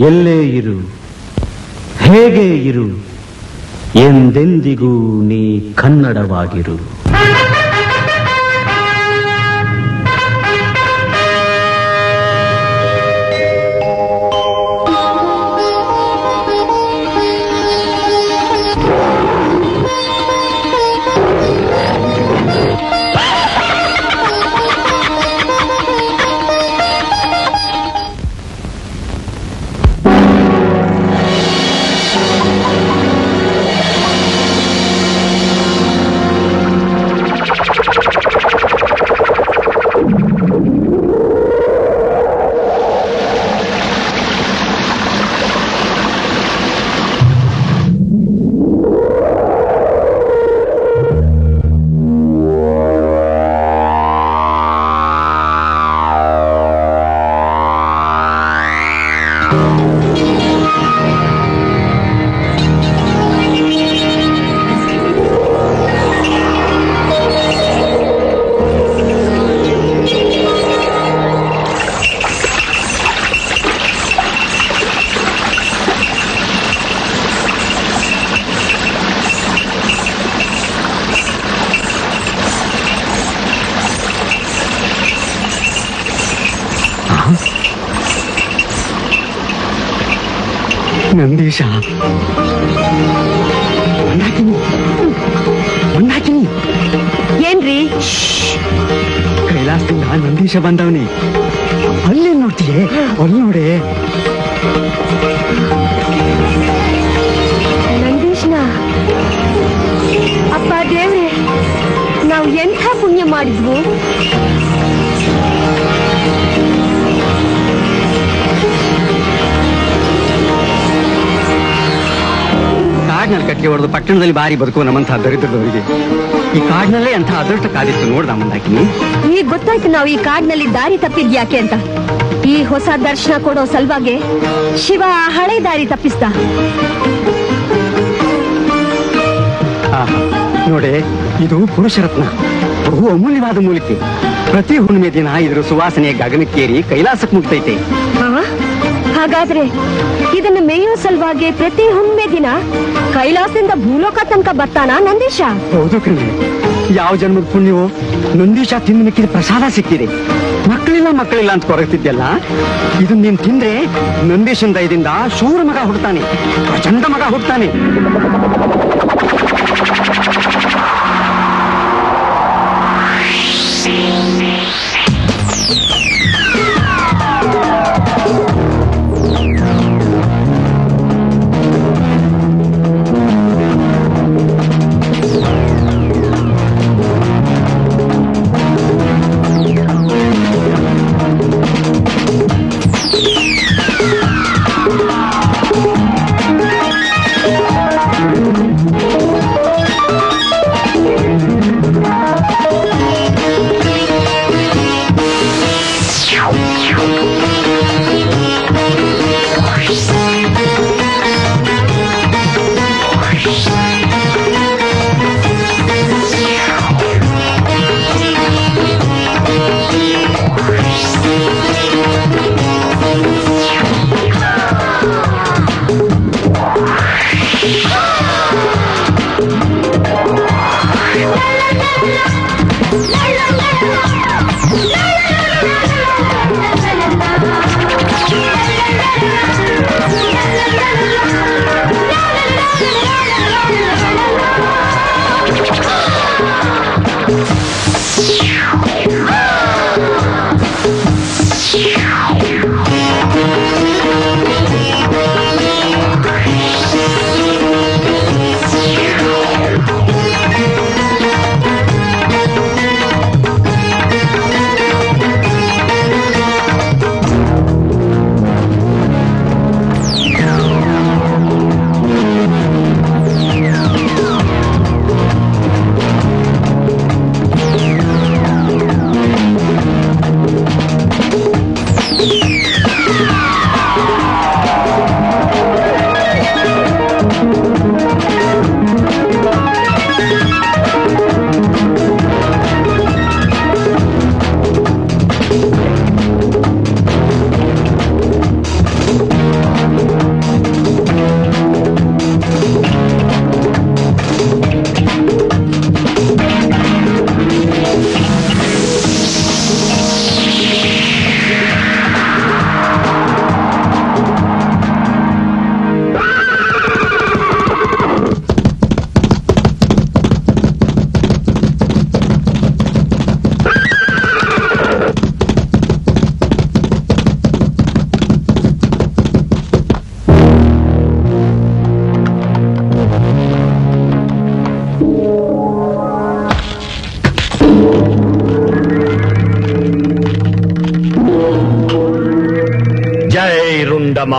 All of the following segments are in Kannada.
ಎಲ್ಲೇ ಇರು ಹೇಗೆ ಇರು ಎಂದೆಂದಿಗೂ ನೀ ಕನ್ನಡವಾಗಿರು. ಪಟ್ಟಣದಲ್ಲಿ ಬಾರಿ ಬದುಕುವ ನಮ್ಮಂತಹ ದರಿದ್ರದವರಿಗೆ ಈ ಕಾಡಿನಲ್ಲೇ ಅಂತ ಅದೃಷ್ಟ ಕಾದಿತ್ತು ನೋಡ್ದ ಮಂದಾಕಿನಿ? ಈಗ ಗೊತ್ತಾಯ್ತು ನಾವು ಈ ಕಾಡಿನಲ್ಲಿ ದಾರಿ ತಪ್ಪಿದ್ ಯಾಕೆ ಅಂತ. ಈ ಹೊಸ ದರ್ಶನ ಕೊಡೋ ಸಲುವಾಗಿ ಶಿವ ಆ ಹಳೆ ದಾರಿ ತಪ್ಪಿಸ್ದ. ನೋಡಿ ನೋಡೆ ಇದು ಪುರುಷರತ್ನ. ಬಹು ಅಮೂಲ್ಯವಾದ ಮೂಲಿಕೆ. ಪ್ರತಿ ಹುಣ್ಣಿಮೆ ದಿನ ಇದ್ರ ಸುವಾಸನೆ ಗಗನಕ್ಕೇರಿ ಕೈಲಾಸಕ್ಕೆ ಮುಗ್ತೈತೆ? ಹಾಗಾದ್ರೆ ಇದನ್ನ ಮೇಯೋ ಸಲುವಾಗಿ ಪ್ರತಿ ಹುಮ್ಮೆ ದಿನ ಕೈಲಾಸದಿಂದ ಭೂಲೋಕ ತನಕ ಬರ್ತಾನ ನಂದೀಶ? ಹೌದು ಕಣೆ. ಯಾವ ಜನ್ಮದ ಪುಣ್ಯವೋ ನಂದೀಶ ತಿಂದು ಮಿಕ್ಕಿದ ಪ್ರಸಾದ ಸಿಕ್ಕಿದೆ. ಮಕ್ಕಳಿಲ್ಲ ಮಕ್ಕಳಿಲ್ಲ ಅಂತ ಕೊರಗ್ತಿದ್ಯಲ್ಲ? ಇದು ನೀನ್ ತಿಂದ್ರೆ ನಂದೀಶನ್ ದಯದಿಂದ ಶೂರ ಮಗ ಹುಡ್ತಾನೆ, ಪ್ರಚಂಡ ಮಗ ಹುಡ್ತಾನೆ.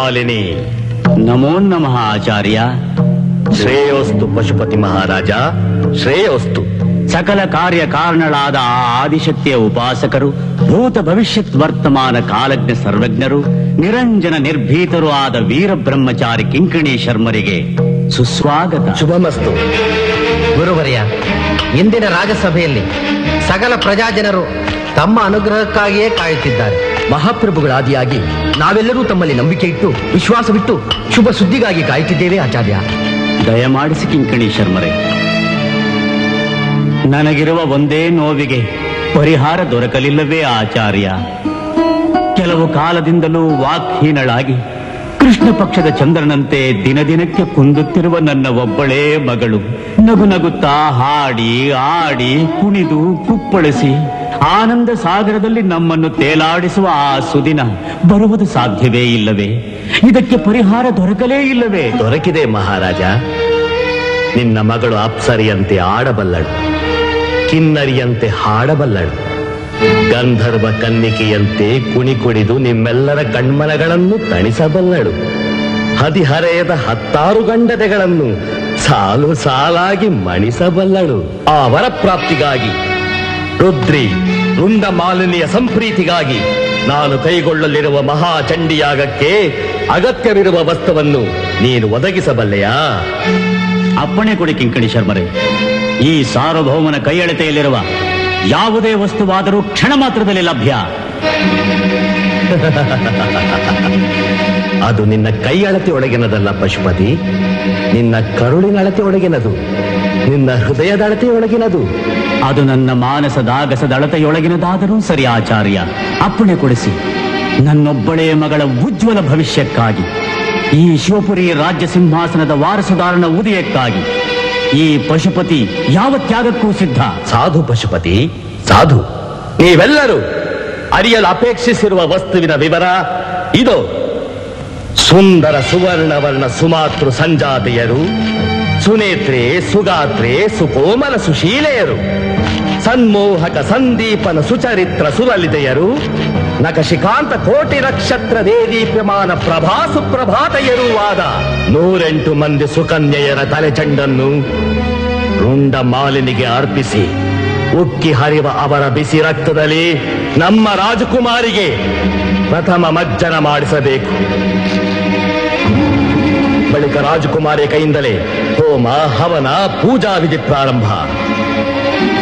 ರುಂಡಮಾಲಿನಿ ನಮೋ ನಮಃ ಆಚಾರ್ಯ. ಶ್ರೇಯೋಸ್ತು ಪಶುಪತಿ ಮಹಾರಾಜ. ಶ್ರೇಯೋಸ್ತು. ಸಕಲ ಕಾರ್ಯ ಕಾರಣಳಾದ ಆ ಆದಿಶಕ್ತಿಯ ಉಪಾಸಕರು ಭೂತ ಭವಿಷ್ಯತ್ ವರ್ತಮಾನ ಕಾಲಜ್ಞ ಸರ್ವಜ್ಞರು ನಿರಂಜನ ನಿರ್ಭೀತರು ಆದ ವೀರಬ್ರಹ್ಮಚಾರಿ ಕಿಂಕಣಿ ಶರ್ಮರಿಗೆ ಸುಸ್ವಾಗತ. ಶುಭಮಸ್ತು. ಗುರುವರ್ಯ ಇಂದಿನ ರಾಜಸಭೆಯಲ್ಲಿ ಸಕಲ ಪ್ರಜಾಜನರು ತಮ್ಮ ಅನುಗ್ರಹಕ್ಕಾಗಿಯೇ ಕಾಯುತ್ತಿದ್ದಾರೆ. ಮಹಾಪ್ರಭುಗಳಾದಿಯಾಗಿ ನಾವೆಲ್ಲರೂ ತಮ್ಮಲ್ಲಿ ನಂಬಿಕೆ ಇಟ್ಟು ವಿಶ್ವಾಸವಿಟ್ಟು, ಶುಭ ಸುದ್ದಿಗಾಗಿ ಕಾಯುತ್ತಿದ್ದೇವೆ ಆಚಾರ್ಯ. ದಯಮಾಡಿಸಿ ಕಿಂಕಣಿ ಶರ್ಮರೇ. ನನಗಿರುವ ಒಂದೇ ನೋವಿಗೆ ಪರಿಹಾರ ದೊರಕಲಿಲ್ಲವೇ ಆಚಾರ್ಯ. ಕೆಲವು ಕಾಲದಿಂದಲೂ ವಾಕ್ಹೀನಳಾಗಿ ಕೃಷ್ಣ ಪಕ್ಷದ ಚಂದ್ರನಂತೆ ದಿನ ದಿನಕ್ಕೆ ಕುಂದುತ್ತಿರುವ ನನ್ನ ಒಬ್ಬಳೇ ಮಗಳು. ನಗು ನಗುತ್ತಾ ಹಾಡಿ, ಆಡಿ, ಕುಣಿದು, ಕುಪ್ಪಳಿಸಿ ಆನಂದ ಸಾಗರದಲ್ಲಿ ನಮ್ಮನ್ನು ತೇಲಾಡಿಸುವ ಆ ಸುದಿನ ಬರುವುದು ಸಾಧ್ಯವೇ ಇಲ್ಲವೇ? ಇದಕ್ಕೆ ಪರಿಹಾರ ದೊರಕಲೇ ಇಲ್ಲವೇ? ದೊರಕಿದೆ ಮಹಾರಾಜ. ನಿನ್ನ ಮಗಳು ಅಪ್ಸರಿಯಂತೆ ಆಡಬಲ್ಲಳು. ಕಿನ್ನರಿಯಂತೆ ಹಾಡಬಲ್ಲಳು. ಗಂಧರ್ವ ಕನ್ನಿಕೆಯಂತೆ ಕುಣಿ ಕುಣಿದು ನಿಮ್ಮೆಲ್ಲರ ಕಣ್ಮನಗಳನ್ನು ತಣಿಸಬಲ್ಲಳು. ಹದಿಹರೆಯದ ಹತ್ತಾರು ಗಂಡದೆಗಳನ್ನು ಸಾಲು ಸಾಲಾಗಿ ಮಣಿಸಬಲ್ಲಳು. ಆ ವರಪ್ರಾಪ್ತಿಗಾಗಿ ರುದ್ರಿ ರುಂಡ ಮಾಲಿನ್ಯ ಸಂಪ್ರೀತಿಗಾಗಿ ನಾನು ಕೈಗೊಳ್ಳಲಿರುವ ಮಹಾಚಂಡಿಯಾಗಕ್ಕೆ ಅಗತ್ಯವಿರುವ ವಸ್ತುವನ್ನು ನೀನು ಒದಗಿಸಬಲ್ಲೆಯಾ? ಅಪ್ಪಣೆ ಕೊಡಿ ಕಿಂಕಣಿ ಶರ್ಮರೇ. ಈ ಸಾರ್ವಭೌಮನ ಕೈಯಳತೆಯಲ್ಲಿರುವ ಯಾವುದೇ ವಸ್ತುವಾದರೂ ಕ್ಷಣ ಮಾತ್ರದಲ್ಲಿ ಲಭ್ಯ. ಅದು ನಿನ್ನ ಕೈ ಅಳತೆ ಒಳಗಿನದಲ್ಲ ಪಶುಪತಿ ನಿನ್ನ ಕರುಳಿನ ಅಳತೆ ಒಳಗಿನದು. ನಿನ್ನ ಹೃದಯದ ಅಳತೆ ಒಳಗಿನದು ಅದು ನನ್ನ ಮಾನಸದಾಗಸದ ಅಳತೆಯೊಳಗಿನದಾದರೂ ಸರಿ ಆಚಾರ್ಯ ಅಪ್ಪಣೆ ಕೊಡಿಸಿ. ನನ್ನೊಬ್ಬಳೇ ಮಗಳ ಉಜ್ವಲ ಭವಿಷ್ಯಕ್ಕಾಗಿ ಈ ಶಿವಪುರಿ ರಾಜ್ಯ ಸಿಂಹಾಸನದ ವಾರಸುದಾರನ ಉದಯಕ್ಕಾಗಿ ಈ ಪಶುಪತಿ ಯಾವ ತ್ಯಾಗಕ್ಕೂ ಸಿದ್ಧ. ಸಾಧು ಪಶುಪತಿ ಸಾಧು. ನೀವೆಲ್ಲರೂ ಅರಿಯಲು ಅಪೇಕ್ಷಿಸಿರುವ ವಸ್ತುವಿನ ವಿವರ ಇದು. ಸುಂದರ ಸುವರ್ಣವರ್ಣ ಸುಮಾತೃ ಸಂಜಾತೆಯರು. ಸುನೇತ್ರೆ, ಸುಗಾತ್ರೆ, ಸುಕೋಮಲ ಸುಶೀಲೆಯರು. ಸನ್ಮೋಹಕ ಸಂದೀಪನ ಸುಚರಿತ್ರ ಸುಲಲಿತೆಯರು. ನಕಶಿಕಾಂತ ಕೋಟಿ ನಕ್ಷತ್ರ ದೇದೀಪ್ಯಮಾನ ಪ್ರಭಾ ಸುಪ್ರಭಾತೆಯರೂ ಆದ ನೂರೆಂಟು ಮಂದಿ ಸುಕನ್ಯೆಯರ ತಲೆಚಂಡನ್ನು ರುಂಡ ಮಾಲಿನಿಗೆ ಅರ್ಪಿಸಿ ಉಕ್ಕಿ ಹರಿವ ಅವರ ಬಿಸಿ ರಕ್ತದಲ್ಲಿ ನಮ್ಮ ರಾಜಕುಮಾರಿಗೆ ಪ್ರಥಮ ಮಜ್ಜನ ಮಾಡಿಸಬೇಕು. ಬಳಿಕ ರಾಜಕುಮಾರಿ ಕೈಯಿಂದಲೇ ಹೋಮ, ಹವನ, ಪೂಜಾ ವಿಧಿ ಪ್ರಾರಂಭ.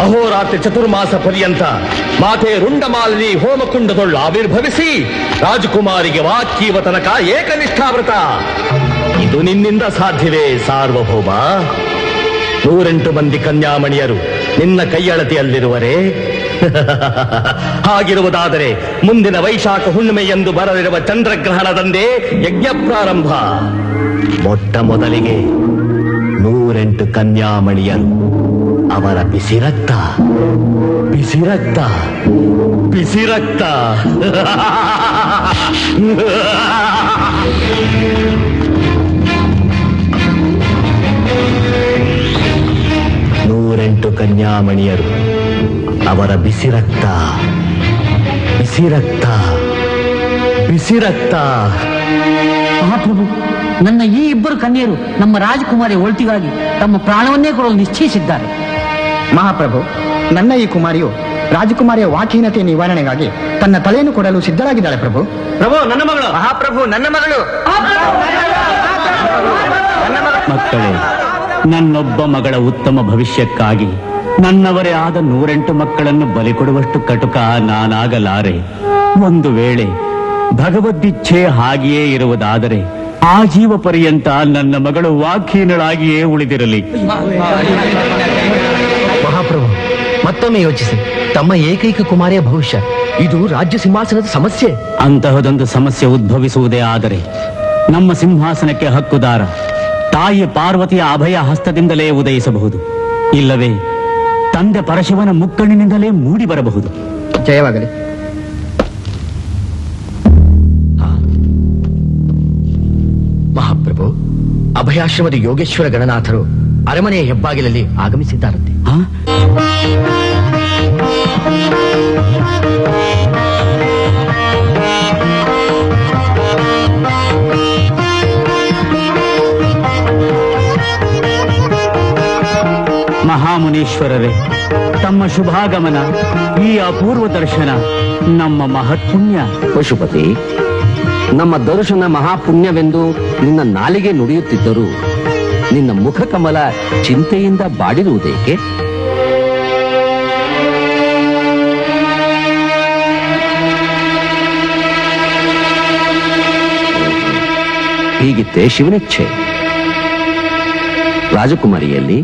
ಅಹೋರಾತ್ರಿ ಚತುರ್ಮಾಸ ಪರ್ಯಂತ ಮಾತೆ ರುಂಡಮಾಲಿನಿ ಹೋಮಕುಂಡದೊಳ್ಳು ಆವಿರ್ಭವಿಸಿ ರಾಜಕುಮಾರಿಗೆ ವಾಕ್ಯೀವ ತನಕ ಏಕನಿಷ್ಠಾವ್ರತ ಇದು ನಿನ್ನಿಂದ ಸಾಧ್ಯವೇ ಸಾರ್ವಭೌಮ? ನೂರೆಂಟು ಮಂದಿ ಕನ್ಯಾಮಣಿಯರು ನಿನ್ನ ಕೈಯಳತಿಯಲ್ಲಿರುವರೆ? ಹಾಗಿರುವುದಾದರೆ ಮುಂದಿನ ವೈಶಾಖ ಹುಣ್ಣಿಮೆ ಎಂದು ಬರಲಿರುವ ಚಂದ್ರಗ್ರಹಣದಂದೇ ಯಜ್ಞ ಪ್ರಾರಂಭ. ಮೊಟ್ಟ ಮೊದಲಿಗೆ ನೂರೆಂಟು ಕನ್ಯಾಮಣಿಯರು ಅವರ ಬಿಸಿ ರಕ್ತ ಬಿಸಿ ರಕ್ತ ಬಿಸಿ ರಕ್ತ ನೂರೆಂಟು ಕನ್ಯಾಮಣಿಯರು ಅವರ ಬಿಸಿ ರಕ್ತ ಬಿಸಿ ರಕ್ತ ಬಿಸಿ ರಕ್ತ ಮಹಾಪ್ರಭು ನನ್ನ ಈ ಇಬ್ಬರು ಕನ್ಯರು ನಮ್ಮ ರಾಜಕುಮಾರಿ ಒಳ್ತಿಗಾಗಿ ತಮ್ಮ ಪ್ರಾಣವನ್ನೇ ಕೊಡಲು ನಿಶ್ಚಯಿಸಿದ್ದಾರೆ. ಮಹಾಪ್ರಭು ನನ್ನ ಈ ಕುಮಾರಿಯು ರಾಜಕುಮಾರಿಯ ವಾಕೀನತೆಯ ನಿವಾರಣೆಗಾಗಿ ತನ್ನ ತಲೆಯನ್ನು ಕೊಡಲು ಸಿದ್ಧರಾಗಿದ್ದಾಳೆ ಪ್ರಭು. ಪ್ರಭು ನನ್ನ ಮಗಳು. ಮಹಾಪ್ರಭು ನನ್ನ ಮಗಳು. ಮಕ್ಕಳೇ ನನ್ನೊಬ್ಬ ಮಗಳ ಉತ್ತಮ ಭವಿಷ್ಯಕ್ಕಾಗಿ ನನ್ನವರೇ ಆದ ನೂರೆಂಟು ಮಕ್ಕಳನ್ನು ಬಲಿ ಕೊಡುವಷ್ಟು ಕಟುಕ ನಾನಾಗಲಾರೆ. ಒಂದು ವೇಳೆ ಭಗವದ್ದಿಚ್ಛೆ ಹಾಗೆಯೇ ಇರುವುದಾದರೆ ಆ ಜೀವ ಪರ್ಯಂತ ನನ್ನ ಮಗಳು ವಾಕ್ಹೀನಳಾಗಿಯೇ ಉಳಿದಿರಲಿ. ಮಹಾಪ್ರಭು ಮತ್ತೊಮ್ಮೆ ಯೋಚಿಸಿ. ತಮ್ಮ ಏಕೈಕ ಕುಮಾರಿಯ ಭವಿಷ್ಯ ಇದು ರಾಜ್ಯ ಸಿಂಹಾಸನದ ಸಮಸ್ಯೆ. ಅಂತಹದೊಂದು ಸಮಸ್ಯೆ ಉದ್ಭವಿಸುವುದೇ ಆದರೆ ನಮ್ಮ ಸಿಂಹಾಸನಕ್ಕೆ ಹಕ್ಕುದಾರ ತಾಯಿ ಪಾರ್ವತಿಯ ಅಭಯ ಹಸ್ತದಿಂದಲೇ ಉದಯಿಸಬಹುದು. ಇಲ್ಲವೇ ತಂದೆ ಪರಶಿವನ ಮುಕ್ಕಣ್ಣಿನಿಂದಲೇ ಮೂಡಿ ಬರಬಹುದು ಜಯವಾಗಲಿ. ಅಭಯಾಶ್ರಮದ ಯೋಗೇಶ್ವರ ಗಣನಾಥರು ಅರಮನೆಯ ಹೆಬ್ಬಾಗಿಲಲ್ಲಿ ಆಗಮಿಸಿದ್ದಾರಂತೆ. ಮಹಾಮುನೀಶ್ವರರೇ ತಮ್ಮ ಶುಭಾಗಮನ ಈ ಅಪೂರ್ವ ದರ್ಶನ ನಮ್ಮ ಮಹತ್ಪುಣ್ಯ. ಪಶುಪತಿ ನಮ್ಮ ದರ್ಶನ ಮಹಾಪುಣ್ಯವೆಂದು ನಿನ್ನ ನಾಲಿಗೆ ನುಡಿಯುತ್ತಿದ್ದರು. ನಿನ್ನ ಮುಖ ಕಮಲ ಚಿಂತೆಯಿಂದ ಬಾಡಿರುವುದೇಕೆ? ಹೀಗಿತ್ತೆ ಶಿವನಿಚ್ಛೆ. ರಾಜಕುಮಾರಿಯಲ್ಲಿ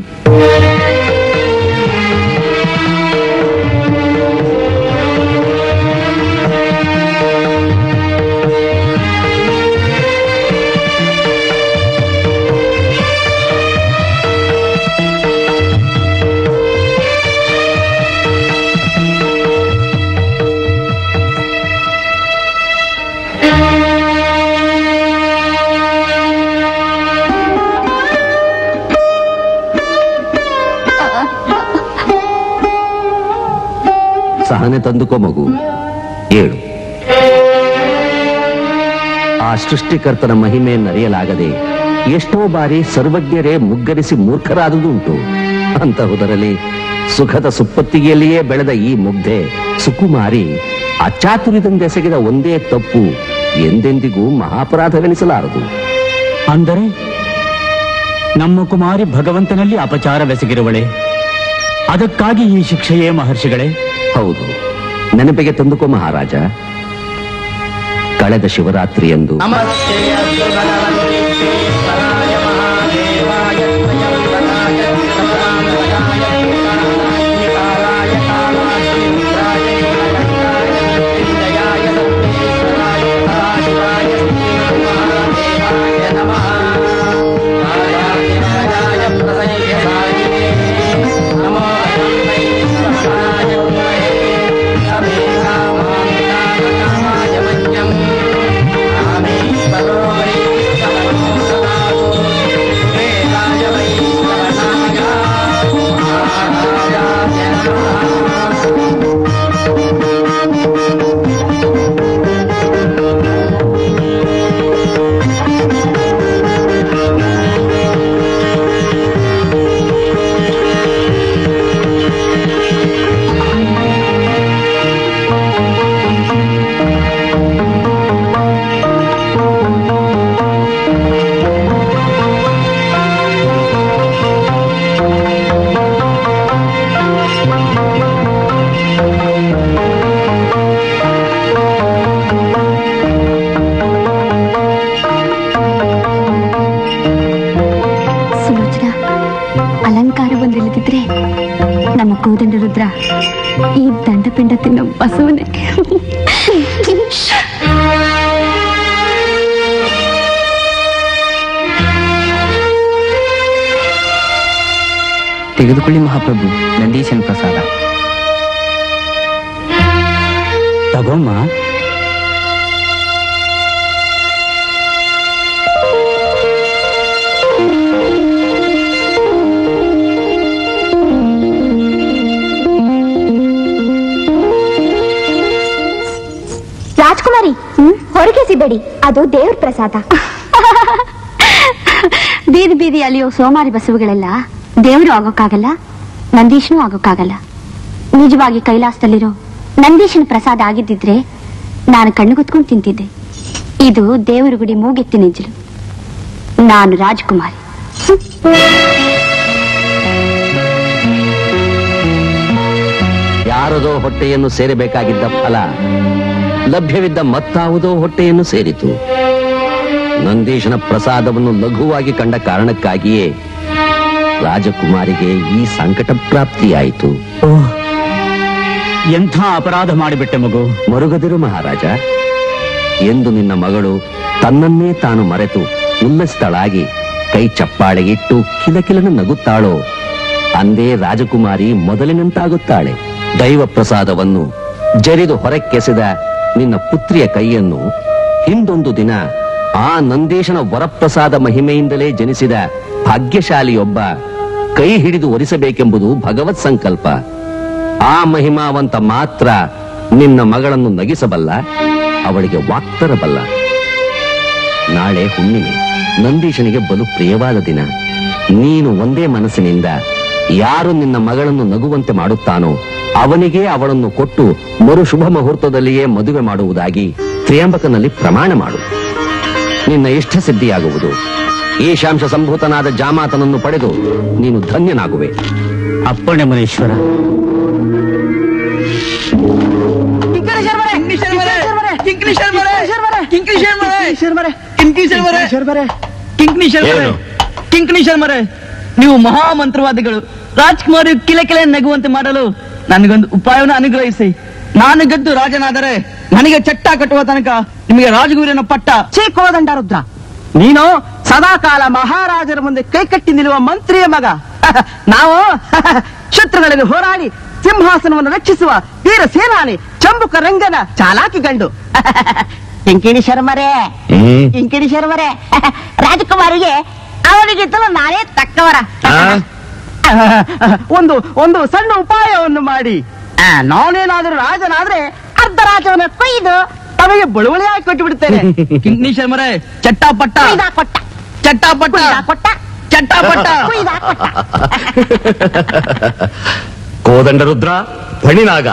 ಸಹನೆ ತಂದುಕೋ ಮಗು. ಏಳು. ಆ ಸೃಷ್ಟಿಕರ್ತನ ಮಹಿಮೆಯನ್ನರಿಯಲಾಗದೆ ಎಷ್ಟೋ ಬಾರಿ ಸರ್ವಜ್ಞರೇ ಮುಗ್ಗರಿಸಿ ಮೂರ್ಖರಾದುದುಂಟು. ಅಂತಹುದರಲ್ಲಿ ಸುಖದ ಸುಪ್ಪತ್ತಿಗೆಯಲ್ಲಿಯೇ ಬೆಳೆದ ಈ ಮುಗ್ಧೆ ಸುಕುಮಾರಿ ಅಚಾತುರ್ಯದಿಂದೆಸಗಿದ ಒಂದೇ ತಪ್ಪು ಎಂದೆಂದಿಗೂ ಮಹಾಪರಾಧವೆನಿಸಲಾರದು. ಅಂದರೆ ನಮ್ಮ ಕುಮಾರಿ ಭಗವಂತನಲ್ಲಿ ಅಪಚಾರವೆಸಗಿರುವಳೆ. ಅದಕ್ಕಾಗಿ ಈ ಶಿಕ್ಷೆಯೇ ಮಹರ್ಷಿಗಳೇ. ಹೌದು. ನೆನಪಿಗೆ ತಂದುಕೋ ಮಹಾರಾಜ. ಕಳೆದ ಶಿವರಾತ್ರಿಯಂದು ನಮ್ಮ ಕೋದಂಡ ರುದ್ರ ಈ ದಂಡಪಿಂಡ ತಿನ್ನೋ ಬಸವನೇ ತೆಗೆದುಕೊಳ್ಳಿ ಮಹಾಪ್ರಭು ನಂದೀಶನ ಪ್ರಸಾದ ತಗೊಮ್ಮ ಹೊರಗೆ ಸಿಬೇಡಿ ಅದು ದೇವ್ರ ಪ್ರಸಾದ. ಬೀದಿ ಬೀದಿ ಅಲ್ಲಿಯೋ ಸೋಮಾರಿ ಬಸವುಗಳೆಲ್ಲ ದೇವರು ಆಗೋಕ್ಕಾಗಲ್ಲ ನಂದೀಶನೂ ಆಗೋಕ್ಕಾಗಲ್ಲ. ನಿಜವಾಗಿ ಕೈಲಾಸದಲ್ಲಿರೋ ನಂದೀಶನ ಪ್ರಸಾದ ಆಗಿದ್ದಿದ್ರೆ ನಾನು ಕಣ್ಣು ಕುತ್ಕೊಂಡು ತಿಂತಿದ್ದೆ. ಇದು ದೇವರ ಗುಡಿ ಮೂಗೆತ್ತಿ ನೆಂಜಲು. ನಾನು ರಾಜ್ಕುಮಾರಿ. ಯಾರದೋ ಹೊಟ್ಟೆಯನ್ನು ಸೇರಬೇಕಾಗಿದ್ದ ಫಲ ಲಭ್ಯವಿದ್ದ ಮತ್ತಾವುದೋ ಹೊಟ್ಟೆಯನ್ನು ಸೇರಿತು. ನಂದೀಶನ ಪ್ರಸಾದವನ್ನು ಲಘುವಾಗಿ ಕಂಡ ಕಾರಣಕ್ಕಾಗಿಯೇ ರಾಜಕುಮಾರಿಗೆ ಈ ಸಂಕಟ ಪ್ರಾಪ್ತಿಯಾಯಿತು. ಎಂಥ ಅಪರಾಧ ಮಾಡಿಬಿಟ್ಟೆ ಮಗು? ಮರುಗದಿರು ಮಹಾರಾಜ. ಎಂದು ನಿನ್ನ ಮಗಳು ತನ್ನನ್ನೇ ತಾನು ಮರೆತು ಉಲ್ಲಸಿತಳಾಗಿ ಕೈ ಚಪ್ಪಾಳೆಗಿಟ್ಟು ಕಿಲಕಿಲನ ನಗುತ್ತಾಳೋ ಅಂದೇ ರಾಜಕುಮಾರಿ ಮೊದಲಿನಂತಾಗುತ್ತಾಳೆ. ದೈವ ಪ್ರಸಾದವನ್ನು ಜರಿದು ಹೊರಕ್ಕೆಸೆದ ನಿನ್ನ ಪುತ್ರಿಯ ಕೈಯನ್ನು ಹಿಂದೊಂದು ದಿನ ಆ ನಂದೀಶನ ವರಪ್ರಸಾದ ಮಹಿಮೆಯಿಂದಲೇ ಜನಿಸಿದ ಭಾಗ್ಯಶಾಲಿಯೊಬ್ಬ ಕೈ ಹಿಡಿದು ಒರಿಸಬೇಕೆಂಬುದು ಭಗವತ್ ಸಂಕಲ್ಪ. ಆ ಮಹಿಮಾವಂತ ಮಾತ್ರ ನಿನ್ನ ಮಗಳನ್ನು ನಗಿಸಬಲ್ಲ, ಅವಳಿಗೆ ವಾಕ್ತರಬಲ್ಲ. ನಾಳೆ ಹುಣ್ಣಿಮೆ, ನಂದೀಶನಿಗೆ ಬಲು ಪ್ರಿಯವಾದ ದಿನ. ನೀನು ಒಂದೇ ಮನಸ್ಸಿನಿಂದ ಯಾರು ನಿನ್ನ ಮಗಳನ್ನು ನಗುವಂತೆ ಮಾಡುತ್ತಾನೋ ಅವನಿಗೆ ಅವಳನ್ನು ಕೊಟ್ಟು ಮರು ಶುಭ ಮುಹೂರ್ತದಲ್ಲಿಯೇ ಮದುವೆ ಮಾಡುವುದಾಗಿ ತ್ರಿಯಂಬಕನಲ್ಲಿ ಪ್ರಮಾಣ ಮಾಡು ನಿನ್ನ ಇಷ್ಟ ಸಿದ್ಧಿಯಾಗುವುದು ಈಶಾಂಶ ಸಂಭೂತನಾದ ಜಾಮಾತನನ್ನು ಪಡೆದು ನೀನು ಧನ್ಯನಾಗುವೆ ಅಪ್ಪಣೆ ಮುನೀಶ್ವರ ಏನು? ಕಿಂಕಣೇಶ್ವರ ಮರೆ ನೀವು ಮಹಾಮಂತ್ರವಾದಿಗಳು. ರಾಜ್ಕುಮಾರಿ ಕಿಲೆ ಕಿಲೆ ನಗುವಂತೆ ಮಾಡಲು ನನಗೊಂದು ಉಪಾಯವನ್ನು ಅನುಗ್ರಹಿಸಿ. ನಾನು ಗೆದ್ದು ರಾಜನಾದರೆ ನನಗೆ ಚಟ್ಟ ಕಟ್ಟುವ ತನಕ ನಿಮಗೆ ರಾಜಗುರಿನ ಪಟ್ಟ. ಛೇ ಕೋದಂಡ ರುದ್ರ. ನೀನು ಸದಾಕಾಲ ಮಹಾರಾಜರ ಮುಂದೆ ಕೈಕಟ್ಟಿ ನಿಲ್ಲುವ ಮಂತ್ರಿಯ ಮಗ. ನಾವು ಶತ್ರುಗಳಲ್ಲಿ ಹೋರಾಡಿ ಸಿಂಹಾಸನವನ್ನು ರಕ್ಷಿಸುವ ವೀರ ಸೇನಾನಿ ಚಂಬುಕ ರಂಗನ ಚಾಲಾಕಿ ಗಂಡು. ಇಂಕಿಣಿ ಶರ್ಮರೇ ಹ್ಮ್. ಕಿಂಕಿಣಿ ಶರ್ಮರೇ ರಾಜಕುಮಾರಿಗೆ ಅವರಿಗಿಂತಲೂ ನಾನೇ ತಕ್ಕವರ. ಒಂದು ಒಂದು ಸಣ್ಣ ಉಪಾಯವನ್ನು ಮಾಡಿ. ನಾನೇನಾದ್ರೂ ರಾಜನಾದ್ರೆ ಅರ್ಧ ರಾಜವನ್ನ ಕೊಯ್ದು ತಮಗೆ ಬಳುವಳಿಯಾಗಿ ಕೊಟ್ಟು ಬಿಡ್ತೇನೆ ಕಿಂಕಣೇಶ್ವರ ಮರೆ ಚಟ್ಟ ಪಟ್ಟ ಕೊಟ್ಟ. ಚಟ್ಟ ಪಟ್ಟ ಕೊಯ್ದ ಕೊಟ್ಟ. ಚಟ್ಟ ಪಟ್ಟ ಕೋದಂಡ ರುದ್ರ ಫಣಿನಾಗ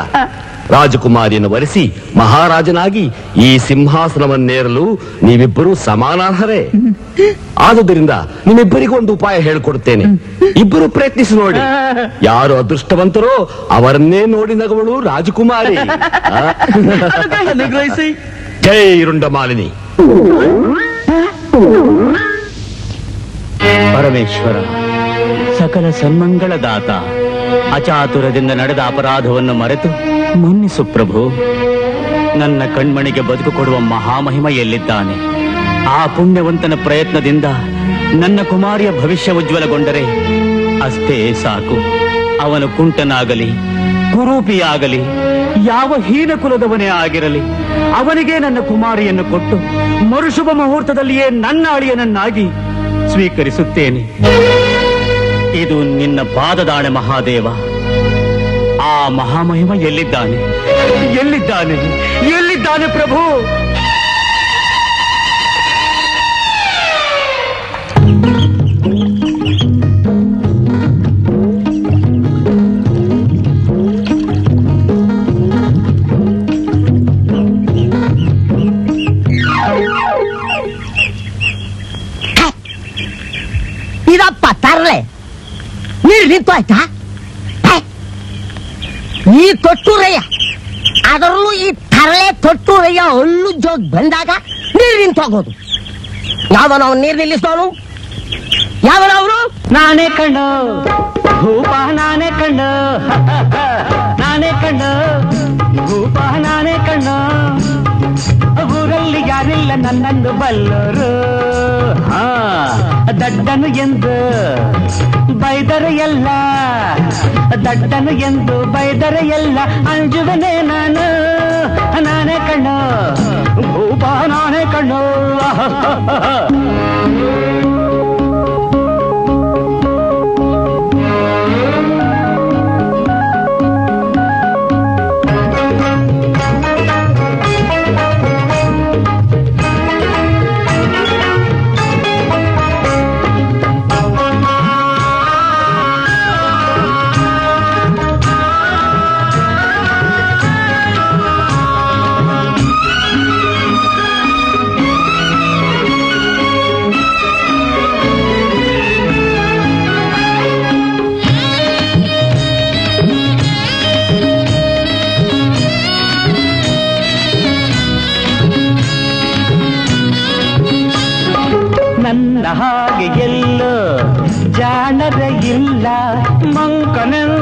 ರಾಜಕುಮಾರಿಯನ್ನು ವರಿಸಿ ಮಹಾರಾಜನಾಗಿ ಈ ಸಿಂಹಾಸನವನ್ನೇರಲು ನೀವಿಬ್ಬರೂ ಸಮಾನಾರ್ಹರೇ. ಆದುದರಿಂದ ನಿಮ್ಮಿಬ್ಬರಿಗೂ ಒಂದು ಉಪಾಯ ಹೇಳಿಕೊಡುತ್ತೇನೆ ಇಬ್ಬರು ಪ್ರಯತ್ನಿಸಿ ನೋಡಿ. ಯಾರು ಅದೃಷ್ಟವಂತರೋ ಅವರನ್ನೇ ನೋಡಿ ನಗವಳು ರಾಜಕುಮಾರಿ. ಜೈ ಇರುಂಡ ಮಾಲಿನಿ ಪರಮೇಶ್ವರ ಸಕಲ ಸನ್ಮಂಗಳದಾತ ಅಚಾತುರದಿಂದ ನಡೆದ ಅಪರಾಧವನ್ನು ಮರೆತು ಮನ್ನಿಸು ಪ್ರಭು. ನನ್ನ ಕಣ್ಮಣಿಗೆ ಬದುಕು ಕೊಡುವ ಮಹಾಮಹಿಮ ಎಲ್ಲಿದ್ದಾನೆ ಆ ಪುಣ್ಯವಂತನ ಪ್ರಯತ್ನದಿಂದ ನನ್ನ ಕುಮಾರಿಯ ಭವಿಷ್ಯ ಉಜ್ವಲಗೊಂಡರೆ ಅಷ್ಟೇ ಸಾಕು. ಅವನು ಕುಂಟನಾಗಲಿ, ಕುರೂಪಿಯಾಗಲಿ, ಯಾವ ಹೀನ ಕುಲದವನೇ ಆಗಿರಲಿ, ಅವನಿಗೆ ನನ್ನ ಕುಮಾರಿಯನ್ನು ಕೊಟ್ಟು ಮರುಶುಭ ಮುಹೂರ್ತದಲ್ಲಿಯೇ ನನ್ನ ಅಳಿಯನನ್ನಾಗಿ ಸ್ವೀಕರಿಸುತ್ತೇನೆ. ಇದು ನಿನ್ನ ಪಾದದಾಣೆ ಮಹಾದೇವ. ಮಹಾಮಹಿಮ ಎಲ್ಲಿದ್ದಾನೆ? ಎಲ್ಲಿದ್ದಾನೆ? ಎಲ್ಲಿದ್ದಾನೆ ಪ್ರಭು? ಇದಪ್ಪ ತರಲೆ ನೀರು ನಿಂತು ಆಯ್ತಾ ಹೇ? ಈ ತೊಟ್ಟೂರಯ್ಯ ಅದರಲ್ಲೂ ಈ ತರಲೆ ತೊಟ್ಟೂರಯ್ಯ ಹಲ್ಲು ಜೋಗ್ ಬಂದಾಗ ನೀರು ನಿಂತು ಹೋಗೋದು ಯಾವನ ಅವನು ನೀರು ನಿಲ್ಲಿಸೋನು ಯಾವನ ಅವನು? ನಾನೇ ಕಂಡು. ಭೂಪ ನಾನೇ ಕಂಡು. ನಾನೇ ಕಂಡು. ಭೂಪ ನಾನೇ ಕಂಡು. ಊರಲ್ಲಿ ಯಾರಿಲ್ಲ ನನ್ನನ್ನು ಬಲ್ಲರು. ಹಾ, ದಡ್ಡನು ಎಂದು ಬೈದರೆ ಎಲ್ಲ. ದಡ್ಡನು ಎಂದು ಬೈದರೆ ಎಲ್ಲ. ಅಂಜುವನೇ ನಾನು. ನಾನೇ ಕಣ್ಣು. ಭೂಪ ನಾನೇ ಕಣ್ಣು.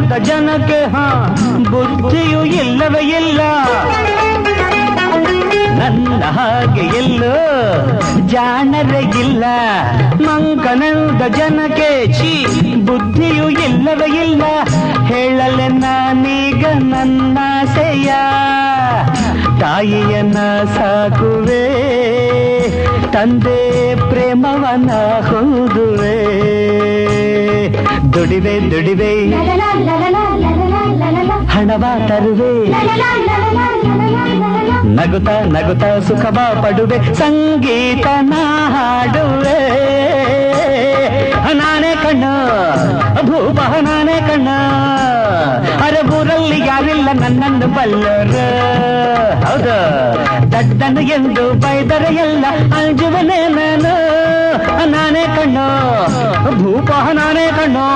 ಮಂಕನೆಂದ ಜನಕ್ಕೆ, ಹಾ, ಬುದ್ಧಿಯು ಇಲ್ಲವೇ ಇಲ್ಲ. ನನ್ನ ಹಾಗೆ ಎಲ್ಲೋ ಜಾಣರೇ ಇಲ್ಲ. ಮಂಕನಂದ ಜನಕ್ಕೆ, ಛೀ, ಬುದ್ಧಿಯು ಇಲ್ಲವೇ ಇಲ್ಲ. ಹೇಳಲೆ ನಾನೀಗ ನನ್ನಾಸೆಯ ತಾಯಿಯನ್ನ ಸಾಕುವೆ. ತಂದೆ ಪ್ರೇಮವನ ಹೋದುವೆ. ದುಡಿವೆ ದುಡಿವೆ. ಹಣವ ತರುವೆ. ನಗುತ್ತ ನಗುತ್ತ ಸುಖವ ಪಡುವೆ. ಸಂಗೀತ ನಾ ಹಾಡುವೆ ನಾನೇ ಕಣ್ಣ ಭೂಪ ನಾನೇ ಕಣ್ಣ. ಅರೆ ಊರಲ್ಲಿ ಯಾರಿಲ್ಲ ನನ್ನನ್ನು ಬಲ್ಲರು. ಹೌದು. ದಡ್ಡನು ಎಂದು ಬೈದರೆ ಎಲ್ಲ ಅಂಜುವನೇ ನಾನು. ನಾನೇ ಕಣ್ಣು ಭೂಪ ನಾನೇ ಕಣ್ಣು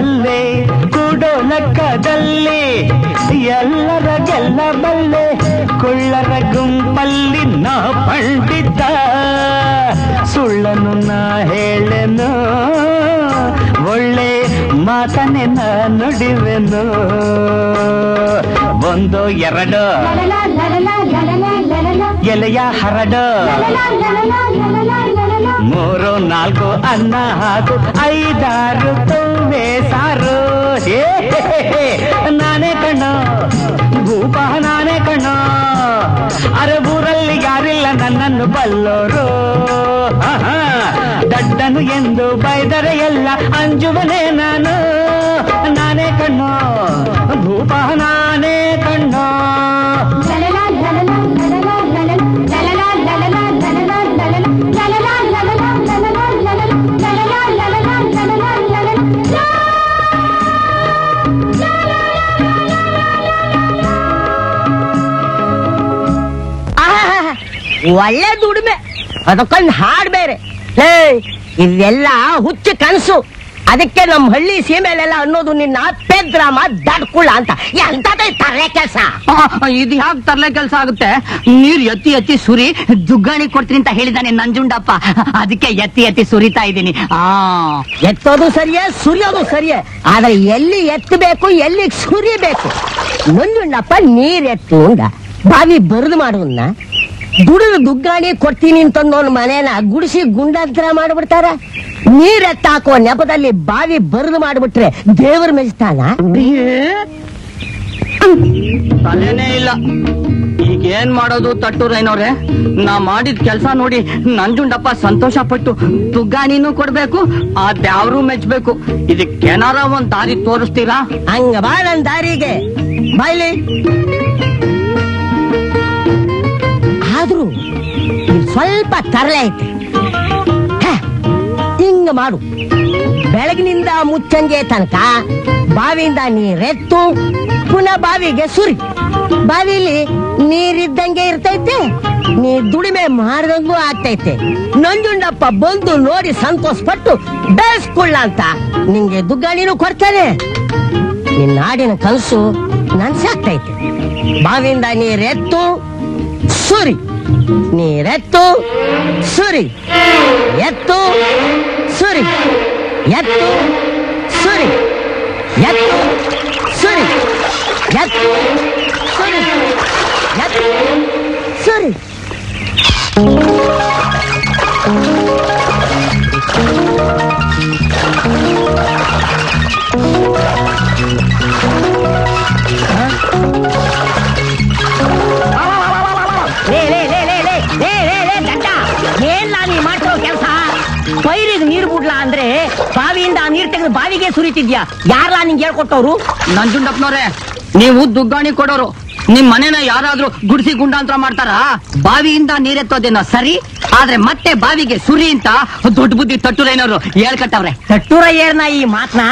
ಬಲ್ಲೆ ಕೂಡೋ ಲೆಕ್ಕದಲ್ಲಿ ಎಲ್ಲರ ಗೆಲ್ಲಬಲ್ಲೆ ಕುಳ್ಳರ ಗುಂಪಲ್ಲಿ ನಾ ಪಂಡಿತ ಸುಳ್ಳನ್ನು ನಾ ಹೇಳೆನು ಒಳ್ಳೆ ಮಾತನೆ ನಾ ನುಡಿವೆನು ಒಂದು ಎರಡು ಎಲೆಯ ಹರಡು ಮೂರು ನಾಲ್ಕು ಅನ್ನ ಹಾಕು ಐದಾರು ತುಂಬೆ ಸಾರು ಹೇ, ಹೇ, ಹೇ, ಹೇ. ನಾನೇ ಕಣ್ಣು ಭೂಪ ನಾನೇ ಕಣ್ಣು ಅರೆ ಊರಲ್ಲಿ ಯಾರಿಲ್ಲ ನನ್ನನ್ನು ಬಲ್ಲೋರು ಆಹಾ. ದಡ್ಡನು ಎಂದು ಬೈದರೆ ಎಲ್ಲ ಅಂಜುವನೇ ನಾನು ನಾನೇ ಕಣ್ಣು ಭೂಪ ಒಳ್ಳೆ ದುಡಿಮೆ ಅದಕ್ಕೊಂದು ಹಾಡ್ ಬೇರೆ. ಹೇ ಇವೆಲ್ಲ ಹುಚ್ಚು ಕನಸು. ಅದಕ್ಕೆ ನಮ್ಮ ಹಳ್ಳಿ ಸೀಮೆಲೆಲ್ಲ ಅನ್ನೋದು ನಿನ್ನ ಪೆದ್ರಾಮ ದಡ್ಕುಳ ಅಂತ. ಎಂತದೇ ತಲೆ ಕೆಲಸ. ಇದು ಯಾಕೆ ತರ್ಲೆ ಕೆಲಸ ಆಗುತ್ತೆ? ನೀರ್ ಎತ್ತಿ ಎತ್ತಿ ಸುರಿ ದುಗ್ಗಾಣಿ ಕೊಡ್ತೀನಿ ಅಂತ ಹೇಳಿದಾನೆ ನಂಜುಂಡಪ್ಪ. ಅದಕ್ಕೆ ಎತ್ತಿ ಎತ್ತಿ ಸುರಿತಾ ಇದ್ದೀನಿ. ಆ. ಎತ್ತೋದು ಸರಿಯೇ ಸುರಿಯೋದು ಸರಿಯೇ. ಆದ್ರೆ ಎಲ್ಲಿ ಎತ್ತಬೇಕು ಎಲ್ಲಿ ಸುರಿಬೇಕು? ನಂಜುಂಡಪ್ಪ ನೀರ್ ಎತ್ತು ಬಾವಿ ಬರದು ಮಾಡುವನ್ನ ದುಡಿದು ದುಗ್ಗಾಣಿ ಕೊಡ್ತೀನಿ ಅಂತಂದೋನ್ ಮನೇನ ಗುಡಿಸಿ ಗುಂಡಾಂತರ ಮಾಡ್ಬಿಡ್ತಾರ? ನೀರ್ ಎತ್ತಾಕುವ ನೆಪದಲ್ಲಿ ಬಾವಿ ಬರದು ಮಾಡ್ಬಿಟ್ರೆ ದೇವರ ಮೆಚ್ತಾನ? ತಲೆನೇ ಇಲ್ಲ. ಈಗ ಏನ್ ಮಾಡೋದು ತಟ್ಟೂರೈನವ್ರೆ ನಾ ಮಾಡಿದ ಕೆಲಸ ನೋಡಿ ನಂಜುಂಡಪ್ಪ ಸಂತೋಷ ಪಟ್ಟು ತುಗ್ಗಾಣಿನೂ ಕೊಡ್ಬೇಕು ಆ ದ್ಯಾವ್ರು ಮೆಚ್ಬೇಕು. ಇದಕ್ಕೇನಾರ ಒಂದ್ ದಾರಿ ತೋರಿಸ್ತೀರಾ? ಹಂಗ ಬಾ ನನ್ ದಾರಿಗೆ. ಬಾಯ್ಲಿ. ಆದ್ರೂ ಸ್ವಲ್ಪ ತರಲೆ ಐತೆ. ಹಿಂಗ ಮಾಡು. ಬೆಳಗಿನಿಂದ ಮುಚ್ಚಂಗೆ ತನಕ ಬಾವಿಯಿಂದ ನೀರೆತ್ತು, ಪುನಃ ಬಾವಿಗೆ ಸುರಿ. ಬಾವಿಲಿ ನೀರಿದ್ದಂಗೆ ಇರ್ತೈತೆ, ನೀ ದುಡಿಮೆ ಮಾಡ್ದಂಗೂ ಆಗ್ತೈತೆ. ನಂಜುಂಡಪ್ಪ ಬಂದು ನೋಡಿ ಸಂತೋಷ ಪಟ್ಟು ಬೆಳೆಸ್ಕೊಳ್ಳ ಅಂತ ನಿಂಗೆ ದುಗ್ಗಾಣಿನೂ ಕೊಡ್ತಾನೆ. ನಿನ್ನ ಹಾಡಿನ ಕನಸು ನನ್ಸಾಗ್ತೈತೆ. ಬಾವಿಯಿಂದ ನೀರೆತ್ತು, ಸುರಿ. ನೀರೆತ್ತು ಸುರಿ ಎತ್ತು ಸುರಿ ಎತ್ತು ಸುರಿ ಎತ್ತು ಸುರಿ ಎತ್ತು ಸುರಿ ಎತ್ತು ಸುರಿ ಲೇ ಪೈರಿಗೆ ನೀರು ಬಿಡ್ಲಾ ಅಂದ್ರೆ ಬಾವಿಯಿಂದ ಆ ನೀರ್ ತೆಗೆದು ಬಾವಿಗೆ ಸುರಿತಿದ್ಯಾ? ಯಾರ್ಲಾ ನಿಂಗೆ ಹೇಳ್ಕೊಟ್ಟವ್ರು? ನಂಜುಂಡಪ್ಪನವ್ರೆ ನೀವು ದುಗ್ಗಾಣಿ ಕೊಡೋರು. ನಿಮ್ ಮನೇನ ಯಾರಾದ್ರೂ ಗುಡಿಸಿ ಗುಂಡಾಂತರ ಮಾಡ್ತಾರಾ? ಬಾವಿಯಿಂದ ನೀರೆತ್ತೋದೇನೋ ಸರಿ ಆದ್ರೆ ಮತ್ತೆ ಬಾವಿಗೆ ಸುರಿ ಅಂತ ದೊಡ್ಡ ಬುದ್ಧಿ ತಟ್ಟೂರೈನವ್ರು ಹೇಳ್ಕಟ್ಟವ್ರೆ. ತಟ್ಟೂರ ಏರ್ನ ಈ ಮಾತ್ನ?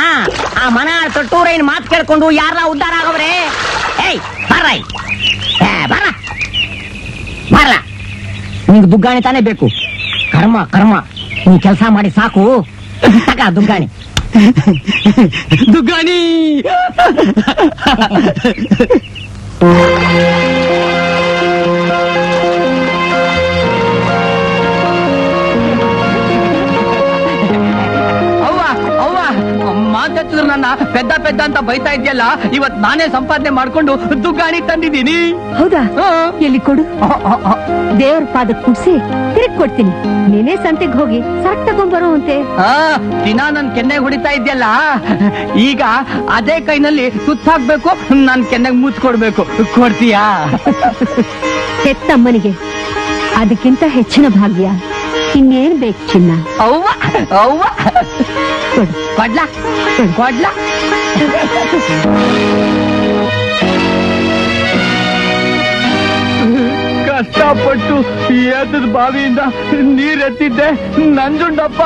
ಆ ಮನ ತಟ್ಟೂರೈನ್ ಮಾತ್ ಕೇಳ್ಕೊಂಡು ಯಾರ ಉದ್ಧಾರ ಆಗವ್ರೆ? ಏಯ್ ಬರ್ರೈ ಏ, ಬರ ಬರ್ರ ನಿಂಗೆ ದುಗ್ಗಾಣಿ ತಾನೇ ಬೇಕು. ಕರ್ಮ ಕರ್ಮ. ನೀ ಕೆಲಸ ಮಾಡಿ ಸಾಕು. ತಕ ದುಗ್ಗಾಣಿ. ದುಗ್ಗಾಣಿ. ನನ್ನ ಪೆದ್ದ ಪೆದ್ದ ಅಂತ ಬೈತಾ ಇದೆಯಲ್ಲ ಇವತ್ ನಾನೇ ಸಂಪಾದನೆ ಮಾಡ್ಕೊಂಡು ದುಗ್ಗಾಣಿ ತಂದಿದ್ದೀನಿ. ಹೌದಾ. ಎಲ್ಲಿ ಕೊಡು? ದೇವ್ರ ಪಾದ ಕುಡ್ಸಿ ತಿರುಗ್ ಕೊಡ್ತೀನಿ. ನೀನೇ ಸಂತೆಗ್ ಹೋಗಿ ಸಾಕ್ ತಗೊಂಡ್ಬರೋ ಅಂತೆ ಆ, ದಿನ ನನ್ ಕೆನ್ನೆ ಹೊಡಿತಾ ಇದೆಯಲ್ಲ ಈಗ ಅದೇ ಕೈನಲ್ಲಿ ಸುತ್ತಾಕ್ಬೇಕು ನನ್ ಕೆನ್ನೆಗ್ ಮುತ್ ಕೊಡ್ಬೇಕು. ಕೊಡ್ತೀಯಾ? ಹೆತ್ತಮ್ಮನಿಗೆ ಅದಕ್ಕಿಂತ ಹೆಚ್ಚಿನ ಭಾಗ್ಯ. ಇನ್ನೇನ್ ಬೇಕು ಚಿನ್ನ? ಅವ್ವ ಅವ್ವ. ಕೊಡ್ಲ? ಕೊಡ್ಲಾ ಕೊಡ್ಲಾ? ಕಷ್ಟಪಟ್ಟು ಎದ್ದದ ಬಾವಿಯಿಂದ ನೀರ್ ಎತ್ತಿದ್ದೆ ನಂಜುಂಡಪ್ಪ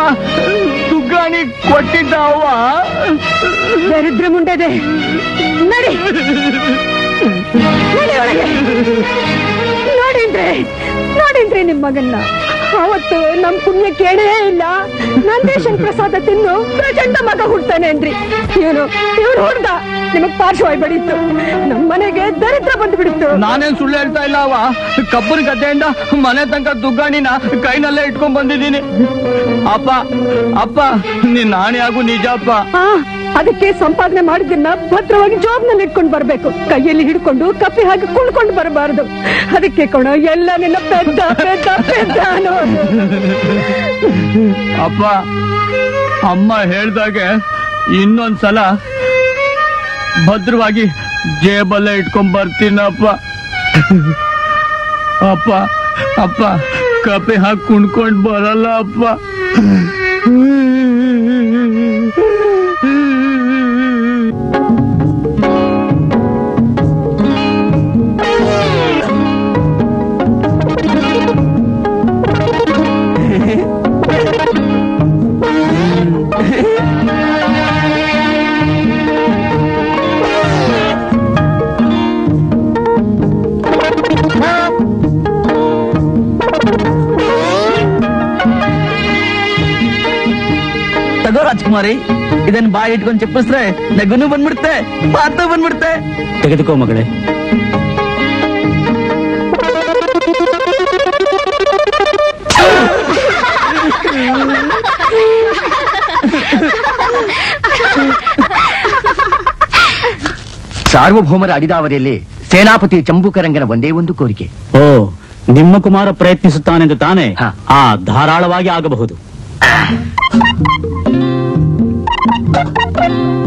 ತುಗ್ಗಾಣಿ ಕೊಟ್ಟಿದ್ದ ಅವ್ವ. ದರಿದ್ರ ಮುಂಡದೆ. ನಡಿ. ನಡಿ ನೋಡಿದ್ರೆ ನೋಡಿದ್ರೆ ನಿಮ್ಮ ಮಗನ್ನ. ಅವತ್ತು ನಮ್ ಪುಣ್ಯ ಕೇಳೇ ಇಲ್ಲ. ನಂದೇಶನ್ ಪ್ರಸಾದ ತಿನ್ನು ಪ್ರಚಂಡ ಮಗ ಹುಡ್ತಾನೆ ಅಂದ್ರಿ. ಇವನು ಇವನು ಹುಡ್ದ. ನಿಮಗ್ ಪಾರ್ಶ್ವಾಯಿ ಬಡಿತ್ತು ನಮ್ ಮನೆಗೆ ದರಿದ್ರ ಬಂದು ಬಿಡಿತ್ತು ನಾನೇನ್ ಸುಳ್ಳು ಹೇಳ್ತಾ ಇಲ್ಲ ಅವ ಕಬ್ಬನ್ ಗದ್ದೆಯಿಂದ ಮನೆ ತನಕ ದುಗ್ಗಾಣಿನ ಕೈನಲ್ಲೇ ಇಟ್ಕೊಂಡ್ ಬಂದಿದ್ದೀನಿ. ಅಪ್ಪ ಅಪ್ಪ ನೀನ್ ನಾಣೆ ಆಗು ನಿಜ ಅಪ್ಪ. ಅದಕ್ಕೆ ಸಂಪಾದನೆ ಮಾಡಿದ್ದನ್ನ ಭದ್ರವಾಗಿ ಜಾಬ್ನಲ್ಲಿ ಇಟ್ಕೊಂಡು ಬರ್ಬೇಕು. ಕೈಯಲ್ಲಿ ಹಿಡ್ಕೊಂಡು ಕಪ್ಪಿ ಹಾಕಿ ಕುಳ್ಕೊಂಡು ಬರಬಾರದು. ಅದಕ್ಕೆ ಕೊಣ ಎಲ್ಲ ನಿನ್ನ ಪೆದ್ದ ಪೆದ್ದ ಪೆದ್ದ ಅನ್ನೋದು ಅಪ್ಪ, ಅಮ್ಮ ಹೇಳ್ದಾಗೆ ಇನ್ನೊಂದ್ಸಲ ಭದ್ರವಾಗಿ ಜೇಬಲ್ಲೇ ಇಟ್ಕೊಂಡ್ ಬರ್ತೀನಪ್ಪ ಅಪ್ಪ. ಅಪ್ಪ ಕಪೆ ಹಾಕಿ ಕುಣ್ಕೊಂಡ್ ಬರಲ್ಲ ಅಪ್ಪ. ತಗೋ ಇದನ್ ಇದನ್ನ ಬಾಯಿ ಇಟ್ಕೊಂಡು ಚಪ್ಪಿಸ್ರೆ ನಗುನು ಬಂದ್ಬಿಡ್ತೆ ಮಾತು ಬಂದ್ಬಿಡ್ತೆ ತೆಗೆದುಕೋ ಮಗಳೇ. ಸಾರ್ವಭೌಮರ ಅಡಿದಾವರಿಯಲ್ಲಿ ಸೇನಾಪತಿ ಚಂಬುಕರಂಗನ ಒಂದೇ ಒಂದು ಕೋರಿಕೆ. ಓ ನಿಮ್ಮ ಕುಮಾರ ಪ್ರಯತ್ನಿಸುತ್ತಾನೆಂದು ತಾನೆ. ಆ ಧಾರಾಳವಾಗಿ ಆಗಬಹುದು. Bye.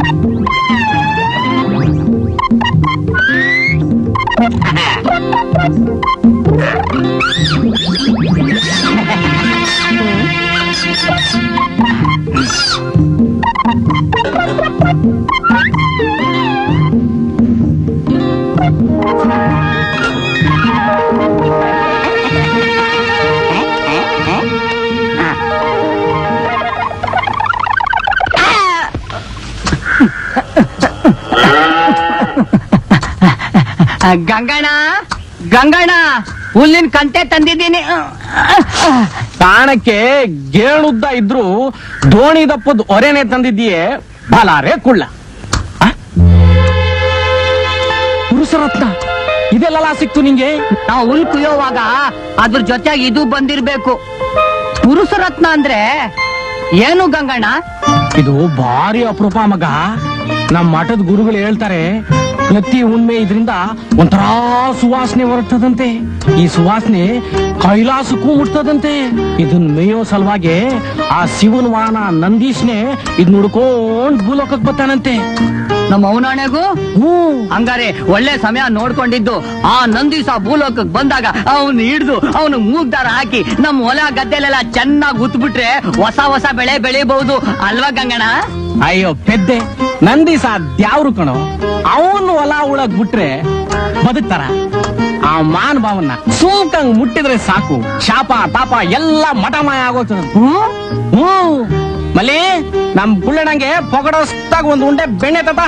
ಗಂಗಣ್ಣ ಗಂಗಣ್ಣ ಹುಲ್ಲಿನ ಕಂತೆ ತಂದಿದ್ದೀನಿ. ತಾಣಕ್ಕೆ ಗೇಣುದ್ದ ಇದ್ರು ದೋಣಿ ದಪ್ಪದ ಒರೆನೆ ತಂದಿದ್ದೀಯೇ? ಬಲಾರೆ ಕುಳ್ಳ. ಪುರುಷರತ್ನ. ಇದೆಲ್ಲ ಸಿಕ್ತು ನಿಂಗೆ? ನಾವು ಹುಲ್ ಕುಯ್ಯೋವಾಗ ಅದ್ರ ಜೊತೆಗೆ ಇದು ಬಂದಿರ್ಬೇಕು. ಪುರುಷರತ್ನ ಅಂದ್ರೆ ಏನು ಗಂಗಣ್ಣ? ಇದು ಭಾರಿ ಅಪರೂಪ ಮಗ. ನಮ್ಮ ಮಠದ ಗುರುಗಳು ಹೇಳ್ತಾರೆ ಪ್ರತಿ ಹುಣ್ಮೆ ಇದರಿಂದ ಒಂಥರ ಸುವಾಸನೆ ಹೊರಟದಂತೆ. ಈ ಸುವಾಸನೆ ಕೈಲಾಸಕ್ಕೂ ಮುಟ್ತದಂತೆ. ಇದನ್ನ ಮೇಯೋ ಸಲುವಾಗಿ ಆ ಶಿವನ ವಾಹನ ನಂದೀಶ್ನೆ ಇದ್ ನುಡ್ಕೊಂಡ್ ಭೂಲೋಕಕ್ ಬರ್ತಾನಂತೆ. ನಮ್ಮ ಅವನಾಣೆಗೂ ಹ್ಞೂ. ಹಂಗಾರೆ ಒಳ್ಳೆ ಸಮಯ ನೋಡ್ಕೊಂಡಿದ್ದು ಆ ನಂದೀಶ ಭೂಲೋಕಕ್ಕೆ ಬಂದಾಗ ಅವನು ಹಿಡ್ದು ಅವನು ಮೂಗ್ದಾರ ಹಾಕಿ ನಮ್ಮ ಹೊಲ ಗದ್ದೆಲೆಲ್ಲ ಚೆನ್ನಾಗಿ ಉತ್ಬಿಟ್ರೆ ಹೊಸ ಹೊಸ ಬೆಳೆ ಬೆಳಿಬಹುದು. ಅಲ್ವಾ ಗಂಗಣ್ಣ? ಅಯ್ಯೋ ಪೆದ್ದೆ ನಂದೀಸ ದ್ಯಾವ್ರು ಕಣೋ? ಅವನು ಹೊಲ ಉಳಗ್ ಬಿಟ್ರೆ ಬದುಕ್ತಾರ. ಆ ಮಾನ್ ಭಾವನ್ನ ಸೂಕಂಗ್ ಮುಟ್ಟಿದ್ರೆ ಸಾಕು. ಶಾಪ ತಾಪ ಎಲ್ಲ ಮಠಮಯ ಆಗೋಗ್ತದ ಹ್ಮ್? ಮಲ್ಲಿ ನಮ್ ಗುಳ್ಳಣ್ಣಂಗೆ ಪೊಗಡೋಸ್ತಾಗ ಒಂದು ಉಂಡೆ ಬೆಣ್ಣೆ ತಪ್ಪ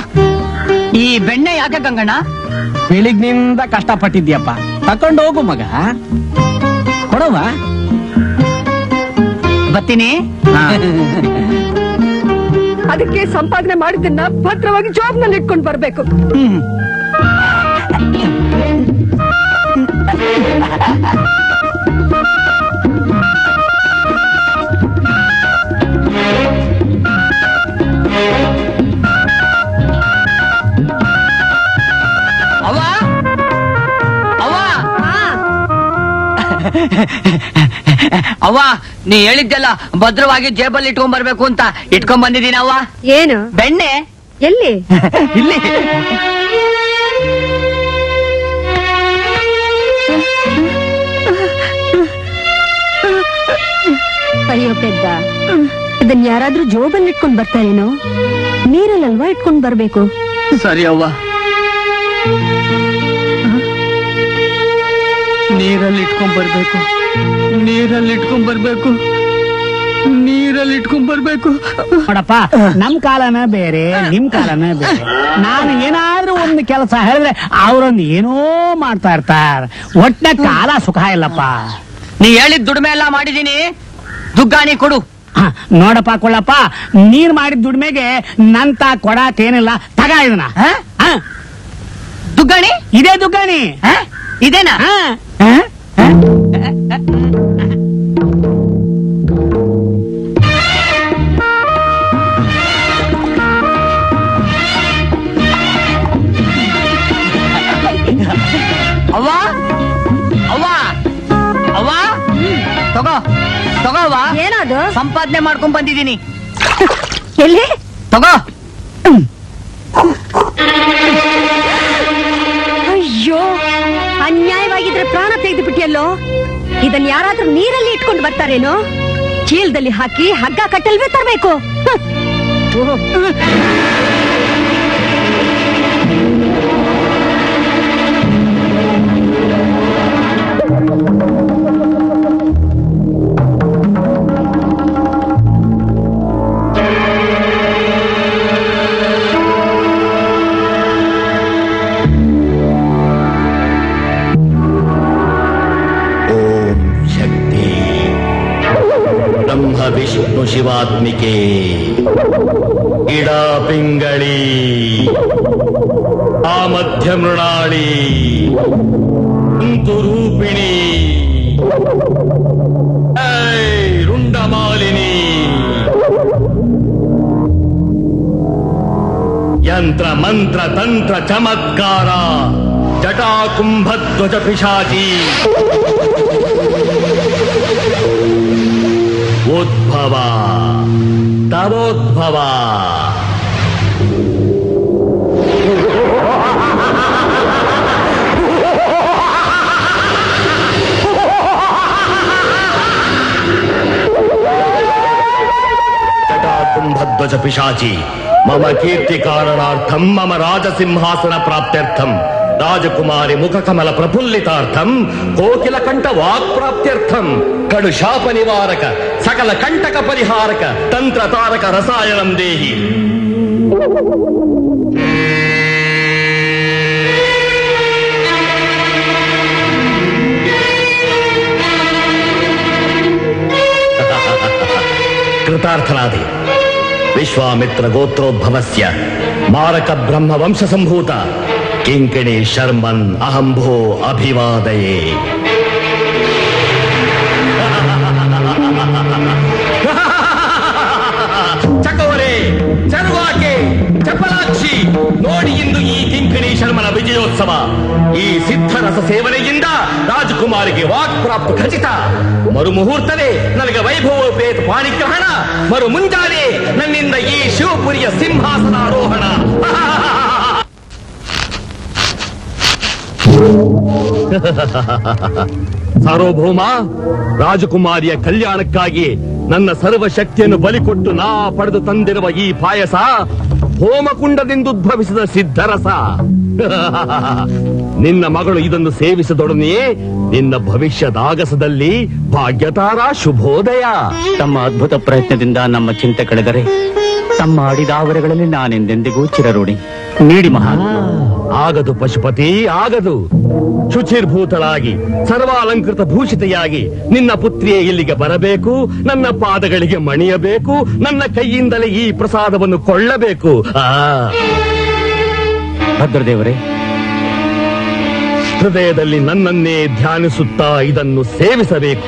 ಈ ಬೆಣ್ಣೆ ಯಾಕೆ ಗಂಗಣ್ಣ ಬೆಳಿಗ್ನಿಂದ ಕಷ್ಟಪಟ್ಟಿದ್ಯಪ್ಪ. ತಕೊಂಡು ಹೋಗು ಮಗ. ಕೊಡವಾ ಬರ್ತೀನಿ. ಅದಕ್ಕೆ ಸಂಪಾದನೆ ಮಾಡಿದ್ದನ್ನ ಭದ್ರವಾಗಿ ಜಾಬ್ನಲ್ಲಿ ಇಟ್ಕೊಂಡು ಬರ್ಬೇಕು. ಅವ್ವ? ಅವ್ವ? ಅವ್ವ ನೀ ಹೇಳಿದ್ದೆಲ್ಲ ಭದ್ರವಾಗಿ ಜೇಬಲ್ಲಿ ಇಟ್ಕೊಂಡ್ ಬರ್ಬೇಕು ಅಂತ ಇಟ್ಕೊಂಡ್ ಬಂದಿದ್ದೀನಿ ಅವ್ವ? ಏನು? ಬೆಣ್ಣೆ? ಎಲ್ಲಿ? ಇಲ್ಲಿ. ಅಯ್ಯೋ ಪೆದ್ದ ಇದನ್ ಯಾರಾದ್ರೂ ಜೋಬಲ್ಲಿ ಇಟ್ಕೊಂಡ್ ಬರ್ತಾರೇನೋ? ನೀರಲ್ಲಲ್ವಾ ಇಟ್ಕೊಂಡ್ ಬರ್ಬೇಕು? ಸರಿ ಅವ್ವ. ನೀರಲ್ಲಿ ಇಟ್ಕೊಂಡ್ ಬರ್ಬೇಕು. ನೀರಲ್ಲಿ ಇಟ್ಕೊಂಡ್ ಬರ್ಬೇಕು. ನೀರಲ್ಲಿ ಇಟ್ಕೊಂಡ್ ಬರ್ಬೇಕು. ನೋಡಪ್ಪ ನಮ್ ಕಾಲನ ಬೇರೆ ನಿಮ್ ಕಾಲನ ಬೇರೆ. ನಾನು ಏನಾದ್ರೂ ಒಂದು ಕೆಲಸ ಹೇಳಿದ್ರೆ ಅವ್ರೊಂದು ಏನೋ ಮಾಡ್ತಾ ಇರ್ತಾರ. ಒಟ್ಟ ಕಾಲ ಸುಖ ಇಲ್ಲಪ್ಪ. ನೀ ಹೇಳಿದ ದುಡಿಮೆ ಎಲ್ಲ ಮಾಡಿದೀನಿ. ದುಗ್ಗಾಣಿ ಕೊಡು. ಹ, ನೋಡಪ್ಪ ಕೊಳ್ಳಪ್ಪ ನೀನ್ ಮಾಡಿದ ದುಡಿಮೆಗೆ ನಂತ ಕೊಡಾಕೇನಿಲ್ಲ ತಗ ಇದನ್ನ. ಹ? ಹ, ದುಗ್ಗಾಣಿ ಇದೇ ದುಗ್ಗಾಣಿ ಹ? ಇದೇನಾ? ಹ. ಅವ್ವ? ಅವ್ವ? ಅವ್ವ? ತಗೋ. ತಗೋ ಅವ್ವ. ಏನದು? ಸಂಪಾದನೆ ಮಾಡ್ಕೊಂಡ್ ಬಂದಿದ್ದೀನಿ. ಎಲ್ಲಿ? ತಗೋ. ಬಿಟ್ಟಿಯಲ್ಲೋ ಇದನ್ ಯಾರಾದ್ರೂ ನೀರಲ್ಲಿ ಇಟ್ಕೊಂಡು ಬರ್ತಾರೇನೋ? ಚೀಲದಲ್ಲಿ ಹಾಕಿ ಹಗ್ಗ ಕಟ್ಟಲ್ವೇ ತರಬೇಕು? ಶಿವಾತ್ಮಿಕೆ ಇಡಾ ಪಿಂಗಳಿ ಆ ಮಧ್ಯ ಮೃಣಾಳಿ ರೂಪಿಣಿ ರುಂಡಮಾಲಿನಿ ಯಂತ್ರ ಮಂತ್ರ ತಂತ್ರ ಚಮತ್ಕಾರ ಜಟಾಕುಂಭಧ್ವಜ ಪಿಶಾಚಿ ಉದ್ಭವ ತವೋದ್ಭವ भवा। तमोद्भवा कुंभध्वज पिशाची, मम कीर्ति कारणार्थम मम राजसिंहासन प्राप्त्यर्थम राजकुमारी मुख मुखकमल प्रफुल्लितार्थम कोकिलकंठ वाक् प्राप्त्यर्थम ಶಾಪ ನಿವಾರಕ ಸಕಲ ಕಂಟಕ ಪರಿಹಾರಕ ತಂತ್ರ ತಾರಕ ರಸಾಯನಂ ದೇಹಿ ಕೃತಾರ್ಥನಾದಿ ವಿಶ್ವಾಮಿತ್ರ ಗೋತ್ರೋದ್ಭವಸ್ಯ ಮಾರಕ ಬ್ರಹ್ಮ ವಂಶ ಸಂಭೂತ ಕಿಂಕಿಣಿ ಶರ್ಮನ್ ಅಹಂಭೋ ಅಭಿವಾದಯೇ ಚಕೋರೆ ವಿಜಯೋತ್ಸವ ಈ ಸಿದ್ಧರಸ ಸೇವನೆಯಿಂದ ರಾಜಕುಮಾರಿಗೆ ವಾಕ್ ಪ್ರಾಪ್ತ ಖಚಿತ. ಮರು ಮುಹೂರ್ತವೇ ನನಗೆ ವೈಭವೋಪೇತ ಪಾಣಿಗ್ರಹಣ. ಮರು ಮುಂಜಾನೆ ನನ್ನಿಂದ ಈ ಶಿವಪುರಿಯ ಸಿಂಹಾಸನಾರೋಹಣ. ಸಾರ್ವಭೌಮ, ರಾಜಕುಮಾರಿಯ ಕಲ್ಯಾಣಕ್ಕಾಗಿ ನನ್ನ ಸರ್ವ ಶಕ್ತಿಯನ್ನು ಬಲಿಕೊಟ್ಟು ನಾ ಪಡೆದು ತಂದಿರುವ ಈ ಪಾಯಸ ಹೋಮಕುಂಡದಿಂದ ಉದ್ಭವಿಸಿದ ಸಿದ್ಧರಸ. ನಿನ್ನ ಮಗಳು ಇದನ್ನು ಸೇವಿಸದೊಡನೆಯೇ ನಿನ್ನ ಭವಿಷ್ಯದಾಗಸದಲ್ಲಿ ಭಾಗ್ಯತಾರ ಶುಭೋದಯ. ತಮ್ಮ ಅದ್ಭುತ ಪ್ರಯತ್ನದಿಂದ ನಮ್ಮ ಚಿಂತೆ ಕಳೆದರೆ ತಮ್ಮ ಅಡಿದಾವರೆಗಳಲ್ಲಿ ನಾನೆಂದೆಂದಿಗೂ ಚಿರರೂಢಿ ನೀಡಿ ಮಹಾ ಆಗದು ಪಶುಪತಿ ಆಗದು. ಶುಚಿರ್ಭೂತಳಾಗಿ ಸರ್ವಾಲಂಕೃತ ಭೂಷಿತೆಯಾಗಿ ನಿನ್ನ ಪುತ್ರಿಯೇ ಇಲ್ಲಿಗೆ ಬರಬೇಕು ನನ್ನ ಪಾದಗಳಿಗೆ ಮಣಿಯಬೇಕು ನನ್ನ ಕೈಯಿಂದಲೇ ಈ ಪ್ರಸಾದವನ್ನು ಕೊಳ್ಳಬೇಕು. ಆ. ಭದ್ರದೇವರೇ. ಹೃದಯದಲ್ಲಿ ನನ್ನನ್ನೇ ಧ್ಯಾನಿಸುತ್ತಾ ಇದನ್ನು ಸೇವಿಸಬೇಕು.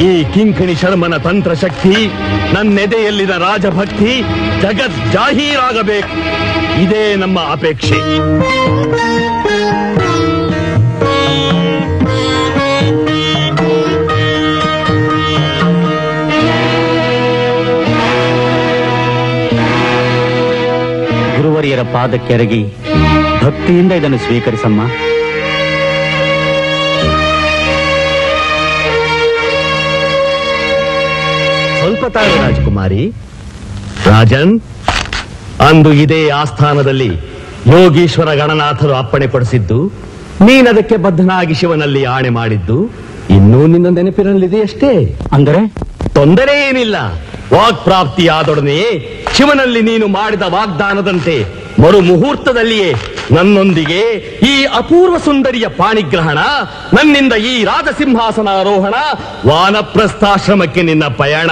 ಈ ಕಿಂಕಣಿ ಶರ್ಮನ ತಂತ್ರಶಕ್ತಿ, ನನ್ನೆದೆಯಲ್ಲಿನ ರಾಜಭಕ್ತಿ, ಜಗತ್ ಜಾಹೀರಾಗಬೇಕು. ಇದೇ ನಮ್ಮ ಅಪೇಕ್ಷೆ. ಗುರುವರಿಯರ ಪಾದಕ್ಕೆರಗಿ ಭಕ್ತಿಯಿಂದ ಇದನ್ನು ಸ್ವೀಕರಿಸಮ್ಮ. ಸ್ವಲ್ಪ ತಾಳು ರಾಜಕುಮಾರಿ ರಾಜನ್ ಅಂದು ಇದೇ ಆಸ್ಥಾನದಲ್ಲಿ ಯೋಗೀಶ್ವರ ಗಣನಾಥರು ಅಪ್ಪಣೆ ಪಡಿಸಿದ್ದು ನೀನದಕ್ಕೆ ಬದ್ಧನಾಗಿ ಶಿವನಲ್ಲಿ ಆಣೆ ಮಾಡಿದ್ದು ಇನ್ನೂ ನಿನ್ನ ನೆನಪಿನಲ್ಲಿದೆಯಷ್ಟೇ ಅಂದರೆ? ತೊಂದರೆ ಏನಿಲ್ಲ ವಾಗ್ ಪ್ರಾಪ್ತಿಯಾದೊಡನೆ ಶಿವನಲ್ಲಿ ನೀನು ಮಾಡಿದ ವಾಗ್ದಾನದಂತೆ ಮರು ಮುಹೂರ್ತದಲ್ಲಿಯೇ ನನ್ನೊಂದಿಗೆ ಈ ಅಪೂರ್ವ ಸುಂದರಿಯ ಪಾಣಿಗ್ರಹಣ, ನನ್ನಿಂದ ಈ ರಾಜಸಿಂಹಾಸನಾರೋಹಣ, ವಾನಪ್ರಸ್ಥಾಶ್ರಮಕ್ಕೆ ನಿನ್ನ ಪಯಣ.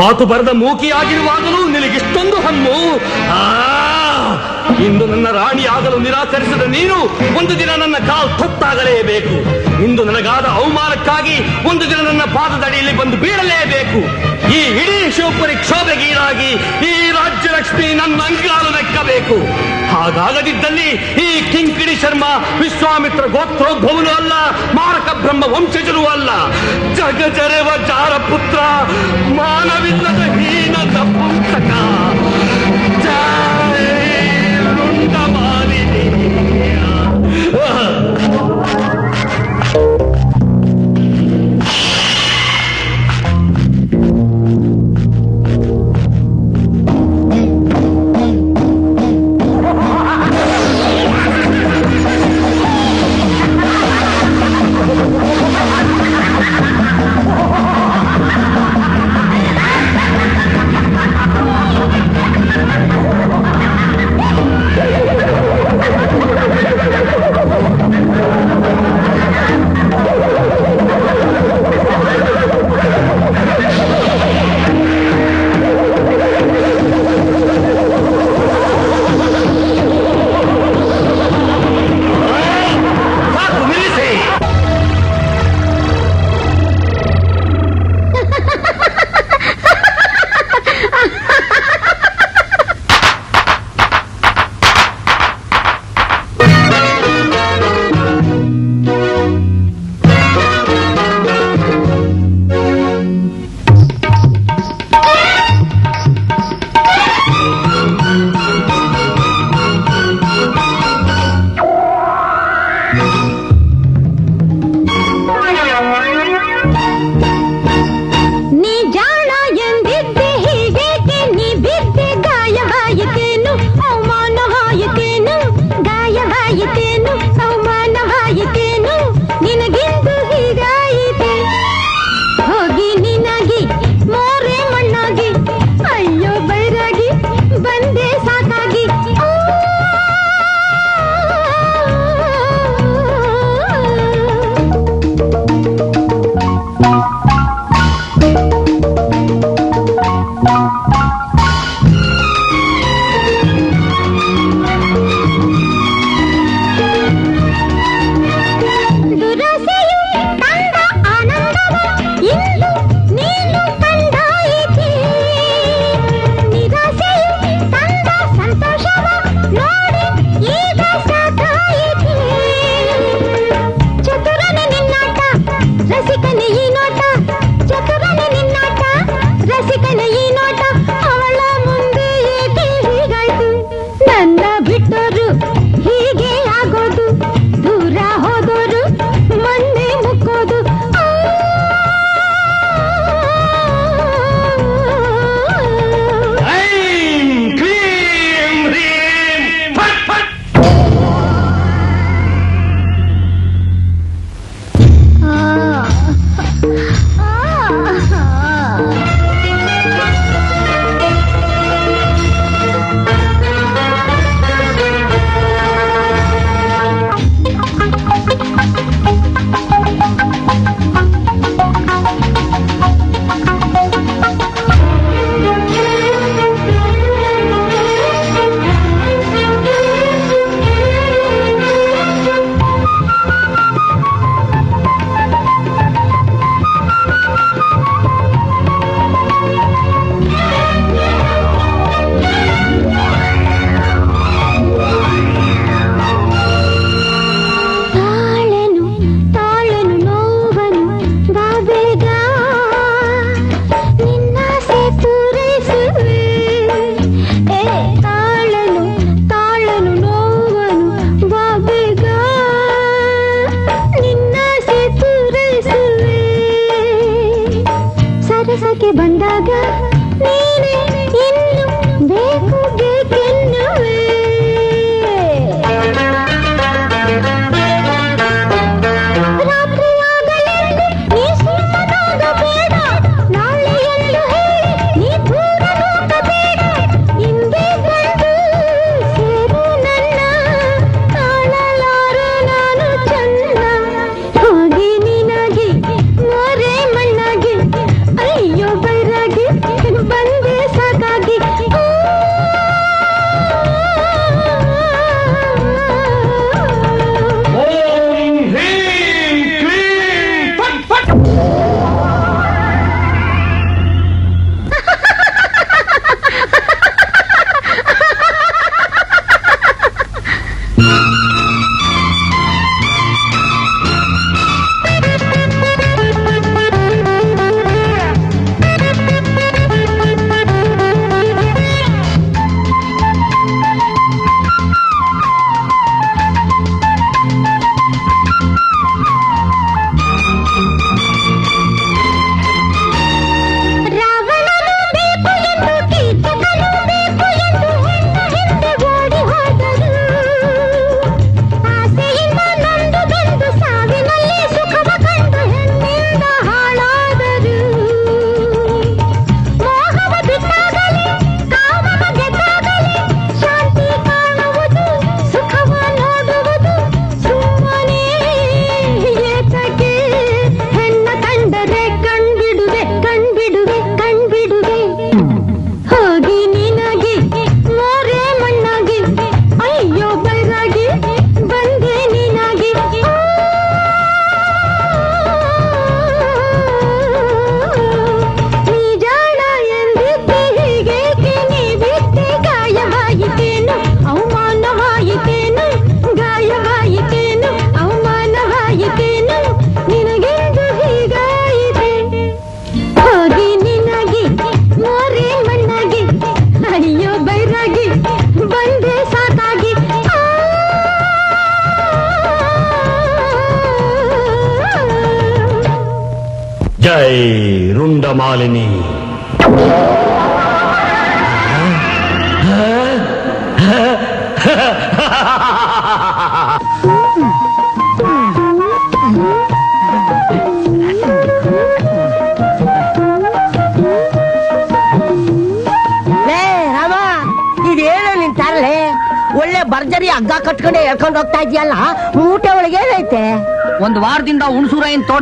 ಮಾತು ಬರದ ಮೂಕಿಯಾಗಿರುವಾಗಲೂ ನಿನಗಿಷ್ಟೊಂದು ಆ, ಇಂದು ನನ್ನ ರಾಣಿಯಾಗಲು ನಿರಾಕರಿಸಿದ ನೀನು ಒಂದು ದಿನ ನನ್ನ ಕಾಲ್ ತೊತ್ತಾಗಲೇಬೇಕು. ಇಂದು ನನಗಾದ ಅವಮಾನಕ್ಕಾಗಿ ಒಂದು ದಿನ ನನ್ನ ಪಾದದಡಿಯಲ್ಲಿ ಬಂದು ಬೀಳಲೇಬೇಕು. ಈ ಇಡೀ ಶಿವಪುರಿ ಕ್ಷೋಭೆಗೀಡಾಗಿ ಈ ರಾಜ್ಯ ಲಕ್ಷ್ಮಿ ನನ್ನ ಅಂಗಾಲು ನೆಕ್ಕಬೇಕು ಹಾಗಾಗದಿದ್ದಲ್ಲಿ ಈ ಕಿಂಕಿಡಿ ಶರ್ಮ ವಿಶ್ವಾಮಿತ್ರ ಗೋತ್ರೋದ್ಭವನು ಅಲ್ಲ, ಮಾರಕ ಬ್ರಹ್ಮ ವಂಶಜರು ಅಲ್ಲ. ಜಗಜರೆವ ಜಾರ ಪುತ್ರ ಮಾನವಿಲ್ಲದ ಹೀನ ನಪುಂಸಕ ಬಂದಾಗ ನೀನೆ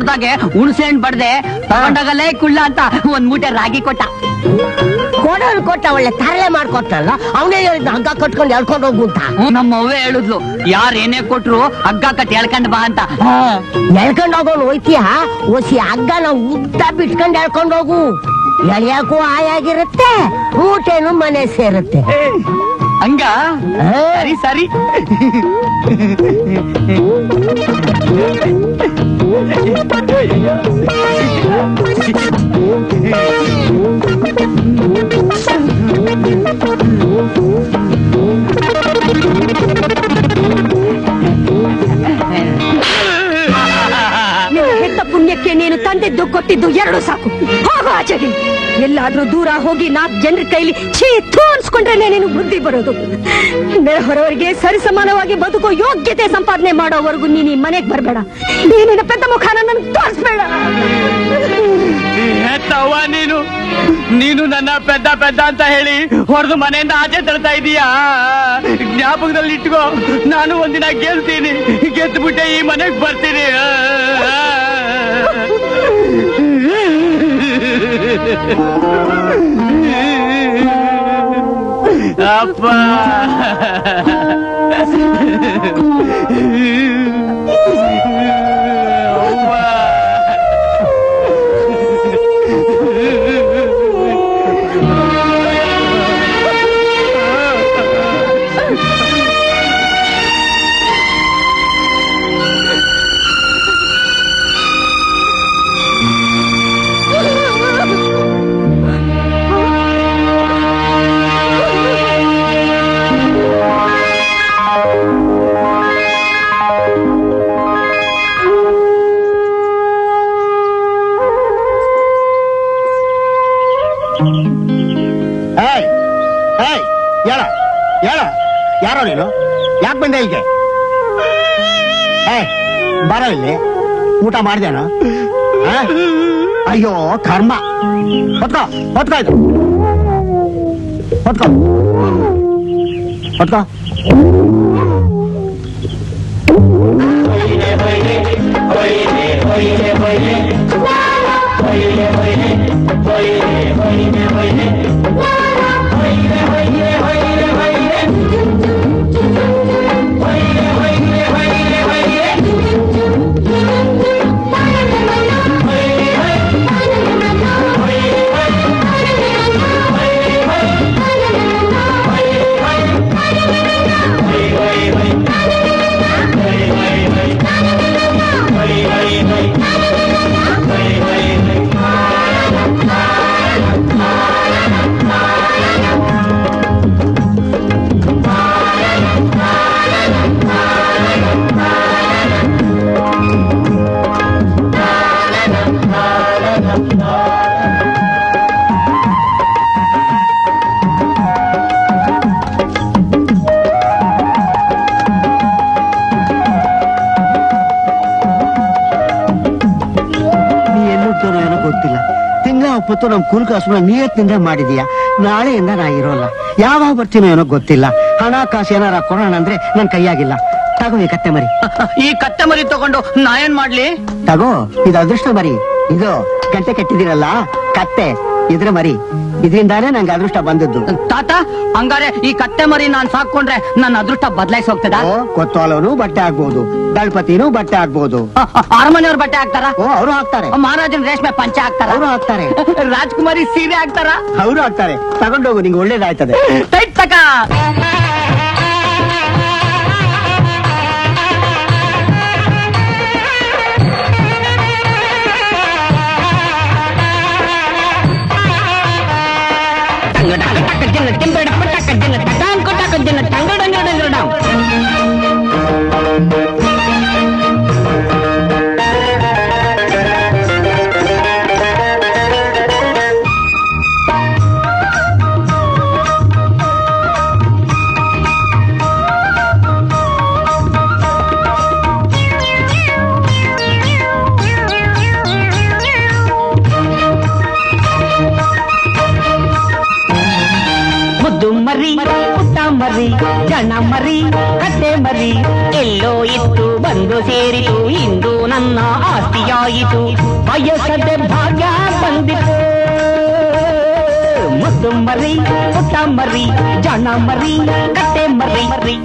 ತೋಟದಾಗೆ ಹುಣಸೆ ಹಣ್ಣು ಬಡ್ದೆ ತಗೊಂಡಾಗಲೇ ಕುಳ್ಳ ಅಂತ ಒಂದ್ ಮೂಟೆ ರಾಗಿ ಕೊಟ್ಟ. ಕೊಡೋನ್ ಕೊಟ್ಟ ಒಳ್ಳೆ ತರಲೆ ಮಾಡ್ಕೊಟ್ಟಲ್ಲ ಅವನೇ ಹೇಳಿದ್ನ ಹಗ್ಗ ಕಟ್ಕೊಂಡು ಹೇಳ್ಕೊಂಡು ಹೋಗು ಅಂತ. ನಮ್ಮ ಅವ್ವೆ ಹೇಳಿದ್ಲು ಯಾರ್ ಏನೇ ಕೊಟ್ರು ಹಗ್ಗ ಕಟ್ಟಿ ಎಳ್ಕೊಂಡ್ ಬಾ ಅಂತ. ಎಳ್ಕೊಂಡು ಹೋಗೋನು ಹೋಯ್ತೀಯ? ಒಸಿ ಹಗ್ಗನ ಉದ್ದ ಬಿಟ್ಕೊಂಡು ಹೇಳ್ಕೊಂಡು ಹೋಗು. ಎಳೆಯಕ್ಕೂ ಆಯಾಗಿರುತ್ತೆ ಊಟೇನು ಮನೆ ಸೇರುತ್ತೆ. ಹಂಗ? ಸರಿ ಸರಿ. ಹೆತ್ತ ಪುಣ್ಯಕ್ಕೆ ನೀನು ತಂದಿದ್ದು ಕೊಟ್ಟಿದ್ದು ಎರಡು ಸಾಕು. ಹೋಗು ಆಚೆಗೆ ಎಲ್ಲಾದ್ರೂ ದೂರ ಹೋಗಿ ನಾಲ್ಕು ಜನರ ಕೈಲಿ ಛೀ ಥೂ ಅನ್ಸ್ಕೊಂಡ್ರೆ ನೀನು ಬುದ್ಧಿ ಬರೋದು. ಹೊರವರಿಗೆ ಸರಿಸಮಾನವಾಗಿ ಬದುಕೋ ಯೋಗ್ಯತೆ ಸಂಪಾದನೆ ಮಾಡೋವರೆಗೂ ನೀನು ಈ ಮನೆಗೆ ಬರಬೇಡ. ನೀನಿನ ಪೆದ್ದ ಮುಖಾನ ನನಗೆ ತೋರಿಸ್ಬೇಡ. ನೀನು. ನೀನು ನನ್ನ ಪೆದ್ದ ಪೆದ್ದ ಅಂತ ಹೇಳಿ ಹೊರದು ಮನೆಯಿಂದ ಆಚೆ ತಳ್ತಾ ಇದೀಯಾ? ಜ್ಞಾಪಕದಲ್ಲಿ ಇಟ್ಕೋ ನಾನು ಒಂದಿನ ಗೆಲ್ತೀನಿ. ಗೆದ್ಬಿಟ್ಟೆ ಈ ಮನೆಗ್ ಬರ್ತೀನಿ. ಅಪ್ಪ ಊಟ ಮಾಡ್ದೇನೋ ಆ? ಅಯ್ಯೋ ಕರ್ಮ ಹೊತ್ಕೋ ಹೊತ್ಕೋ ಇದು ಹೊತ್ಕೋ ಹೊತ್ಕೋ ಒಪ್ಪತ್ತು ನಮ್ ಕೂಲ್ ಕಾಸು ನಿಯತ್ನಿಂದ ಮಾಡಿದೀಯ. ನಾಳೆಯಿಂದ ನಾ ಇರೋಲ್ಲ. ಯಾವಾಗ ಬರ್ತೀನೋ ಏನೋ ಗೊತ್ತಿಲ್ಲ. ಹಣ ಕಾಸು ಏನಾರ ಕೊಡೋಣ ಅಂದ್ರೆ ನನ್ ಕೈಯಾಗಿಲ್ಲ. ತಗೋ ಈ ಕತ್ತೆ ಮರಿ. ಈ ಕತ್ತೆ ಮರಿ ತಗೊಂಡು ನಾ ಏನ್ ಮಾಡ್ಲಿ? ತಗೋ ಇದು ಅದೃಷ್ಟ ಮರಿ. ಇದು ಗಂಟೆ ಕಟ್ಟಿದಿರಲ್ಲ ಕತ್ತೆ ಇದ್ರ ಮರಿ. ಇದರಿಂದಾನೇ ನಂಗೆ ಅದೃಷ್ಟ ಬಂದದ್ದು. ತಾತ ಹಂಗಾರೆ ಈ ಕತ್ತೆ ಮರಿ ನಾನ್ ಸಾಕೊಂಡ್ರೆ ನನ್ನ ಅದೃಷ್ಟ ಬದಲಾಯಿಸಿ ಹೋಗ್ತದ? ಕೊತ್ತೋಲವನು ಬಟ್ಟೆ ಆಗ್ಬಹುದು ಗಣಪತಿನೂ ಬಟ್ಟೆ ಆಗ್ಬಹುದು ಅರಮನೆಯವ್ರ ಬಟ್ಟೆ ಹಾಕ್ತಾರ? ಓ ಅವರು ಹಾಕ್ತಾರೆ. ಮಹಾರಾಜನ ರೇಷ್ಮೆ ಪಂಚ ಹಾಕ್ತಾರ? ಅವರು ಹಾಕ್ತಾರೆ. ರಾಜ್ಕುಮಾರಿ ಸೀರೆ ಹಾಕ್ತಾರ? ಅವರು ಹಾಕ್ತಾರೆ. ತಗೊಂಡೋಗು ನಿಂಗೆ ಒಳ್ಳೇದಾಯ್ತದೆ. ಟೈಟ್ ತಕ! ಮುದ್ದು ಬಂದು ಸೇರಿತು. ಇಂದು ನನ್ನ ಆಸ್ತಿಯಾಯಿತು. ಬಯಸದೆ ಭಾಗ್ಯ ಬಂದಿತು ಮುದ್ದು ಮರಿ, ಪುಟ್ಟ ಮರಿ, ಜನ ಮರಿ ಕತ್ತೆ ಮರಿ ಮರಿ.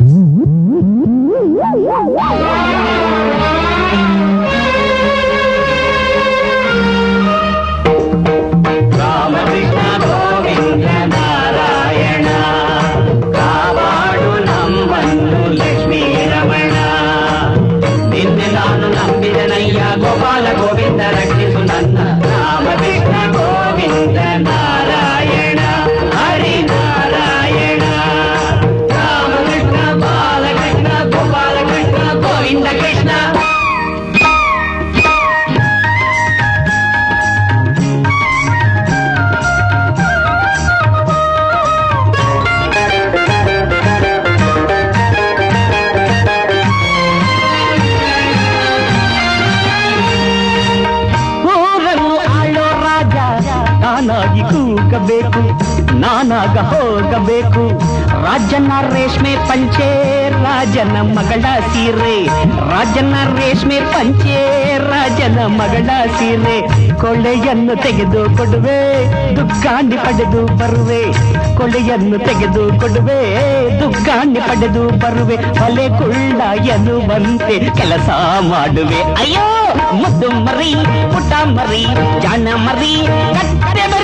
ನಾನಾಗ ಹೋಗಬೇಕು. ರಾಜನ ರೇಷ್ಮೆ ಪಂಚೆ, ರಾಜನ ಮಗಳ ಸೀರೆ. ರಾಜನ ರೇಷ್ಮೆ ಪಂಚೆ, ರಾಜನ ಮಗಳ ಸೀರೆ. ಕೊಳ್ಳೆಯನ್ನು ತೆಗೆದು ಕೊಡುವೆ ದುಗ್ಗಾಣಿ ಪಡೆದು ಬರುವೆ. ಕೊಳ್ಳೆಯನ್ನು ತೆಗೆದು ಕೊಡುವೆ ದುಗ್ಗಾಣಿ ಪಡೆದು ಬರುವೆ. ಒಲೆ ಕುಳ್ಳ ಎನ್ನುವಂತೆ ಕೆಲಸ ಮಾಡುವೆ. ಅಯ್ಯೋ, ಮುದ್ದು ಮರಿ, ಪುಟ ಮರಿ, ಜಾಣ ಮರಿ ಕತ್ತೆ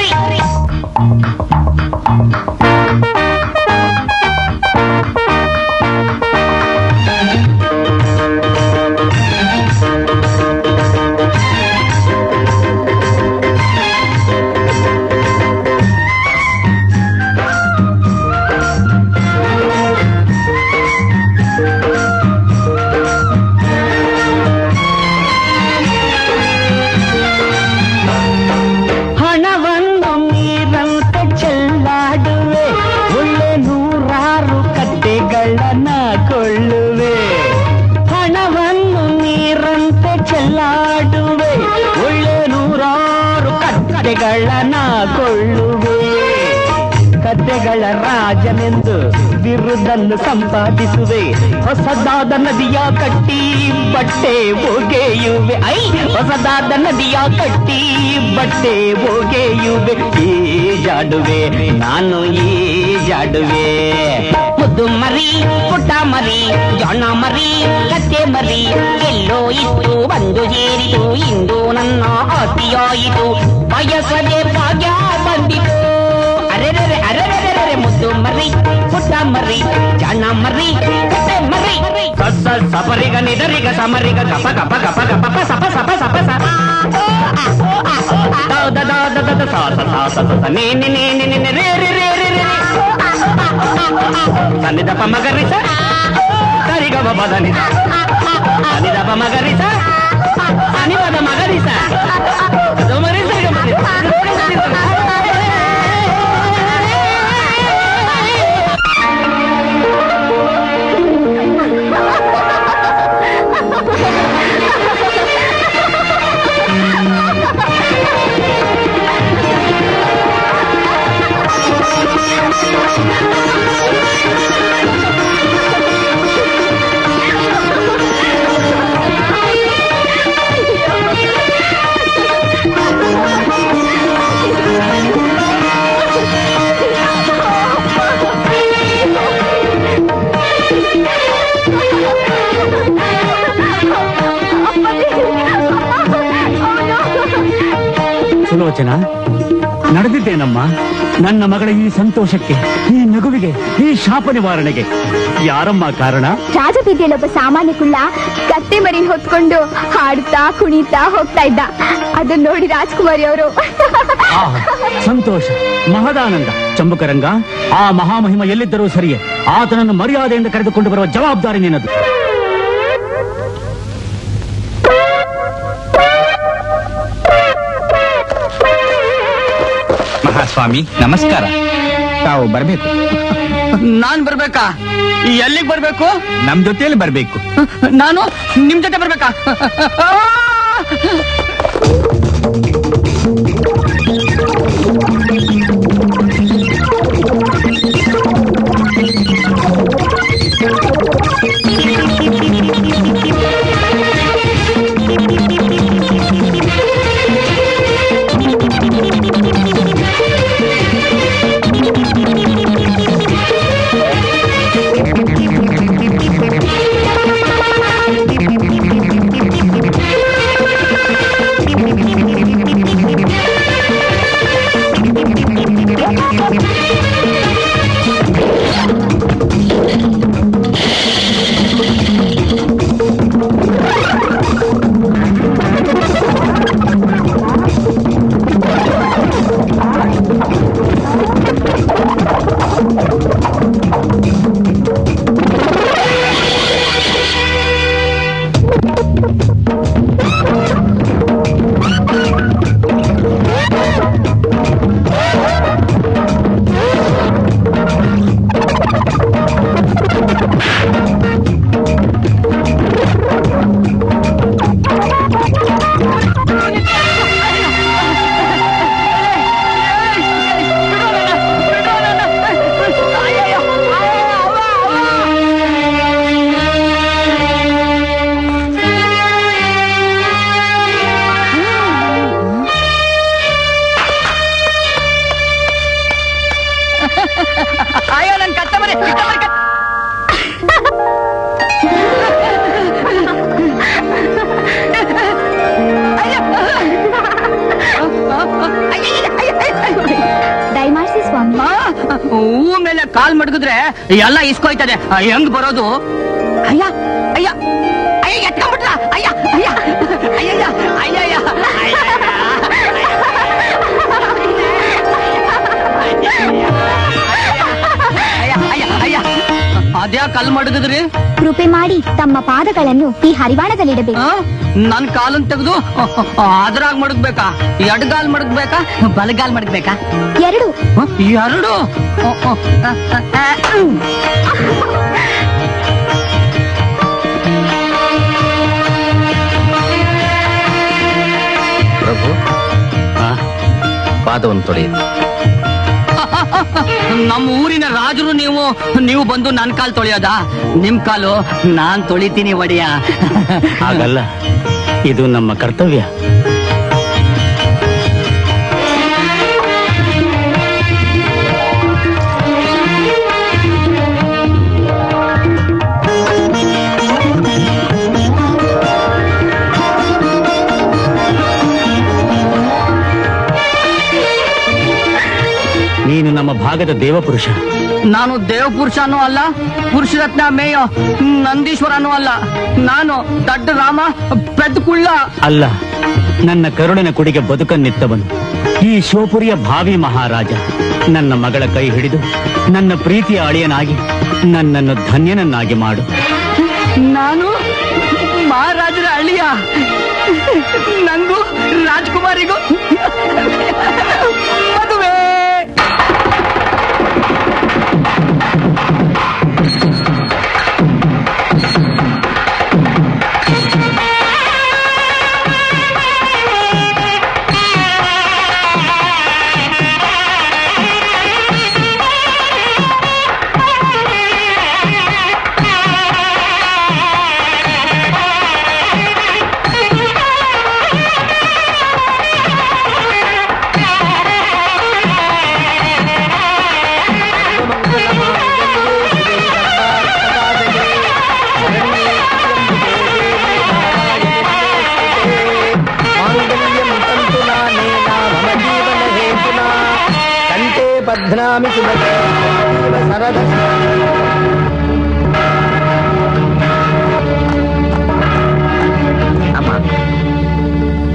ಬಿರುದನ್ನು ಸಂಪಾದಿಸುವೆ. ಹೊಸದಾದ ನದಿಯ ಕಟ್ಟಿ ಬಟ್ಟೆ ಒಗೆಯುವೆ. ಐ, ಹೊಸದಾದ ನದಿಯ ಕಟ್ಟಿ ಬಟ್ಟೆ ಒಗೆಯುವೆ. ಈಜಾಡುವೆ ನಾನು ಈಜಾಡುವೆ ಮುದ್ದು ಮರಿ, ಪುಟ್ಟ ಮರಿ, ಜೊಣ ಮರಿ, ಕತ್ತೆ ಮರಿ, ಎಲ್ಲೋ ಇತ್ತು, ಬಂದು ಸೇರಿತು ಇಂದು ನನ್ನ ಆತಿಯಾಯಿತು ಬಯಸದೆ ಭಾಗ್ಯ ಬಂದಿತು ಅರೆರೆ ಮುದ್ದು ಮರಿ ಪುಟ್ಟ ಮರಿ ಜನ ಮರಿ ಕತ್ತೆ ಮರಿ ಸಸ ಸಪರಿಗ ನಿದರಿಗ ಸಮರಿಗ ಗಪ ಗಪ ಗಪ ಗಪ ಪ ಸಪ ಸಪ ಸಪ ಸ ದ ದ ದ ದ ದ ದ ಸ ಸ ಸ ಸ ಸ ಸ ನೇ ನೇ ನೇ ನೇ ನೇ ನೇ ರೇ ರೇ ರೇ ರೇ ರೇ ಸನ್ನಿದಪ ಮಗರಿ ಸ ಸರಿಗ ಬಬ ಧನಿ ಸನ್ನಿದಪ ಮಗರಿ ಸ ಅನಿಪದ ಮಗರಿ ಸ ಅದು ಸುಲೋಚನ ನಡೆದಿದ್ದೇನಮ್ಮ? ನನ್ನ ಮಗಳ ಈ ಸಂತೋಷಕ್ಕೆ ಈ ನಗುವಿಗೆ ಈ ಶಾಪ ನಿವಾರಣೆಗೆ ಯಾರಮ್ಮ ಕಾರಣ? ರಾಜಬೀದಿಯಲ್ಲೊಬ್ಬ ಸಾಮಾನ್ಯ ಕುಳ್ಳ ಕತ್ತೆ ಮರಿ ಹೊತ್ಕೊಂಡು ಹಾಡ್ತಾ ಕುಣಿತಾ ಹೋಗ್ತಾ ಇದ್ದ. ಅದನ್ನ ನೋಡಿ ರಾಜ್ಕುಮಾರಿ ಅವರು. ಸಂತೋಷ ಮಹದಾನಂದ ಚಂಬುಕರಂಗ. ಆ ಮಹಾಮಹಿಮ ಎಲ್ಲಿದ್ದರೂ ಸರಿಯೇ. ಆತನನ್ನು ಮರ್ಯಾದೆಯಿಂದ ಕರೆದುಕೊಂಡು ಬರುವ ಜವಾಬ್ದಾರಿ ನಿನ್ನದು. ಮಹಾಸ್ವಾಮಿ ನಮಸ್ಕಾರ. ತಾವು ಬರಬೇಕು. ನಾನ್ ಬರ್ಬೇಕಾ? ಎಲ್ಲಿಗೆ ಬರ್ಬೇಕು? ನಮ್ ಜೊತೆಯಲ್ಲಿ ಬರ್ಬೇಕು. ನಾನು ನಿಮ್ ಜೊತೆ ಬರ್ಬೇಕಾ? ಇಸ್ಕೊಯ್ತದೆ. ಹೆಂಗ್ ಬರೋದು? ಕಲ್ ಮಡಗಿದ್ರಿ ಕೃಪೆ ಮಾಡಿ ತಮ್ಮ ಪಾದಗಳನ್ನು ಈ ಹರಿವಾಣದಲ್ಲಿಡಬೇಕು. ನನ್ ಕಾಲನ್ ತೆಗೆದು ಅದ್ರಾಗ ಮಡಗ್ಬೇಕಾ? ಎಡಗಾಲ್ ಮಡಗ್ಬೇಕಾ? ಬಲಗಾಲ್ ಮಡಗ್ಬೇಕಾ? ಎರಡು. ಎರಡು? ಪ್ರಭು ಪಾದವನ್ನು ತೊಳೆಯಿರಿ. ನಮ್ಮ ಊರಿನ ರಾಜರು ನೀವು ನೀವು ಬಂದು ನನ್ ಕಾಲು ತೊಳೆಯೋದಾ? ನಿಮ್ ಕಾಲು ನಾನ್ ತೊಳಿತೀನಿ ಒಡೆಯ. ಹಾಗಲ್ಲ. ಇದು ನಮ್ಮ ಕರ್ತವ್ಯ. ನಮ್ಮ ಭಾಗದ ದೇವಪುರುಷ. ನಾನು ದೇವಪುರುಷನೂ ಅಲ್ಲ ಪುರುಷರತ್ನ ಮೇಯ ನಂದೀಶ್ವರನೂ ಅಲ್ಲ. ನಾನು ದಡ್ಡ ರಾಮ ಪೆದ್ಕುಳ್ಳ ಅಲ್ಲ ನನ್ನ ಕರುಣಿನ ಕುಡಿಗೆ ಬದುಕನ್ನಿತ್ತವನು. ಈ ಶಿವಪುರಿಯ ಭಾವಿ ಮಹಾರಾಜ ನನ್ನ ಮಗಳ ಕೈ ಹಿಡಿದು ನನ್ನ ಪ್ರೀತಿಯ ಅಳಿಯನಾಗಿ ನನ್ನನ್ನು ಧನ್ಯನನ್ನಾಗಿ ಮಾಡು. ನಾನು ಮಹಾರಾಜರ ಅಳಿಯ. ನಂಗೂ ರಾಜ್ಕುಮಾರಿಗೂ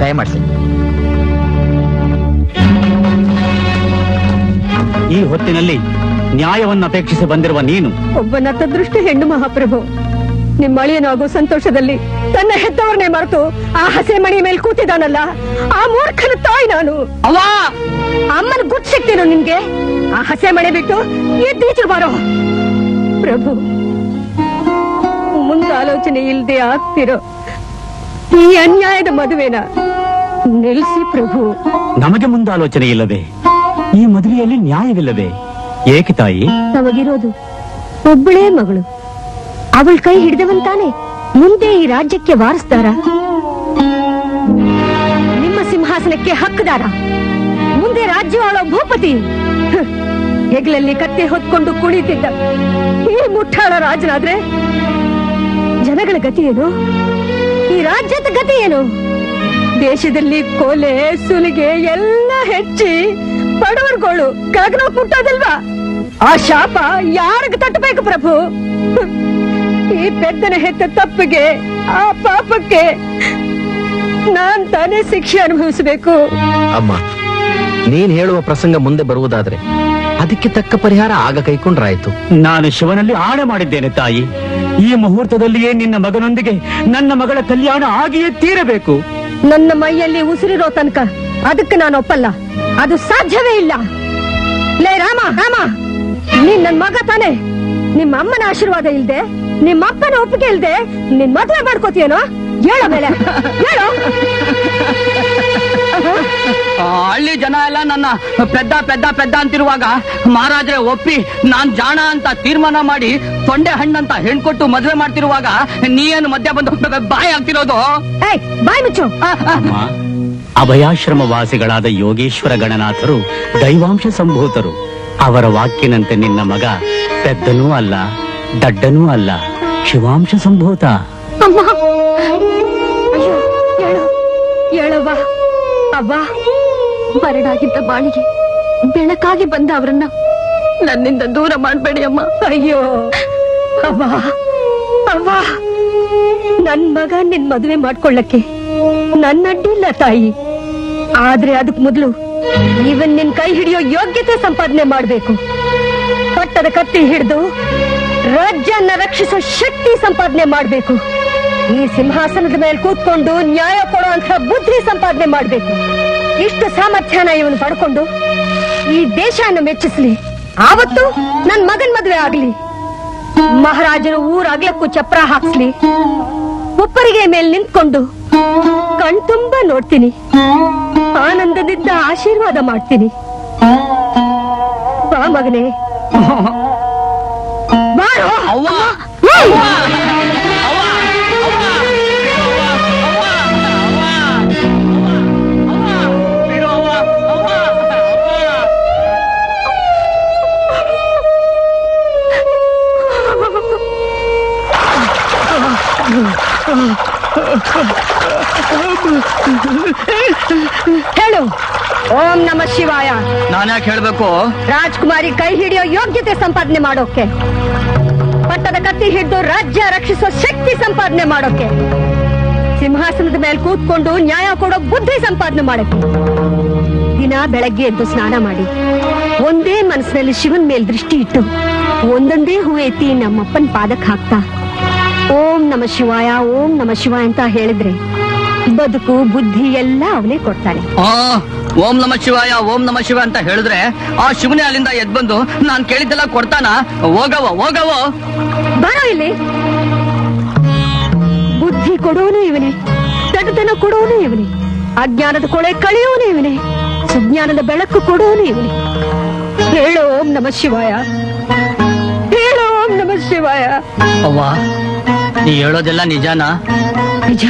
ದಯಮಾಡಿಸಿ. ಈ ಹೊತ್ತಿನಲ್ಲಿ ನ್ಯಾಯವನ್ನು ಅಪೇಕ್ಷಿಸಿ ಬಂದಿರುವ ನೀನು. ಒಬ್ಬ ನತದೃಷ್ಟ ಹೆಣ್ಣು ಮಹಾಪ್ರಭು. ನಿಮ್ಮ ಅಳಿಯನಾಗೋ ಸಂತೋಷದಲ್ಲಿ ತನ್ನ ಹೆತ್ತವರನ್ನೇ ಮರೆತು ಆ ಹಸೆ ಮಣಿ ಮೇಲೆ ಕೂತಿದಾನಲ್ಲ ಆ ಮೂರ್ಖನ ತಾಯಿ ನಾನು. ಅವ್ವ! ಅಮ್ಮನ ಗುಡ್ ಸಿಗ್ತೀನೋ ನಿನ್ಗೆ ಆ ಹಸೆ ಮಣೆ ಬಿಟ್ಟು ಎದ್ದೀಚು ಬಾರೋ. ಪ್ರಭು ಮುಂದಾಲೋಚನೆ ಇಲ್ಲದೆ ಆಗ್ತಿರೋ ಈ ಅನ್ಯಾಯದ ಮದುವೆನ ನಿಲ್ಸಿ ಪ್ರಭು. ನಮಗೆ ಮುಂದಾಲೋಚನೆ ಇಲ್ಲದೆ ಈ ಮದುವೆಯಲ್ಲಿ ನ್ಯಾಯವಿಲ್ಲದೆ ಏಕೆ ತಾಯಿ? ನಮಗಿರೋದು ಒಬ್ಬಳೇ ಮಗಳು. ಅವಳ ಕೈ ಹಿಡಿದವಂತಾನೆ ಮುಂದೆ ಈ ರಾಜ್ಯಕ್ಕೆ ವಾರಸ್ದಾರ. ನಿಮ್ಮ ಸಿಂಹಾಸನಕ್ಕೆ ಹಕ್ಕದಾರ. ಮುಂದೆ ರಾಜ್ಯ ಭೂಪತಿ. ಹೆಗ್ಲಲ್ಲಿ ಕತ್ತೆ ಹೊತ್ಕೊಂಡು ಕುಳಿತಿದ್ದ ಈ ಮುಟ್ಟಾಳ ರಾಜನಾದ್ರೆ ಜನಗಳ ಗತಿ ಏನು? ಈ ರಾಜ್ಯದ ಗತಿ ಏನು? ದೇಶದಲ್ಲಿ ಕೊಲೆ ಸುಲಿಗೆ ಎಲ್ಲ ಹೆಚ್ಚಿ ಬಡವರುಗಳು ಗಗನ ಪುಟ್ಟದಲ್ವಾ ಆ ಶಾಪ ಯಾರಿಗ ತಟ್ಟಬೇಕು ಪ್ರಭು? ಈ ಪೆದ್ದನ ಹೆತ್ತ ತಪ್ಪಿಗೆ ಆ ಪಾಪಕ್ಕೆ ನಾನ್ ತಾನೇ ಶಿಕ್ಷೆ ಅನುಭವಿಸಬೇಕು. ಅಮ್ಮ ನೀನ್ ಹೇಳುವ ಪ್ರಸಂಗ ಮುಂದೆ ಬರುವುದಾದ್ರೆ ಅದಕ್ಕೆ ತಕ್ಕ ಪರಿಹಾರ ಆಗ ಕೈಕೊಂಡ್ರಾಯ್ತು. ನಾನು ಶಿವನಲ್ಲಿ ಆಣೆ ಮಾಡಿದ್ದೇನೆ ತಾಯಿ. ಈ ಮುಹೂರ್ತದಲ್ಲಿಯೇ ನಿನ್ನ ಮಗನೊಂದಿಗೆ ನನ್ನ ಮಗಳ ಕಲ್ಯಾಣ ಆಗಿಯೇ ತೀರಬೇಕು. ನನ್ನ ಮೈಯಲ್ಲಿ ಉಸಿರಿರೋ ತನಕ ಅದಕ್ಕೆ ನಾನು ಒಪ್ಪಲ್ಲ. ಅದು ಸಾಧ್ಯವೇ ಇಲ್ಲ. ಲೇ, ರಾಮ ರಾಮ! ನೀನ್ ನನ್ ಮಗ ತಾನೆ? ನಿಮ್ಮ ಅಮ್ಮನ ಆಶೀರ್ವಾದ ಇಲ್ದೆ, ನಿಮ್ಮ ಅಪ್ಪನ ಒಪ್ಪಿಗೆ ಇಲ್ದೆ ನಿನ್ ಮದ್ವೆ ಮಾಡ್ಕೋತೀಯನೋ? ಹೇಳೋ ಮೇಲೆ ಹೇಳೋ. ಆ ಹಳ್ಳಿ ಜನ ಎಲ್ಲ ನನ್ನ ಪೆದ್ದ ಪೆದ್ದ ಪೆದ್ದ ಅಂತಿರುವಾಗ ಮಹಾರಾಜ್ರೆ ಒಪ್ಪಿ ನಾನ್ ಜಾಣ ಅಂತ ತೀರ್ಮಾನ ಮಾಡಿ ತೊಂಡೆ ಹಣ್ಣಂತ ಹೆಣ್ಕೊಟ್ಟು ಮದ್ವೆ ಮಾಡ್ತಿರುವಾಗ ನೀನು ಮಧ್ಯ ಬಂದು ಬಾಯಿ ಆಗ್ತಿರೋದು ಏಯ್ ಬಾಯ್ ಮುಚ್ಚು. ಅಮ್ಮ ಅಭಯಾಶ್ರಮ ವಾಸಿಗಳಾದ ಯೋಗೇಶ್ವರ ಗಣನಾಥರು ದೈವಾಂಶ ಸಂಭೂತರು ಅವರ ವಾಕ್ಯನಂತೆ ನಿನ್ನ ಮಗ ಪೆದ್ದನೂ ಅಲ್ಲ ದಡ್ಡನೂ ಅಲ್ಲ ಶಿವಾಂಶ ಸಂಭೂತ. ಅಮ್ಮ. ಅಯ್ಯೋ ಹೇಳು. ಹೇಳವ್ವ. ಅವ್ವ ಬರಡಾಗಿದ್ದ ಬಾಳಿಗೆ ಬೆಳಕಾಗಿ ಬಂದ ಅವರನ್ನ ನನ್ನಿಂದ ದೂರ ಮಾಡಬೇಡಿ ಅಮ್ಮ. ಅಯ್ಯೋ. ಅವ್ವ ಅವ್ವ. ನನ್ ಮಗ ನಿನ್ ಮದುವೆ ಮಾಡ್ಕೊಳ್ಳಕ್ಕೆ ನನ್ನ ಅಡ್ಡಿಲ್ಲ ತಾಯಿ. ಆದ್ರೆ ಅದಕ್ ಮೊದಲು ಇವನ್ ನಿನ್ ಕೈ ಹಿಡಿಯೋ ಯೋಗ್ಯತೆ ಸಂಪಾದನೆ ಮಾಡ್ಬೇಕು. ಪಟ್ಟದ ಕತ್ತಿ ಹಿಡಿದು ರಾಜ್ಯನ್ನ ರಕ್ಷಿಸೋ ಶಕ್ತಿ ಸಂಪಾದನೆ ಮಾಡ್ಬೇಕು. ಈ ಸಿಂಹಾಸನದ ಮೇಲೆ ಕೂತ್ಕೊಂಡು ನ್ಯಾಯ ಕೊಡುವಂತ ಬುದ್ಧಿ ಸಂಪಾದನೆ ಮಾಡಬೇಕು. ಇಷ್ಟು ಸಾಮರ್ಥ್ಯನ ಇವನು ಪಡ್ಕೊಂಡು ಈ ದೇಶವನ್ನು ಮೆಚ್ಚಿಸ್ಲಿ. ಆವತ್ತು ನನ್ ಮಗನ್ ಮದುವೆ ಆಗ್ಲಿ. ಮಹಾರಾಜರು ಊರಾಗ್ಲಕ್ಕೂ ಚಪ್ರ ಹಾಕ್ಸ್ಲಿ. ಉಪ್ಪರಿಗೆ ಮೇಲೆ ನಿಂತ್ಕೊಂಡು ಕಣ್ತುಂಬ ನೋಡ್ತೀನಿ. ಆನಂದದಿಂದ ಆಶೀರ್ವಾದ ಮಾಡ್ತೀನಿ. ಬಾ ಮಗನೇ. ಬಾರೋ. ಹೇಳು. ಓಂ ನಮ ಶಿವಾಯ. ನಾನು ಯಾಕೆ ಹೇಳ್ಬೇಕು? ರಾಜ್ಕುಮಾರಿ ಕೈ ಹಿಡಿಯೋ ಯೋಗ್ಯತೆ ಸಂಪಾದನೆ ಮಾಡೋಕೆ. ಪಟ್ಟದ ಕತ್ತಿ ಹಿಡಿದು ರಾಜ್ಯ ರಕ್ಷಿಸೋ ಶಕ್ತಿ ಸಂಪಾದನೆ ಮಾಡೋಕೆ. ಸಿಂಹಾಸನದ ಮೇಲೆ ಕೂತ್ಕೊಂಡು ನ್ಯಾಯ ಕೊಡೋ ಬುದ್ಧಿ ಸಂಪಾದನೆ ಮಾಡಕ್ಕೆ ದಿನ ಬೆಳಗ್ಗೆ ಎದ್ದು ಸ್ನಾನ ಮಾಡಿ. ಒಂದೇ ಮನಸ್ಸಿನಲ್ಲಿ ಶಿವನ್ ಮೇಲೆ ದೃಷ್ಟಿ ಇಟ್ಟು ಒಂದೊಂದೇ ಹೂ ಎತ್ತಿ ನಮ್ಮಪ್ಪನ ಪಾದಕ್ಕೆ ಹಾಕ್ತಾ ಓಂ ನಮ ಶಿವಾಯ ಓಂ ನಮ ಶಿವಾಯ ಅಂತ ಹೇಳಿದ್ರೆ ಬದುಕು ಬುದ್ಧಿ ಎಲ್ಲ ಅವನೇ ಕೊಡ್ತಾನೆ. ಆ, ಓಂ ನಮ ಶಿವಾಯ ಓಂ ನಮ ಶಿವ ಅಂತ ಹೇಳಿದ್ರೆ ಆ ಶಿವನೇ ಅಲ್ಲಿಂದ ಎದ್ ಬಂದು ನಾನ್ ಕೇಳಿದ್ದೆಲ್ಲ ಕೊಡ್ತಾನ? ಹೋಗವ ಹೋಗವ ಬರೋ ಇಲ್ಲಿ. ಬುದ್ಧಿ ಕೊಡೋನು ಇವನೇ ದಡ್ಡತನ ಕೊಡೋನು ಇವನೇ ಅಜ್ಞಾನದ ಕೊಳೆ ಕಳೆಯೋನು ಇವನೇ ಸುಜ್ಞಾನದ ಬೆಳಕು ಕೊಡೋನು ಇವನೇ. ಹೇಳು ಓಂ ನಮ ಶಿವಾಯ ಹೇಳೋ ಓಂ ನಮ ಶಿವಾಯ. ಅವ್ವ ನೀ ಹೇಳೋದೆಲ್ಲ ನಿಜಾನ? ನಿಜ.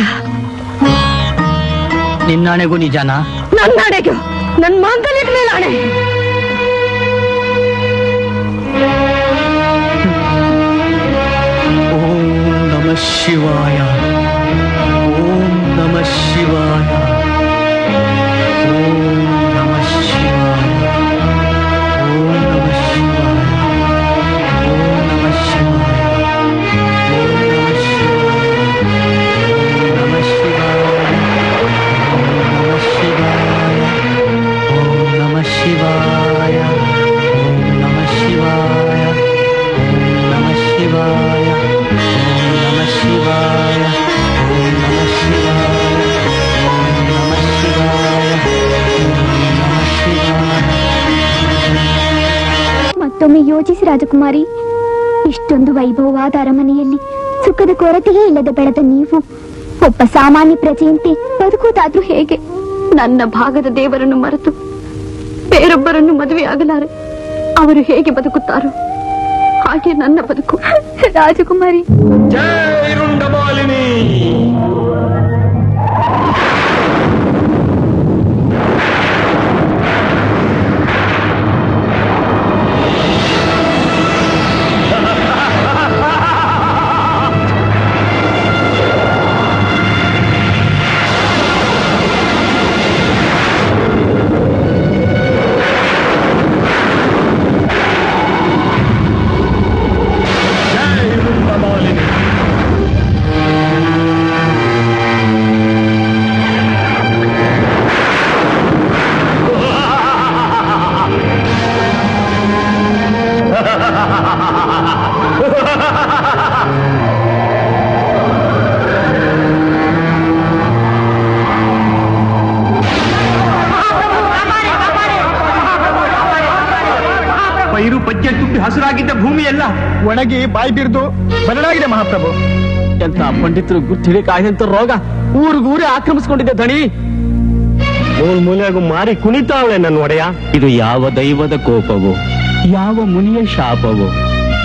ನಿನ್ನಾಣೆಗೂ ನಿಜಾನಾ? ನನ್ನ ಹಣೆಗೂ ನನ್ ಮಾಂಗಲ್ಯದ ಮೇಲೆ ಆಣೆ ಓಂ ನಮ ಶಿವಾಯ. ಮತ್ತೊಮ್ಮೆ ಯೋಚಿಸಿ ರಾಜಕುಮಾರಿ, ಇಷ್ಟೊಂದು ವೈಭವವಾದ ಅರಮನೆಯಲ್ಲಿ ಸುಖದ ಕೊರತೆಯೇ ಇಲ್ಲದೆ ಬೆಳೆದ ನೀವು, ಒಬ್ಬ ಸಾಮಾನ್ಯ ಪ್ರಜೆಯಂತೆ ಬದುಕುವುದಾದ್ರೂ ಹೇಗೆ? ನನ್ನ ಭಾಗದ ದೇವರನ್ನು ಮರೆತು ಬೇರೊಬ್ಬರನ್ನು ಮದುವೆಯಾಗಲಾರೆ ಅವರು ಹೇಗೆ ಬದುಕುತ್ತಾರೋ? ಹಾಗೆ ನನ್ನ ಬದುಕು. ರಾಜಕುಮಾರಿ. ಒಣಗಿ ಬಾಯಿ ಬಿರಿದು ಬರಡಾಗಿದೆ ಮಹಾಪ್ರಭು. ಎಂತ ಪಂಡಿತರು ಗುರ್ತಿಡಿಕಾಯ್ದಂತ ರೋಗ. ಊರಿಗೂರೇ ಆಕ್ರಮಿಸ್ಕೊಂಡಿದ್ದೆ ದಣಿ ಮೂಲ್ ಮೂಲೆಯಾಗು ಮಾರಿ ಕುಣಿತಾವಳೆ ನನ್ನ ಒಡೆಯ. ಇದು ಯಾವ ದೈವದ ಕೋಪವೋ? ಯಾವ ಮುನಿಯ ಶಾಪವೋ?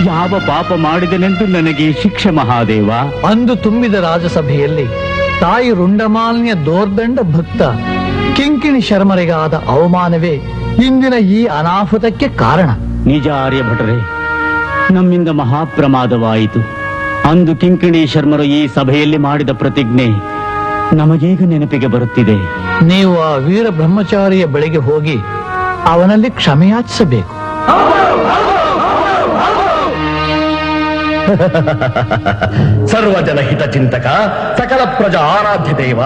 ಯಾವ ಪಾಪ ಮಾಡಿದನೆಂದು ನನಗೆ ಶಿಕ್ಷೆ ಮಹಾದೇವ. ಅಂದು ತುಂಬಿದ ರಾಜಸಭೆಯಲ್ಲಿ ತಾಯಿ ರುಂಡಮಾಲಿನ್ಯ ದೋರ್ದಂಡ ಭಕ್ತ ಕಿಂಕಿಣಿ ಶರ್ಮರಿಗಾದ ಅವಮಾನವೇ ಇಂದಿನ ಈ ಅನಾಹುತಕ್ಕೆ ಕಾರಣ. ನಿಜ ಆರ್ಯಭಟರೇ ನಮ್ಮಿಂದ ಮಹಾಪ್ರಮಾದವಾಯಿತು. ಅಂದು ಕಿಂಕಿಣಿ ಶರ್ಮರು ಈ ಸಭೆಯಲ್ಲಿ ಮಾಡಿದ ಪ್ರತಿಜ್ಞೆ ನಮಗೀಗ ನೆನಪಿಗೆ ಬರುತ್ತಿದೆ. ನೀವು ಆ ವೀರ ಬ್ರಹ್ಮಚಾರಿಯ ಬಳಿಗೆ ಹೋಗಿ ಅವನಲ್ಲಿ ಕ್ಷಮೆಯಾಚಿಸಬೇಕು ಸರ್ವಜನ ಹಿತ ಚಿಂತಕ ಸಕಲ ಪ್ರಜಾ ಆರಾಧ್ಯ ದೇವ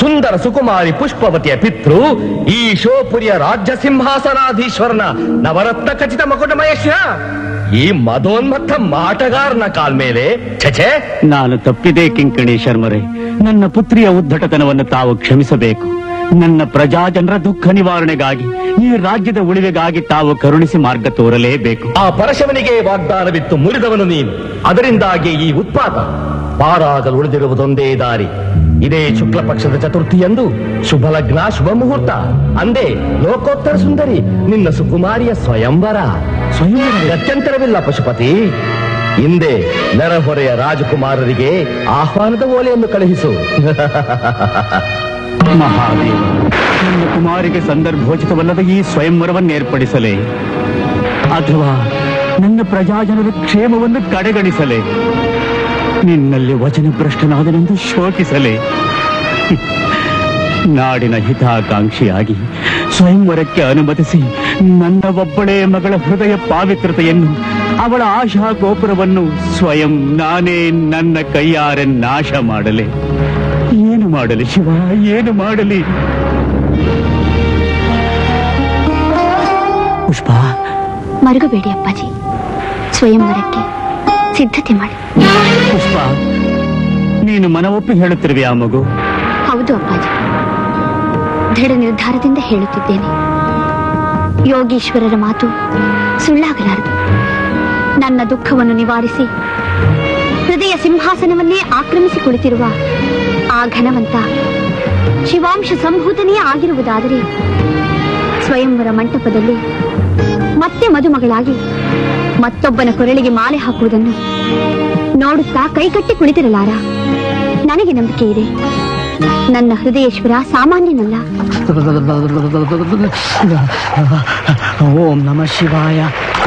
ಸುಂದರ ಸುಕುಮಾರಿ ಪುಷ್ಪವತಿಯ ಪಿತೃ ಈ ಶೋಪುರಿಯ ರಾಜ್ಯ ಸಿಂಹಾಸನಾಧೀಶ್ವರನ ನವರತ್ನ ಖಚಿತ ಮಕುಟ ಮಹೇಶ ಈ ಮದೋನ್ಮತ್ತ ಮಾಟಗಾರನ ಕಾಲ್ಮೇಲೆ ಛೆ ನಾನು ತಪ್ಪಿದೆ ಕಿಂಕಣಿ ಶರ್ಮರೇ. ನನ್ನ ಪುತ್ರಿಯ ಉದ್ದಟತನವನ್ನು ತಾವು ಕ್ಷಮಿಸಬೇಕು. ನನ್ನ ಪ್ರಜಾ ಜನರ ದುಃಖ ನಿವಾರಣೆಗಾಗಿ ಈ ರಾಜ್ಯದ ಉಳಿವೆಗಾಗಿ ತಾವು ಕರುಣಿಸಿ ಮಾರ್ಗ ತೋರಲೇಬೇಕು. ಆ ಪರಶವನಿಗೆ ವಾಗ್ದಾನವಿತ್ತು ಮುರಿದವನು ನೀನು. ಅದರಿಂದಾಗಿ ಈ ಉತ್ಪಾತ ಪಾರಾಗಲು ಉಳಿದಿರುವುದೊಂದೇ ದಾರಿ. ಇದೇ ಶುಕ್ಲ ಪಕ್ಷದ ಚತುರ್ಥಿಯಂದು ಶುಭ ಲಗ್ನ ಶುಭ ಮುಹೂರ್ತ ಅಂದೇ ಲೋಕೋತ್ತರ ಸುಂದರಿ ನಿನ್ನ ಸುಕುಮಾರಿಯ ಸ್ವಯಂವರ. ಸ್ವಯಂವರ ಅತ್ಯಂತರವಿಲ್ಲ ಪಶುಪತಿ. ಹಿಂದೆ ನೆರಹೊರೆಯ ರಾಜಕುಮಾರರಿಗೆ ಆಹ್ವಾನದ ಓಲೆಯನ್ನು ಕಳುಹಿಸು. ಮಹಾದೇವ ನನ್ನ ಕುಮಾರಿಗೆ ಸಂದರ್ಭೋಚಿತವಲ್ಲದ ಈ ಸ್ವಯಂವರವನ್ನು ಏರ್ಪಡಿಸಲೇ. ಅಥವಾ ನನ್ನ ಪ್ರಜಾಜನರ ಕ್ಷೇಮವನ್ನು ಕಡೆಗಣಿಸಲೇ. ನಿನ್ನಲ್ಲಿ ವಚನಭ್ರಷ್ಟನಾದನೆಂದು ಶೋಕಿಸಲೇ. ನಾಡಿನ ಹಿತಾಕಾಂಕ್ಷಿಯಾಗಿ ಸ್ವಯಂವರಕ್ಕೆ ಅನುಮತಿಸಿ ನನ್ನ ಒಬ್ಬಳೇ ಮಗಳ ಹೃದಯ ಪಾವಿತ್ರತೆಯನ್ನು ಅವಳ ಆಶಾ ಗೋಪುರವನ್ನು ಸ್ವಯಂ ನಾನೇ ನನ್ನ ಕೈಯಾರೆ ನಾಶ ಮಾಡಲಿ. ಏನು ಮಾಡಲಿ ಶಿವ ಏನು ಮಾಡಲಿ? ಪುಷ್ಪ. ಮರುಗಬೇಡಿ ಅಪ್ಪಾಜಿ. ಸ್ವಯಂವರಕ್ಕೆ ಸಿದ್ಧತೆ ಮಾಡಿ. ಪುಷ್ಪ ನೀನು ಮನವೊಪ್ಪಿ ಹೇಳುತ್ತಿರುವೆಯಾ ಮಗು. ಹೌದು ಅಪ್ಪಾಜಿ. ದೃಢ ನಿರ್ಧಾರದಿಂದ ಹೇಳುತ್ತಿದ್ದೇನೆ. ಯೋಗೀಶ್ವರರ ಮಾತು ಸುಳ್ಳಾಗಲಾರದು. ನನ್ನ ದುಃಖವನ್ನು ನಿವಾರಿಸಿ ಹೃದಯ ಸಿಂಹಾಸನವನ್ನೇ ಆಕ್ರಮಿಸಿ ಕುಳಿತಿರುವ ಆ ಘನವಂತ ಶಿವಾಂಶ ಸಂಭೂತನೇ ಆಗಿರುವುದಾದರೆ ಸ್ವಯಂವರ ಮಂಟಪದಲ್ಲಿ ಮತ್ತೆ ಮದುಮಗಳಾಗಿ ಮತ್ತೊಬ್ಬನ ಕೊರಳಿಗೆ ಮಾಲೆ ಹಾಕುವುದನ್ನು ನೋಡುತ್ತಾ ಕೈಕಟ್ಟಿ ಕುಳಿತಿರಲಾರ? ನನಗೆ ನಂಬಿಕೆ ಇದೆ ನನ್ನ ಹೃದಯೇಶ್ವರ ಸಾಮಾನ್ಯನಲ್ಲ ಓಂ ನಮ ಶಿವಾಯ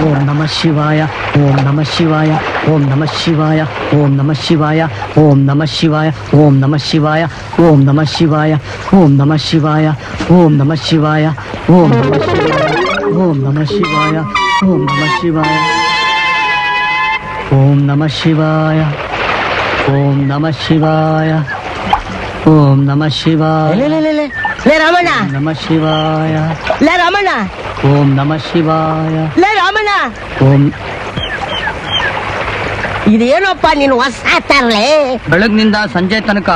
ಓಂ ನಮ ಶಿವಾಯ ಓಂ ನಮ ಶಿವಾಯ ಓಂ ನಮ ಶಿವಾಯ ಓಂ ನಮ ಶಿವಾಯ ಓಂ ನಮ ಶಿವಾಯ ಓಂ ನಮ ಶಿವಾಯ ಓಂ ನಮ ಶಿವಾಯ ಓಂ ನಮ ಶಿವಾಯ ಓಂ ನಮ ಶಿವಾಯ ಓಂ ನಮ ಶಿವಾಯ ಓಂ ನಮ ಶಿವಾಯ ಓಂ ನಮ ಶಿವಾಯ ಓಂ ನಮ ಶಿವಾಯ ಓಂ ನಮ ಶಿವಾಯ ಓಂ ನಮ ಶಿವಾಯ. ಲೇ, ರಾಮಣ್ಣ. ನಮ ಶಿವಾಯ. ಲೇ ರಾಮಣ್ಣ. ಓಂ ನಮ ಶಿವಾಯ. ಲೇ ರಾಮಣ್ಣ. ಓಂ ಇದೇನಪ್ಪ ನೀನು ಹೊಸ ತರ್ಲೆ? ಬೆಳಗ್ನಿಂದ ಸಂಜೆ ತನಕ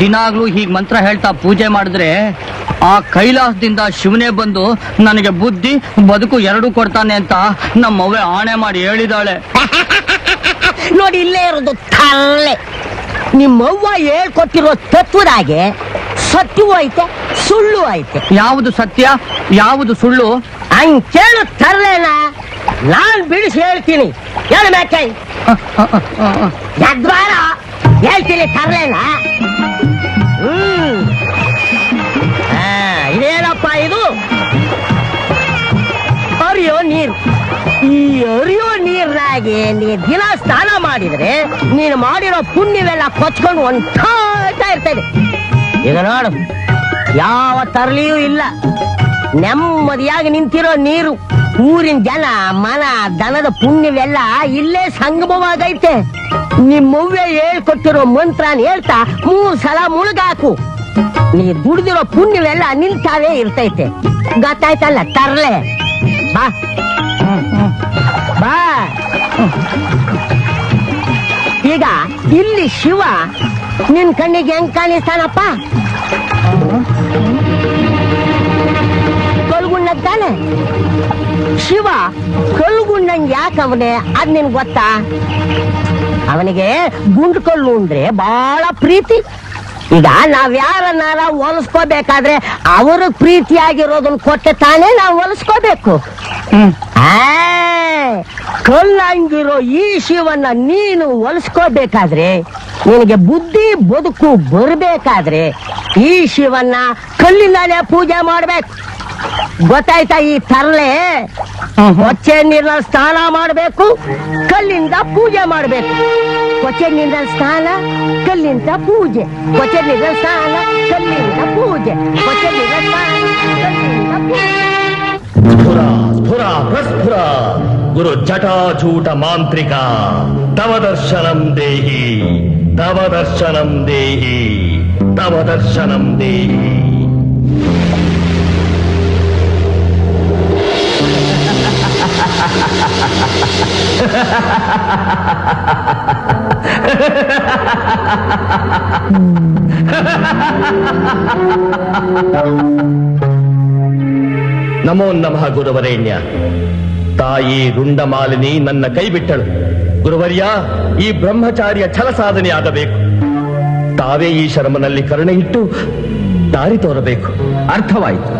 ದಿನಾಗ್ಲೂ ಹೀಗ್ ಮಂತ್ರ ಹೇಳ್ತಾ ಪೂಜೆ ಮಾಡಿದ್ರೆ ಆ ಕೈಲಾಸದಿಂದ ಶಿವನೇ ಬಂದು ನನಗೆ ಬುದ್ಧಿ ಬದುಕು ಎರಡೂ ಕೊಡ್ತಾನೆ ಅಂತ ನಮ್ಮವ್ವೆ ಆಣೆ ಮಾಡಿ ಹೇಳಿದಾಳೆ. ನೋಡಿ ಇಲ್ಲೇ ಇರೋದು ತರ್ಲೆ. ನಿಮ್ಮವ್ವ ಹೇಳ್ಕೊಟ್ಟಿರೋ ತತ್ವದಾಗೆ ಸತ್ಯವೂ ಐತೆ ಸುಳ್ಳು ಐತೆ ಯಾವುದು ಸತ್ಯ ಯಾವುದು ಸುಳ್ಳು? ಹಂಗ್ ಕೇಳು ತರಲೇನ. ನಾನ್ ಬಿಡಿಸಿ ಹೇಳ್ತೀನಿ. ಹೇಳು ಮ್ಯಾಕೈ. ಯದ್ವಾರ ಹೇಳ್ತೀನಿ ತರಲೇನ. ಹ್ಮ್. ಇದೇನಪ್ಪ ಇದು? ಅರಿಯೋ ನೀರು. ಈ ಹರಿಯೋ ನೀರ್ನಾಗೆ ನೀ ದಿನ ಸ್ನಾನ ಮಾಡಿದ್ರೆ ನೀನು ಮಾಡಿರೋ ಪುಣ್ಯವೆಲ್ಲ ಕೊಚ್ಕೊಂಡು ಹೊಂಟಾಯ್ತಾ ಇರ್ತದೆ ಈಗ ನೋಡು, ಯಾವ ತರಲಿಯೂ ಇಲ್ಲ. ನೆಮ್ಮದಿಯಾಗಿ ನಿಂತಿರೋ ನೀರು, ಊರಿನ ಜನ, ಮನ, ದನದ ಪುಣ್ಯವೆಲ್ಲ ಇಲ್ಲೇ ಸಂಗಮವಾಗೈತೆ. ನಿಮ್ಮವ್ವೆ ಹೇಳ್ಕೊಟ್ಟಿರೋ ಮಂತ್ರನ ಹೇಳ್ತಾ ಮೂರ್ ಸಲ ಮುಳುಗಾಕು. ನೀ ದುಡಿದಿರೋ ಪುಣ್ಯವೆಲ್ಲ ನಿಂತಾವೇ ಇರ್ತೈತೆ. ಗೊತ್ತಾಯ್ತಲ್ಲ, ತರ್ಲೆ. ಬಾ. ಈಗ ಇಲ್ಲಿ ಶಿವ ನಿನ್ ಕಣ್ಣಿಗೆ ಹೆಂಗ್ ಕಾಣಿಸ್ತಾನಪ್ಪ? ಕಲ್ಗುಣ್ಣದ್ದಾನೆ. ಶಿವ ಕಲ್ಗುಣ್ಣಂಗ್ ಅವನೇ ಅದ್ ನಿನ್ ಗೊತ್ತಾ? ಅವನಿಗೆ ಗುಂಡು ಕಲ್ಲು ಅಂದ್ರೆ ಬಹಳ ಪ್ರೀತಿ. ಈಗ ನಾವ್ ಯಾರನ್ನಾರ ಹೊಲಿಸ್ಕೋಬೇಕಾದ್ರೆ ಅವ್ರ ಪ್ರೀತಿಯಾಗಿರೋದನ್ನ ಕೊಟ್ಟೆ ತಾನೇ ನಾವು ಹೊಲಿಸ್ಕೋಬೇಕು. ಆ, ಕಲ್ಲಂಗಿರೋ ಈ ಶಿವನ್ನ ನೀನು ಒಲಿಸ್ಕೋಬೇಕಾದ್ರೆ ನಿನಗೆ ಬುದ್ಧಿ ಬದುಕು ಬರಬೇಕಾದ್ರೆ ಈ ಶಿವನ್ನ ಕಲ್ಲಿಂದಾನೇ ಪೂಜೆ ಮಾಡ್ಬೇಕು. ಗೊತ್ತಾಯ್ತಾ ಈ ತರಲೆ? ಕೊಚ್ಚೆ ನೀರಿನ ಸ್ನಾನ ಮಾಡಬೇಕು ಕಲ್ಲಿಂದ ಪೂಜೆ ಮಾಡಬೇಕು. ಕೊಚ್ಚೆ ನೀರಿನ ಸ್ನಾನ ಕಲ್ಲಿಂದ ಪೂಜೆ. ಕೊಚ್ಚೆ ನೀರಿನ ಸ್ನಾನ ಕಲ್ಲಿಂದ ಪೂಜೆ. ಕೊಚ್ಚೆ ನೀರಿನ ಸ್ನಾನ ಕಲ್ಲಿಂದ ಪೂಜೆ. ಸ್ಫುರ ಸ್ಫುರ ಪ್ರಸ್ಫುರ. గురు జటాజూట మాంత్రిక. తవ దర్శనం దేహి తవ దర్శనం దేహి తవ దర్శనం దేహి. నమో నమ గురువరేణ్య. ತಾಯಿ ರುಂಡಮಾಲಿನಿ ನನ್ನ ಕೈ ಬಿಟ್ಟಳು ಗುರುವರ್ಯ, ಈ ಬ್ರಹ್ಮಚಾರಿಯ ಛಲ ಸಾಧನೆಯಾಗಬೇಕು ತಾವೇ ಈ ಶರಮನಲ್ಲಿ ಕರುಣೆ ಇಟ್ಟು ದಾರಿ ತೋರಬೇಕು. ಅರ್ಥವಾಯಿತು.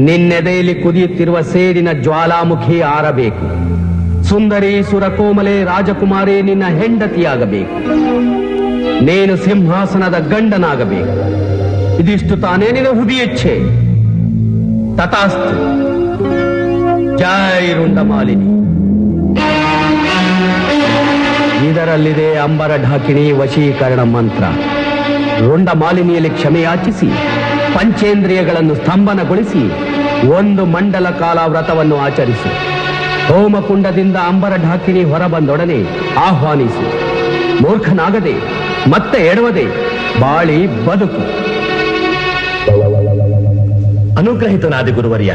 ನಿನ್ನೆದೆಯಲ್ಲಿ ಕುದಿಯುತ್ತಿರುವ ಸೇಡಿನ ಜ್ವಾಲಾಮುಖಿ ಆರಬೇಕು. ಸುಂದರಿ ಸುರಕೋಮಲೆ ರಾಜಕುಮಾರಿ ನಿನ್ನ ಹೆಂಡತಿಯಾಗಬೇಕು. ನೀನು ಸಿಂಹಾಸನದ ಗಂಡನಾಗಬೇಕು. ಇದಿಷ್ಟು ತಾನೇ ನಿನ್ನ ಹುದಿಯಚ್ಛೆ ತಥಾಸ್ತು. ಜೈ ರುಂಡಮಾಲಿನಿ ಇದರಲ್ಲಿದೆ ಅಂಬರ ಢಾಕಿಣಿ ವಶೀಕರಣ ಮಂತ್ರ. ರುಂಡ ಮಾಲಿನಿಯಲ್ಲಿ ಕ್ಷಮೆಯಾಚಿಸಿ ಪಂಚೇಂದ್ರಿಯಗಳನ್ನು ಸ್ತಂಭನಗೊಳಿಸಿ, ಒಂದು ಮಂಡಲ ಕಾಲ ವ್ರತವನ್ನು ಆಚರಿಸು, ಹೋಮಕುಂಡದಿಂದ ಅಂಬರ ಢಾಕಿಣಿ ಹೊರಬಂದೊಡನೆ ಆಹ್ವಾನಿಸಿ, ಮೂರ್ಖನಾಗದೆ, ಮತ್ತೆ ಎಡವದೆ ಬಾಳಿ ಬದುಕು. ಅನುಗ್ರಹಿತನಾದಿ ಗುರುವರ್ಯ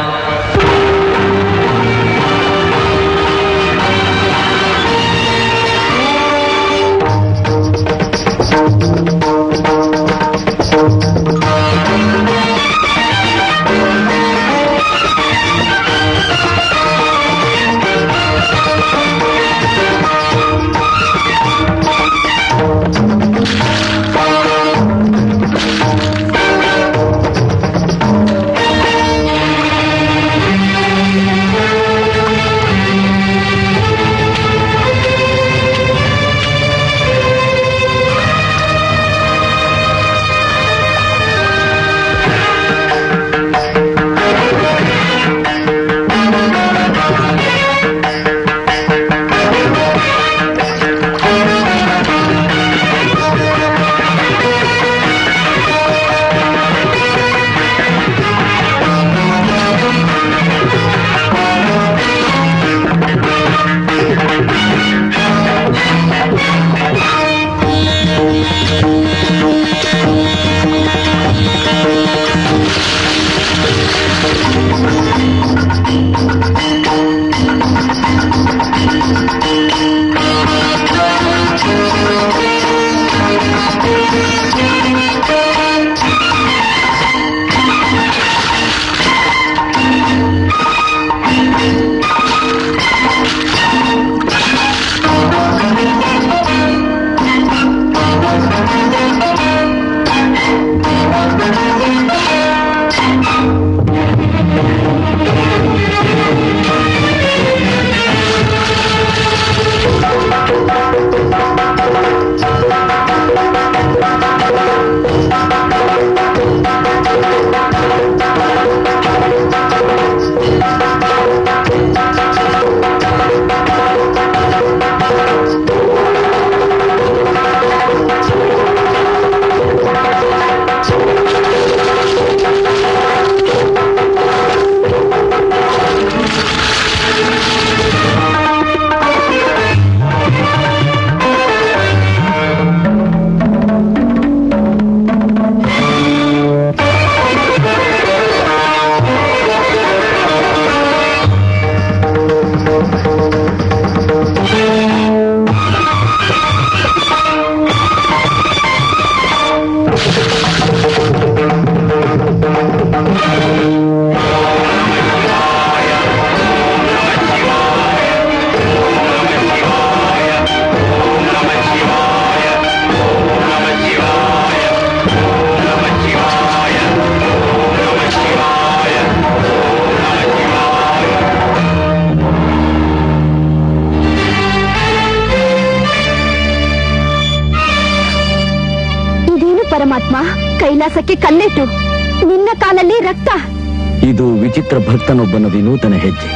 ಭಕ್ತನೊಬ್ಬನ ವಿನೂತನ ಹೆಜ್ಜೆ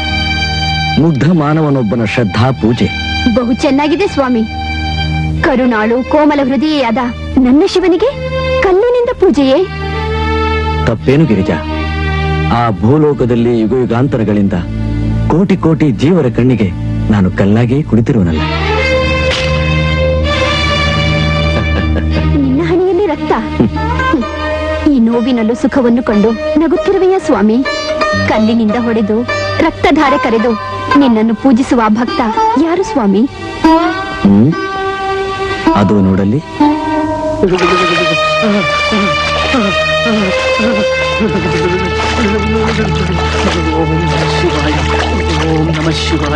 ಮುಗ್ಧ ಮಾನವನೊಬ್ಬನ ಶ್ರದ್ಧಾ ಪೂಜೆ. ಬಹು ಚೆನ್ನಾಗಿದೆ ಸ್ವಾಮಿ. ಕರುಣಾಳು ಕೋಮಲ ಹೃದಯೆಯಾದ ನನ್ನ ಶಿವನಿಗೆ? ಕಲ್ಲಿನಿಂದ ಪೂಜೆಯೇ? ತಪ್ಪೇನು ಗಿರಿಜಾ? ಆ ಭೂಲೋಕದಲ್ಲಿ ಯುಗ ಯುಗಾಂತರಗಳಿಂದ ಕೋಟಿ ಕೋಟಿ ಜೀವರ ಕಣ್ಣಿಗೆ ನಾನು ಕಲ್ಲಾಗಿಯೇ ಕುಳಿತಿರುವನಲ್ಲ. ನಿನ್ನ ಹಣೆಯಲ್ಲಿ ರಕ್ತ. ಈ ನೋವಿನಲ್ಲೂ ಸುಖವನ್ನು ಕಂಡು ನಗುತ್ತಿರುವೆಯಾ ಸ್ವಾಮಿ? ಕಲ್ಲಿನಿಂದ ಹೊಡೆದು ರಕ್ತಧಾರೆ ಕರೆದು ನಿನ್ನನ್ನು ಪೂಜಿಸುವ ಭಕ್ತ ಯಾರು ಸ್ವಾಮಿ? ಅದು ನೋಡಲಿ ಓಂ ನಮ ಶಿವಾಯ. ಓಂ ನಮ ಶಿವಾಯ.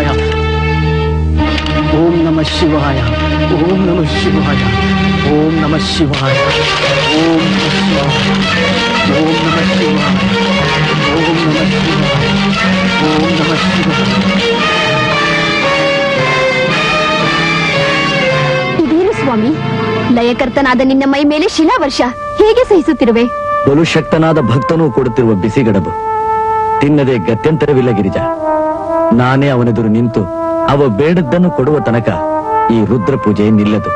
ಓಂ ನಮ ಶಿವಾಯ. ಓಂ ನಮ ಶಿವಾಯ. ಓಂ ನಮ ಶಿವಾಯ. ಓಂ ನಮ ಶಿವಾಯ. ಓಂ ನಮ ಶಿವಾಯ ಓಂ ನಮ ಶಿವಾಯ ಇದೇನು ಸ್ವಾಮಿ? ಲಯಕರ್ತನಾದ ನಿನ್ನ ಮೈ ಮೇಲೆ ಶಿಲಾವರ್ಷ ಹೇಗೆ ಸಹಿಸುತ್ತಿರುವೆ? ಬಲು ಶಕ್ತನಾದ ಭಕ್ತನೂ ಕೊಡುತ್ತಿರುವ ಬಿಸಿಗಡಬು. ತಿನ್ನದೆ ಗತ್ಯಂತರವಿಲ್ಲ ಗಿರಿಜಾ. ನಾನೇ ಅವನೆದುರು ನಿಂತು ಅವ ಬೇಡದ್ದನ್ನು ಕೊಡುವ ತನಕ ಈ ರುದ್ರ ಪೂಜೆ ನಿಲ್ಲದು.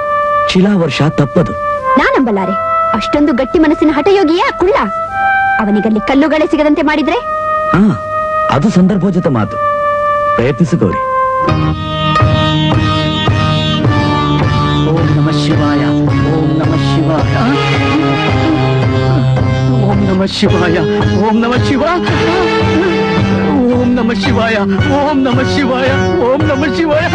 ಶಿಲಾವರ್ಷ ತಪ್ಪದು. ನಾನಂಬಲಾರೆ ಅಷ್ಟೊಂದು ಗಟ್ಟಿ ಮನಸ್ಸಿನ ಹಠಯೋಗಿಯೇ ಕುಳ್ಳ. ಅವನಿಗಲ್ಲಿ ಕಲ್ಲುಗಳೇ ಸಿಗದಂತೆ ಮಾಡಿದ್ರೆ? ಹಾ ಅದು ಸಂದರ್ಭೋಚಿತ ಮಾತು. ಪ್ರಯತ್ನಿಸು ಗೌರಿ. ಓಂ ನಮ ಶಿವಾಯ ಓಂ ನಮ ಶಿವಾಯ. ಓಂ ನಮ ಶಿವಾಯ ಓಂ ನಮ ಶಿವ. ಓಂ ನಮ ಶಿವಾಯ ಓಂ ನಮ ಶಿವಾಯ ಓಂ ನಮ ಶಿವಾಯ.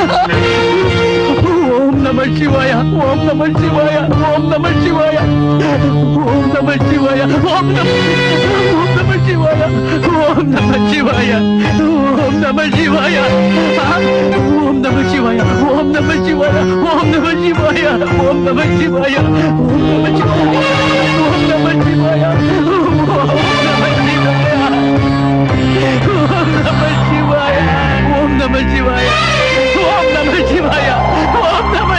ಓಂ ನಮ ಶಿವಾಯ ಓಂ ನಮ ಶಿವಾಯ ಓಂ ನಮ ಶಿವಾಯ ಓಂ ನಮ ಶಿವಾಯ ಓಂ ನಮ ಓಂ ನಮ ಶಿವಾಯ ಓಂ ನಮ ಶಿವಾಯ ಓಂ ನಮ ಶಿವಾಯ ಓಂ ನಮ ಶಿವಾಯ ಓಂ ನಮ ಶಿವಾಯ ಓಂ ನಮ ಶಿವಾಯ ಓಂ ನಮ ಶಿವಾಯ ಓಂ ನಮ ಶಿವಾಯ ಓಂ ನಮ ಶಿವಾಯ ಓಂ ನಮ ಶಿವಾಯ ಓಂ ನಮ ಶಿವಾಯ ಓಂ ನಮ ఓం నమ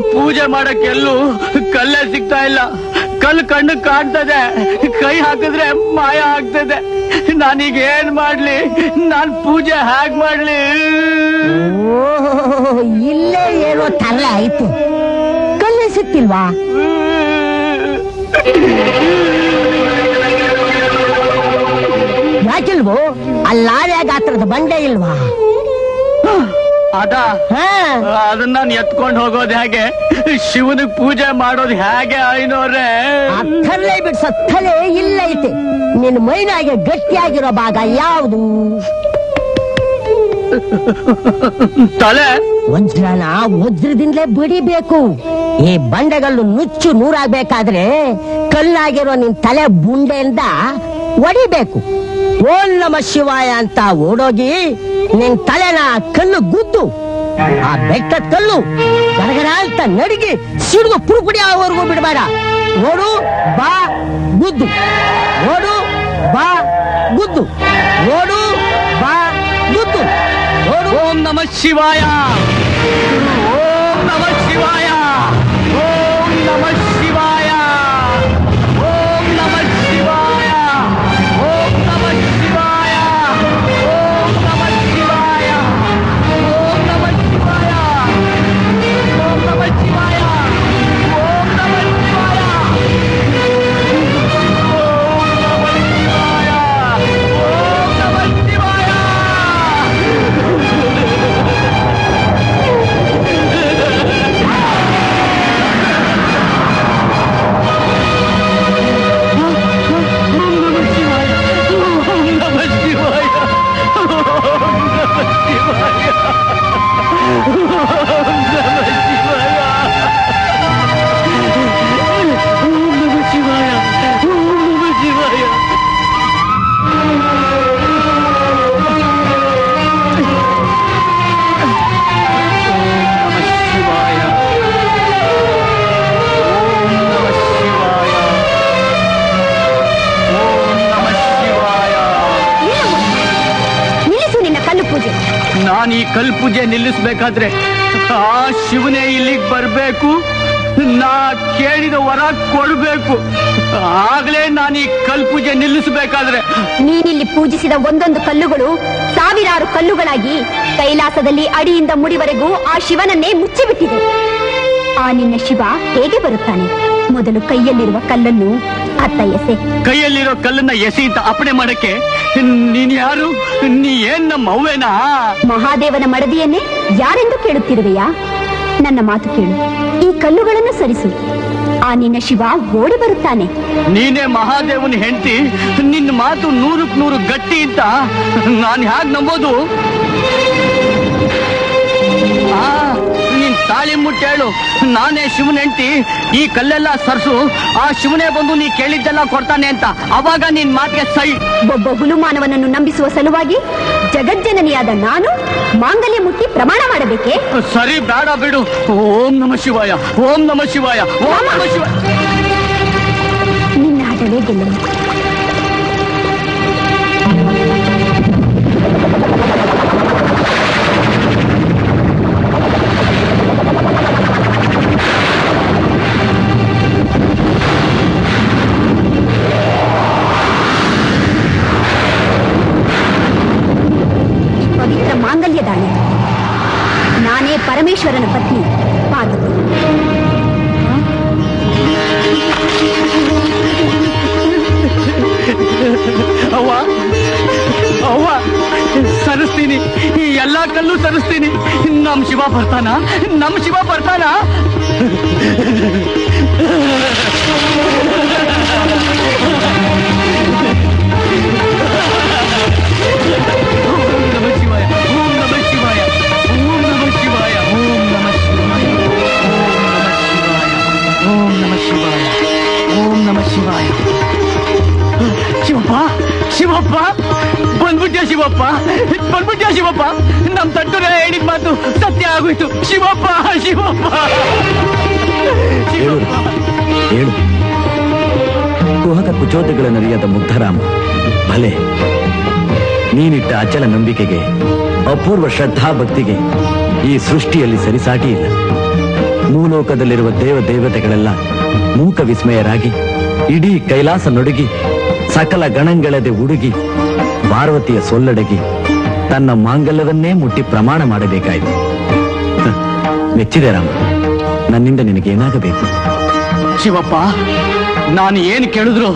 ಪೂಜೆ ಮಾಡಕ್ಕೆಲ್ಲೂ ಕಲ್ಲೇ ಸಿಗ್ತಾ ಇಲ್ಲ. ಕಲ್ಲು ಕಣ್ಣು ಕಾಣ್ತದೆ. ಕೈ ಹಾಕಿದ್ರೆ ಮಾಯ ಆಗ್ತದೆ. ನಾನೀಗ ಏನ್ ಮಾಡ್ಲಿ? ನಾನ್ ಪೂಜೆ ಹ್ಯಾಗ್ ಮಾಡ್ಲಿ? ಇಲ್ಲೇ ಏನೋ ತಲೆ ಆಯ್ತು. ಕಲ್ಲೇ ಸಿಕ್ತಿಲ್ವಾ? ಯಾಕಿಲ್ವೋ? ಅಲ್ಲಾರೆ ಗಾತ್ರದ ಬಂಡೆ ಇಲ್ವಾ? ಅದ ಅದನ್ನ ನಾನು ಎತ್ಕೊಂಡು ಹೋಗೋದು ಹೇಗೆ? ಶಿವನಿಗೆ ಪೂಜೆ ಮಾಡೋದು ಹೇಗೆ ಐನೋರೆ? ಬಿಡ್ಸೋ ಥಲೆ ಇಲ್ಲೈತೆ. ನಿನ್ ಮೈನಾಗೆ ಗಟ್ಟಿಯಾಗಿರೋ ಭಾಗ ಯಾವುದು? ತಲೆ? ವಜ್ರನ ವಜ್ರದಿಂದಲೇ ಬಡಿಬೇಕು. ಈ ಬಂಡೆಗಲ್ಲು ನುಚ್ಚು ನೂರಾಗ್ಬೇಕಾದ್ರೆ ಕಲ್ಲಾಗಿರೋ ನಿನ್ ತಲೆ ಬುಂಡೆಯಿಂದ ಒಡಿಬೇಕು. ಓಂ ನಮ ಶಿವಾಯ ಅಂತ ಓಡೋಗಿ ನಿನ್ ತಲೆನ ಕಲ್ಲು ಗುದ್ದು, ಆ ಬೆಟ್ಟದ ಕಲ್ಲು ಗರಗರ ಅಂತ ನಡಿಗೆ ಸಿಡಿದು ಪುರುಪುಡಿ ಆಗೋವರೆಗೂ ಬಿಡಬೇಡ. ಓಡು, ಬಾ, ಗುದ್ದು. ಓಡು, ಬಾ, ಗುದ್ದು. ಓಡು, ಬಾ, ಗುದ್ದು. ಓಡು. ಓಂ ನಮ ಶಿವಾಯ. ಓಂ ನಮ ಶಿವಾಯ. ನಿಲ್ಲಿಸ್ಬೇಕಾದ್ರೆ ಆ ಶಿವನೇ ಇಲ್ಲಿಗೆ ಬರಬೇಕು. ನಾ ಕೇಳಿದ ವರ ಕೊಡಬೇಕು. ಆಗ್ಲೇ ನಾನು ಈ ಕಲ್ಪೂಜೆ ನಿಲ್ಲಿಸಬೇಕಾದ್ರೆ. ನೀನಿಲ್ಲಿ ಪೂಜಿಸಿದ ಒಂದೊಂದು ಕಲ್ಲುಗಳು ಸಾವಿರಾರು ಕಲ್ಲುಗಳಾಗಿ ಕೈಲಾಸದಲ್ಲಿ ಅಡಿಯಿಂದ ಮುಡಿವರೆಗೂ ಆ ಶಿವನನ್ನೇ ಮುಚ್ಚಿಬಿಟ್ಟಿದೆ. ಆ ನಿನ್ನ ಶಿವ ಹೇಗೆ ಬರುತ್ತಾನೆ? ಮೊದಲು ಕೈಯಲ್ಲಿರುವ ಕಲ್ಲನ್ನು ಅತ್ತ ಎಸೆ. ಕೈಯಲ್ಲಿರೋ ಕಲ್ಲನ್ನ ಎಸೆ ಅಂತ ಅಪಣೆ ಮಾಡಕ್ಕೆ ನೀನ್ ಯಾರು? ನೀ ಏನ್ ನಮ್ಮ ಅವ್ವೇನಾ? ಮಹಾದೇವನ ಮಡದಿಯನ್ನೇ ಯಾರೆಂದು ಕೇಳುತ್ತಿರುವೆಯಾ? ನನ್ನ ಮಾತು ಕೇಳು. ಈ ಕಲ್ಲುಗಳನ್ನು ಸರಿಸು. ಆ ನಿನ್ನ ಶಿವ ಓಡಿ ಬರುತ್ತಾನೆ. ನೀನೇ ಮಹಾದೇವನ ಹೆಂಡತಿ. ನಿನ್ನ ಮಾತು ನೂರಕ್ ನೂರು ಗಟ್ಟಿ ಅಂತ ನಾನು ಹ್ಯಾಗ್ ನಂಬೋದು? ಆ ತಾಳಿ ಮುಟ್ಟೇಳು. ನಾನೇ ಶಿವನ ಹೆಂಡತಿ. ಈ ಕಲ್ಲೆಲ್ಲ ಸರ್ಸು. ಆ ಶಿವನೇ ಬಂದು ನೀ ಕೇಳಿದ್ದೆಲ್ಲ ಕೊಡ್ತಾನೆ ಅಂತ. ಅವಾಗ ನಿನ್ ಮಾತಿಗೆ ಸೈ ಒಬ್ಬ ಹುಲುಮಾನವನನ್ನು ನಂಬಿಸುವ ಸಲುವಾಗಿ ಜಗಜ್ಜನನಿಯಾದ ನಾನು ಮಾಂಗಲ್ಯ ಮುಟ್ಟಿ ಪ್ರಮಾಣ ಮಾಡಬೇಕೆ? ಸರಿ ಬೇಡ ಬಿಡು. ಓಂ ನಮ ಶಿವಾಯ. ಓಂ ನಮ ಶಿವಾಯ. ಓಂ ನಮ ಶಿವಾಯ. ಪರಮೇಶ್ವರನ ಪತ್ನಿ ಪಾರ್ವತಿ ಅವ್ವ ಅವ್ವ ಸರಿಸ್ತೀನಿ ಈ ಎಲ್ಲಾ ಕಲ್ಲು ಸರಿಸ್ತೀನಿ ನಮ್ ಶಿವ ಬರ್ತಾನ ನಮ್ ಶಿವ ಬರ್ತಾನ ಶಿವಪ್ಪ. ಬಂದ್ಬಿಟ್ಯ ಶಿವಪ್ಪ. ಬಂದ್ಬಿಟ್ಯ ಶಿವಪ್ಪ. ನಮ್ ತಟ್ಟು ಹೇಳಿದ ಮಾತು ಸತ್ಯ ಆಗೋಯ್ತು. ಶಿವಪ್ಪ ಶಿವಪ್ಪ. ಹೇಳು. ಹೇಳು. ಕುಹಕ ಕುಚೋದ್ಯಗಳನ್ನರಿಯದ ಮುಗ್ಧರಾಮ. ಭಲೆ. ನೀನಿಟ್ಟ ಅಚಲ ನಂಬಿಕೆಗೆ ಅಪೂರ್ವ ಶ್ರದ್ಧಾ ಭಕ್ತಿಗೆ ಈ ಸೃಷ್ಟಿಯಲ್ಲಿ ಸರಿಸಾಟಿ ಇಲ್ಲ ಮೂಲೋಕದಲ್ಲಿರುವ ದೇವ ದೇವತೆಗಳೆಲ್ಲ ಮೂಕ ವಿಸ್ಮಯರಾಗಿ ಇಡೀ ಕೈಲಾಸ ನಡುಗಿ ಸಕಲ ಗಣಂಗಳದೆ ಉಡುಗಿ ಪಾರ್ವತಿಯ ಸೊಲ್ಲಡಗಿ ತನ್ನ ಮಾಂಗಲ್ಯವನ್ನೇ ಮುಟ್ಟಿ ಪ್ರಮಾಣ ಮಾಡಬೇಕಾಯಿತು. ಮೆಚ್ಚಿದೆ ರಾಮ. ನನ್ನಿಂದ ನಿನಗೇನಾಗಬೇಕು ಶಿವಪ್ಪ ನಾನು ಏನು ಕೇಳಿದ್ರು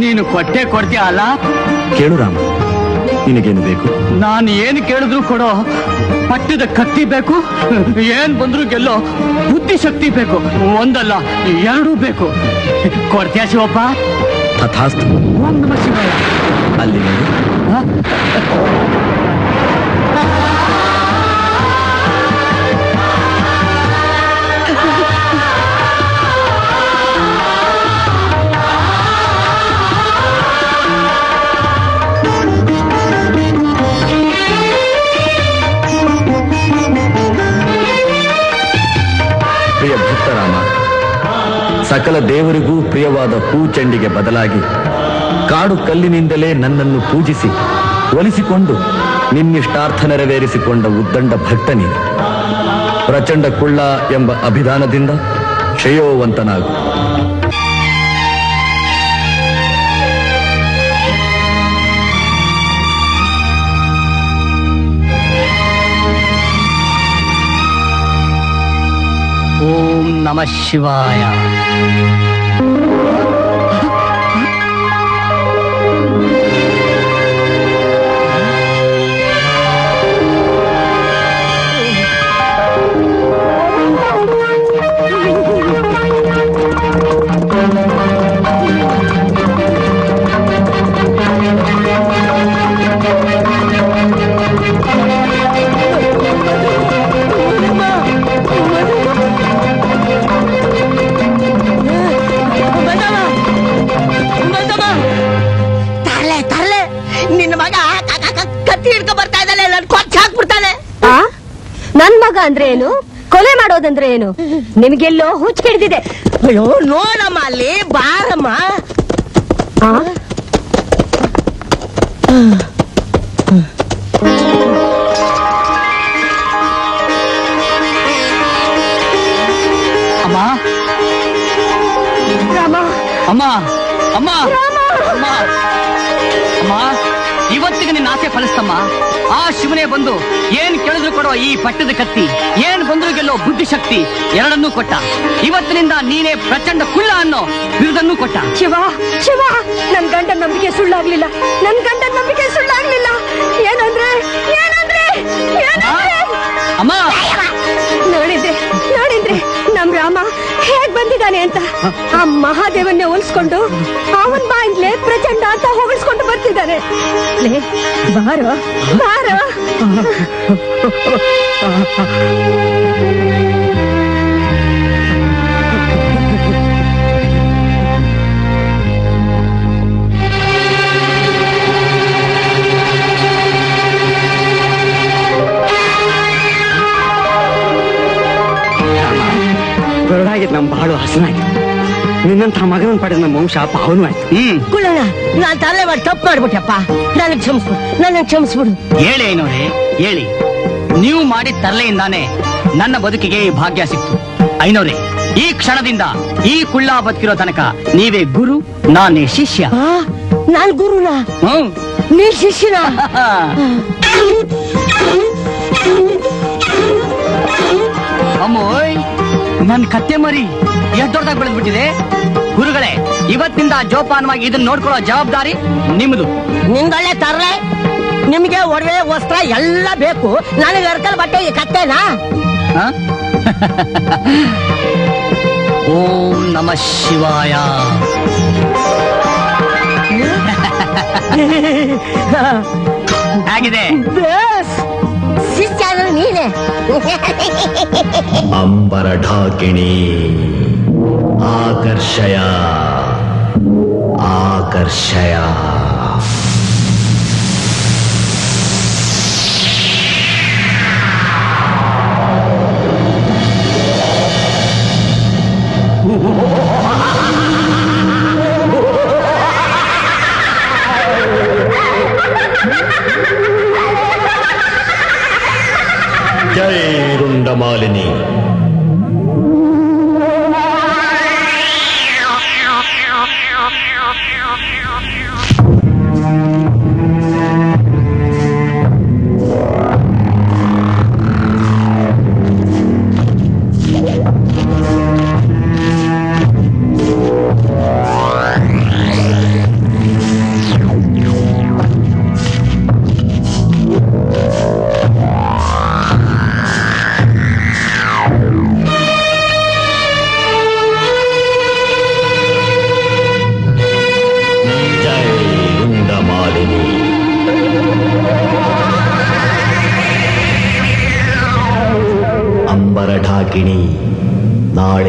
ನೀನು ಕೊಟ್ಟೆ ಕೊಡ್ತೀಯ ಅಲ್ಲ? ಕೇಳು ರಾಮ. ನಿನಗೇನು ಬೇಕು? ನಾನು ಏನು ಕೇಳಿದ್ರು ಕೊಡೋ ಪಟ್ಟದ ಕತ್ತಿ ಬೇಕು ಏನ್ ಬಂದ್ರು ಗೆಲ್ಲೋ ಬುದ್ಧಿ ಶಕ್ತಿ ಬೇಕು ಒಂದಲ್ಲ ಎರಡೂ ಬೇಕು. ಕೊಡ್ತೀಯ ಶಿವಪ್ಪ? ತಥಾಸ್ತು ಓಂ ನಮಃ ಶಿವಾಯ ಅಲ್ಲಿ ನೋಡು. ಸಕಲ ದೇವರಿಗೂ ಪ್ರಿಯವಾದ ಹೂಚಂಡಿಗೆ ಬದಲಾಗಿ ಕಾಡು ಕಲ್ಲಿನಿಂದಲೇ ನನ್ನನ್ನು ಪೂಜಿಸಿ, ಒಲಿಸಿಕೊಂಡು ನಿನ್ನಿಷ್ಟಾರ್ಥ ನೆರವೇರಿಸಿಕೊಂಡ ಉದ್ದಂಡ ಭಕ್ತನಿ. ಪ್ರಚಂಡ ಕುಳ್ಳ ಎಂಬ ಅಭಿಧಾನದಿಂದ ಕ್ಷಯೋವಂತನಾಗು ಓಂ ನಮಃ ಶಿವಾಯ. ತರಲೆ ನನ್ ಮಗ ಅಂದ್ರೆ ಏನು? ಕೊಲೆ ಮಾಡೋದಂದ್ರೆ ಏನು? ನಿಮ್ಗೆಲ್ಲೋ ಹುಚ್ಚು ಹಿಡಿದಿದೆ. ಅಯ್ಯೋ ನೋಡಮ್ಮ ಅಲ್ಲಿ ಬಾರಮ್ಮ. ಅಮ್ಮ. ಅಮ್ಮ ಅಮ್ಮ. ಅಮ್ಮ. ಅಮ್ಮ ಇವತ್ತಿಗೆ ನಿನ್ನ ಆಸೆ ಫಲಿಸ್ತಮ್ಮ. ಶಿವನೇ ಬಂದು ಏನ್ ಕೇಳಿದ್ರು ಕೊಡೋ ಈ ಪಟ್ಟದ ಕತ್ತಿ ಏನ್ ಬಂದ್ರು ಗೆಲ್ಲೋ ಬುದ್ಧಿಶಕ್ತಿ ಎರಡನ್ನೂ ಕೊಟ್ಟ. ಇವತ್ತಿನಿಂದ ನೀನೇ ಪ್ರಚಂಡ ಕುಳ್ಳ ಅನ್ನೋ ಬಿರುದನ್ನು ಕೊಟ್ಟ. ಶಿವ ಶಿವ ನನ್ ಗಂಡ ನಂಬಿಕೆ ಸುಳ್ಳಾಗ್ಲಿಲ್ಲ. ನನ್ ಗಂಡ ನಂಬಿಕೆ ಸುಳ್ಳಾಗ್ಲಿಲ್ಲ. ಏನಂದ್ರೆ ಏನಂದ್ರೆ ಅಮ್ಮ. ರಾಮ ಹೇಗ್ ಬಂದಿದ್ದಾನೆ ಅಂತ? ಆ ಮಹಾದೇವನ್ನೇ ಹೋಲಿಸ್ಕೊಂಡು ಅವನ್ ಬಾಯಿಂದ್ಲೆ ಪ್ರಚಂಡ ಅಂತ ಹೊಗಳಿಸ್ಕೊಂಡು ಬರ್ತಿದ್ದಾನೆ. ಬಾರೋ ಬಾರೋ. ಬರಡಾಗಿದ್ ನಮ್ ಬಾಳು ಹಸನಾಗಿ ನಿನ್ನಂತ ಮಗನ ಪಡೆದ ನಮ್ಮ ವಂಶ ಪಾವನು ಆಯ್ತು. ಹ್ಮ್. ಕುಳ್ಳಣ್ಣ ನಾನ್ ತಲೆ ಮಾಡಿ ತಪ್ಪು ಮಾಡ್ಬಿಟ್ಟಪ್ಪ. ನನಗೆ ಕ್ಷಮಿಸ್ಬಿಡು ನನಗೆ ಕ್ಷಮಿಸ್ಬಿಡು. ಹೇಳಿ ಐನೋರೆ ಹೇಳಿ. ನೀವು ಮಾಡಿದ ತರಲೆಯಿಂದಾನೇ ನನ್ನ ಬದುಕಿಗೆ ಈ ಭಾಗ್ಯ ಸಿಕ್ತು. ಐನೋರೆ ಈ ಕ್ಷಣದಿಂದ ಈ ಕುಳ್ಳ ಬದುಕಿರೋ ತನಕ ನೀವೇ ಗುರು ನಾನೇ ಶಿಷ್ಯ. ನಾನ್ ಗುರುನಾ? ಹ್ಮ್ ನೀ ಶಿಷ್ಯನ? ಅಮ್ಮೋಯ್. ನನ್ ಕತ್ತೆ ಮರಿ ಎಷ್ಟು ದೊಡ್ಡದಾಗ ಬೆಳೆದ್ಬಿಟ್ಟಿದೆ? ಗುರುಗಳೇ ಇವತ್ತಿಂದ ಜೋಪಾನವಾಗಿ ಇದನ್ನ ನೋಡ್ಕೊಳ್ಳೋ ಜವಾಬ್ದಾರಿ ನಿಮ್ದು. ನಿಮ್ಗಳೇ ತರ್ರೆ ನಿಮ್ಗೆ ಒಡವೆ ವಸ್ತ್ರ ಎಲ್ಲ ಬೇಕು. ನನಗೆ ಅರ್ಕಲ್ ಬಟ್ಟೆ ಈ ಕತ್ತೆನಾ? ಓಂ ನಮ ಶಿವಾಯ. ಹೇಗಿದೆ ಬೇಸ್ ಶಿಷ್ಯ ಅಂದ್ರೆ ನೀನೆ ಅಂಬರ ಢಾಕಿಣಿ ಆಕರ್ಷಯ ಆಕರ್ಷಯ ರುಂಡಮಾಲಿನಿ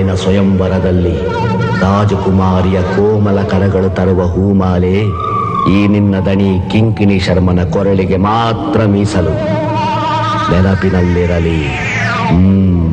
ನಾಳಿನ ಸ್ವಯಂವರದಲ್ಲಿ ರಾಜಕುಮಾರಿಯ ಕೋಮಲ ಕರಗಳು ತರುವ ಹೂಮಾಲೆ ಈ ನಿನ್ನ ದಣಿ ಕಿಂಕಿಣಿ ಶರ್ಮನ ಕೊರಳಿಗೆ ಮಾತ್ರ ಮೀಸಲು ನೆನಪಿನಲ್ಲಿರಲಿ. ಹ್ಮ್.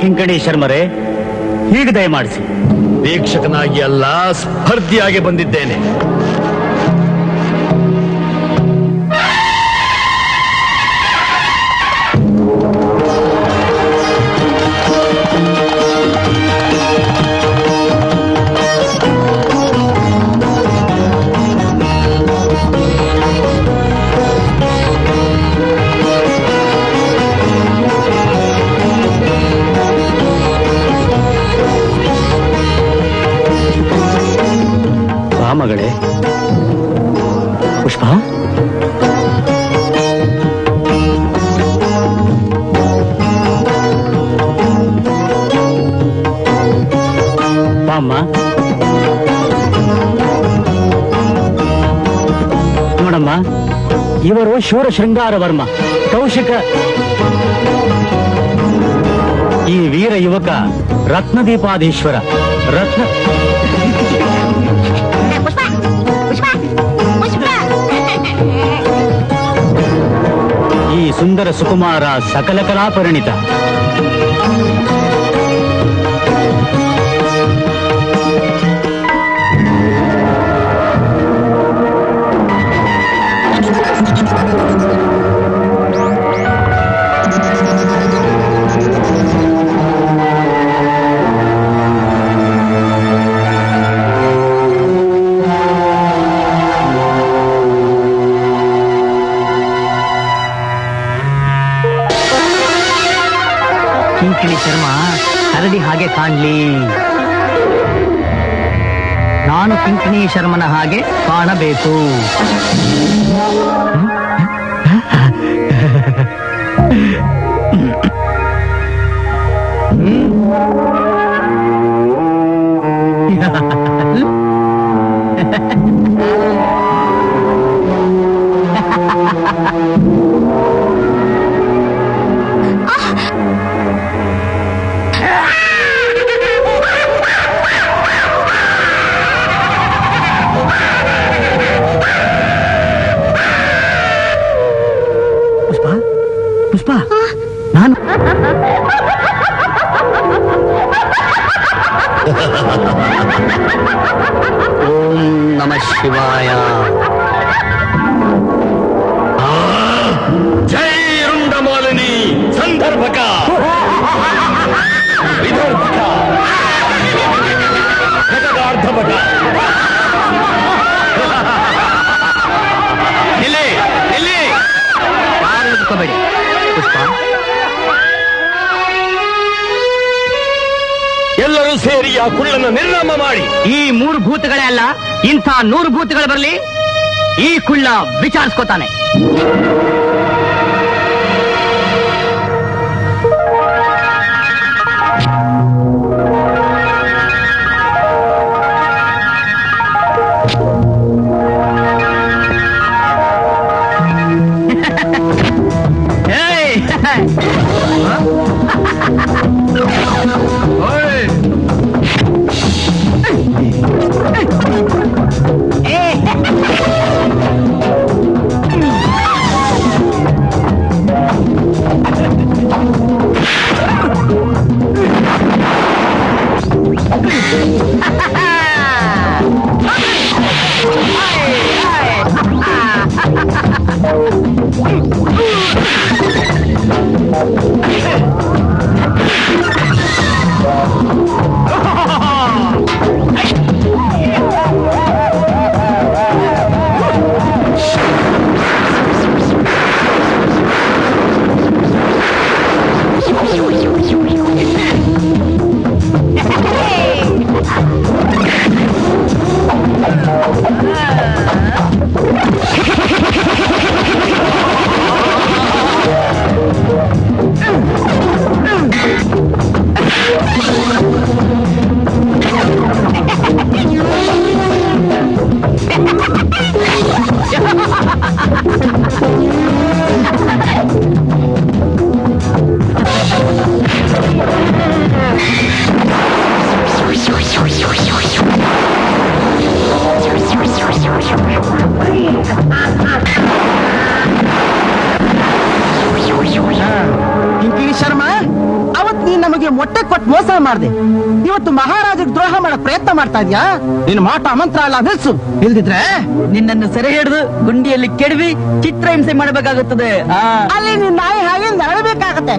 ಕಿಂಕಣಿ ಶರ್ಮರೇ ಹೀಗೆ ದಯಮಾಡಿಸಿ. ವೀಕ್ಷಕನಾಗಿ ಅಲ್ಲ ಸ್ಪರ್ಧಿಯಾಗಿ ಬಂದಿದ್ದೇನೆ. ಶೂರ ಶೃಂಗಾರ ವರ್ಮ ಕೌಶಿಕ. ಈ ವೀರ ಯುವಕ ರತ್ನದೀಪಾಧೀಶ್ವರ ರತ್ನ. ಈ ಸುಂದರ ಸುಕುಮಾರ ಸಕಲ ಕಲಾ ಕಾಣ್ಲಿ. ನಾನು ಕಿಂಕಿಣಿ ಶರ್ಮನ ಹಾಗೆ ಕಾಣಬೇಕು. ನಮ ಶಿವಾಯ. ಜೈ ರುಂಡಮಾಲಿನಿ ಸಂದರ್ಭಕ. ವಿದರ್ಭಕ. ಘಟಕಾರ್ಧಭಕ ನಿಲ್ಲಿ ಯಾರು ನಿಂತ್ಕೋಬೇಡಿ ಪುಷ್ಪ. ಎಲ್ಲರೂ ಸೇರಿ ಆ ಕುಳ್ಳನ್ನು ನಿರ್ನಾಮ ಮಾಡಿ. ಈ ಮೂರು ಭೂತಗಳೇ ಅಲ್ಲ ಇಂಥ ನೂರು ಭೂತಗಳು ಬರಲಿ ಈ ಕುಳ್ಳ ವಿಚಾರಿಸ್ಕೋತಾನೆ. ಮಾಡ್ತಾ ಇದ್ಯಾ? ನಿನ್ ಮಾಟ ಮಂತ್ರ ಅಲ್ಲ ನಿಲ್ಸು. ಇಲ್ದಿದ್ರೆ ನಿನ್ನನ್ನು ಸೆರೆ ಹಿಡಿದು ಗುಂಡಿಯಲ್ಲಿ ಕೆಡವಿ ಚಿತ್ರ ಹಿಂಸೆ ಮಾಡಬೇಕಾಗುತ್ತದೆ. ಅಲ್ಲಿ ನಿನ್ ನಾಯಿ ಹಾಗೆ ನರಳಬೇಕಾಗುತ್ತೆ.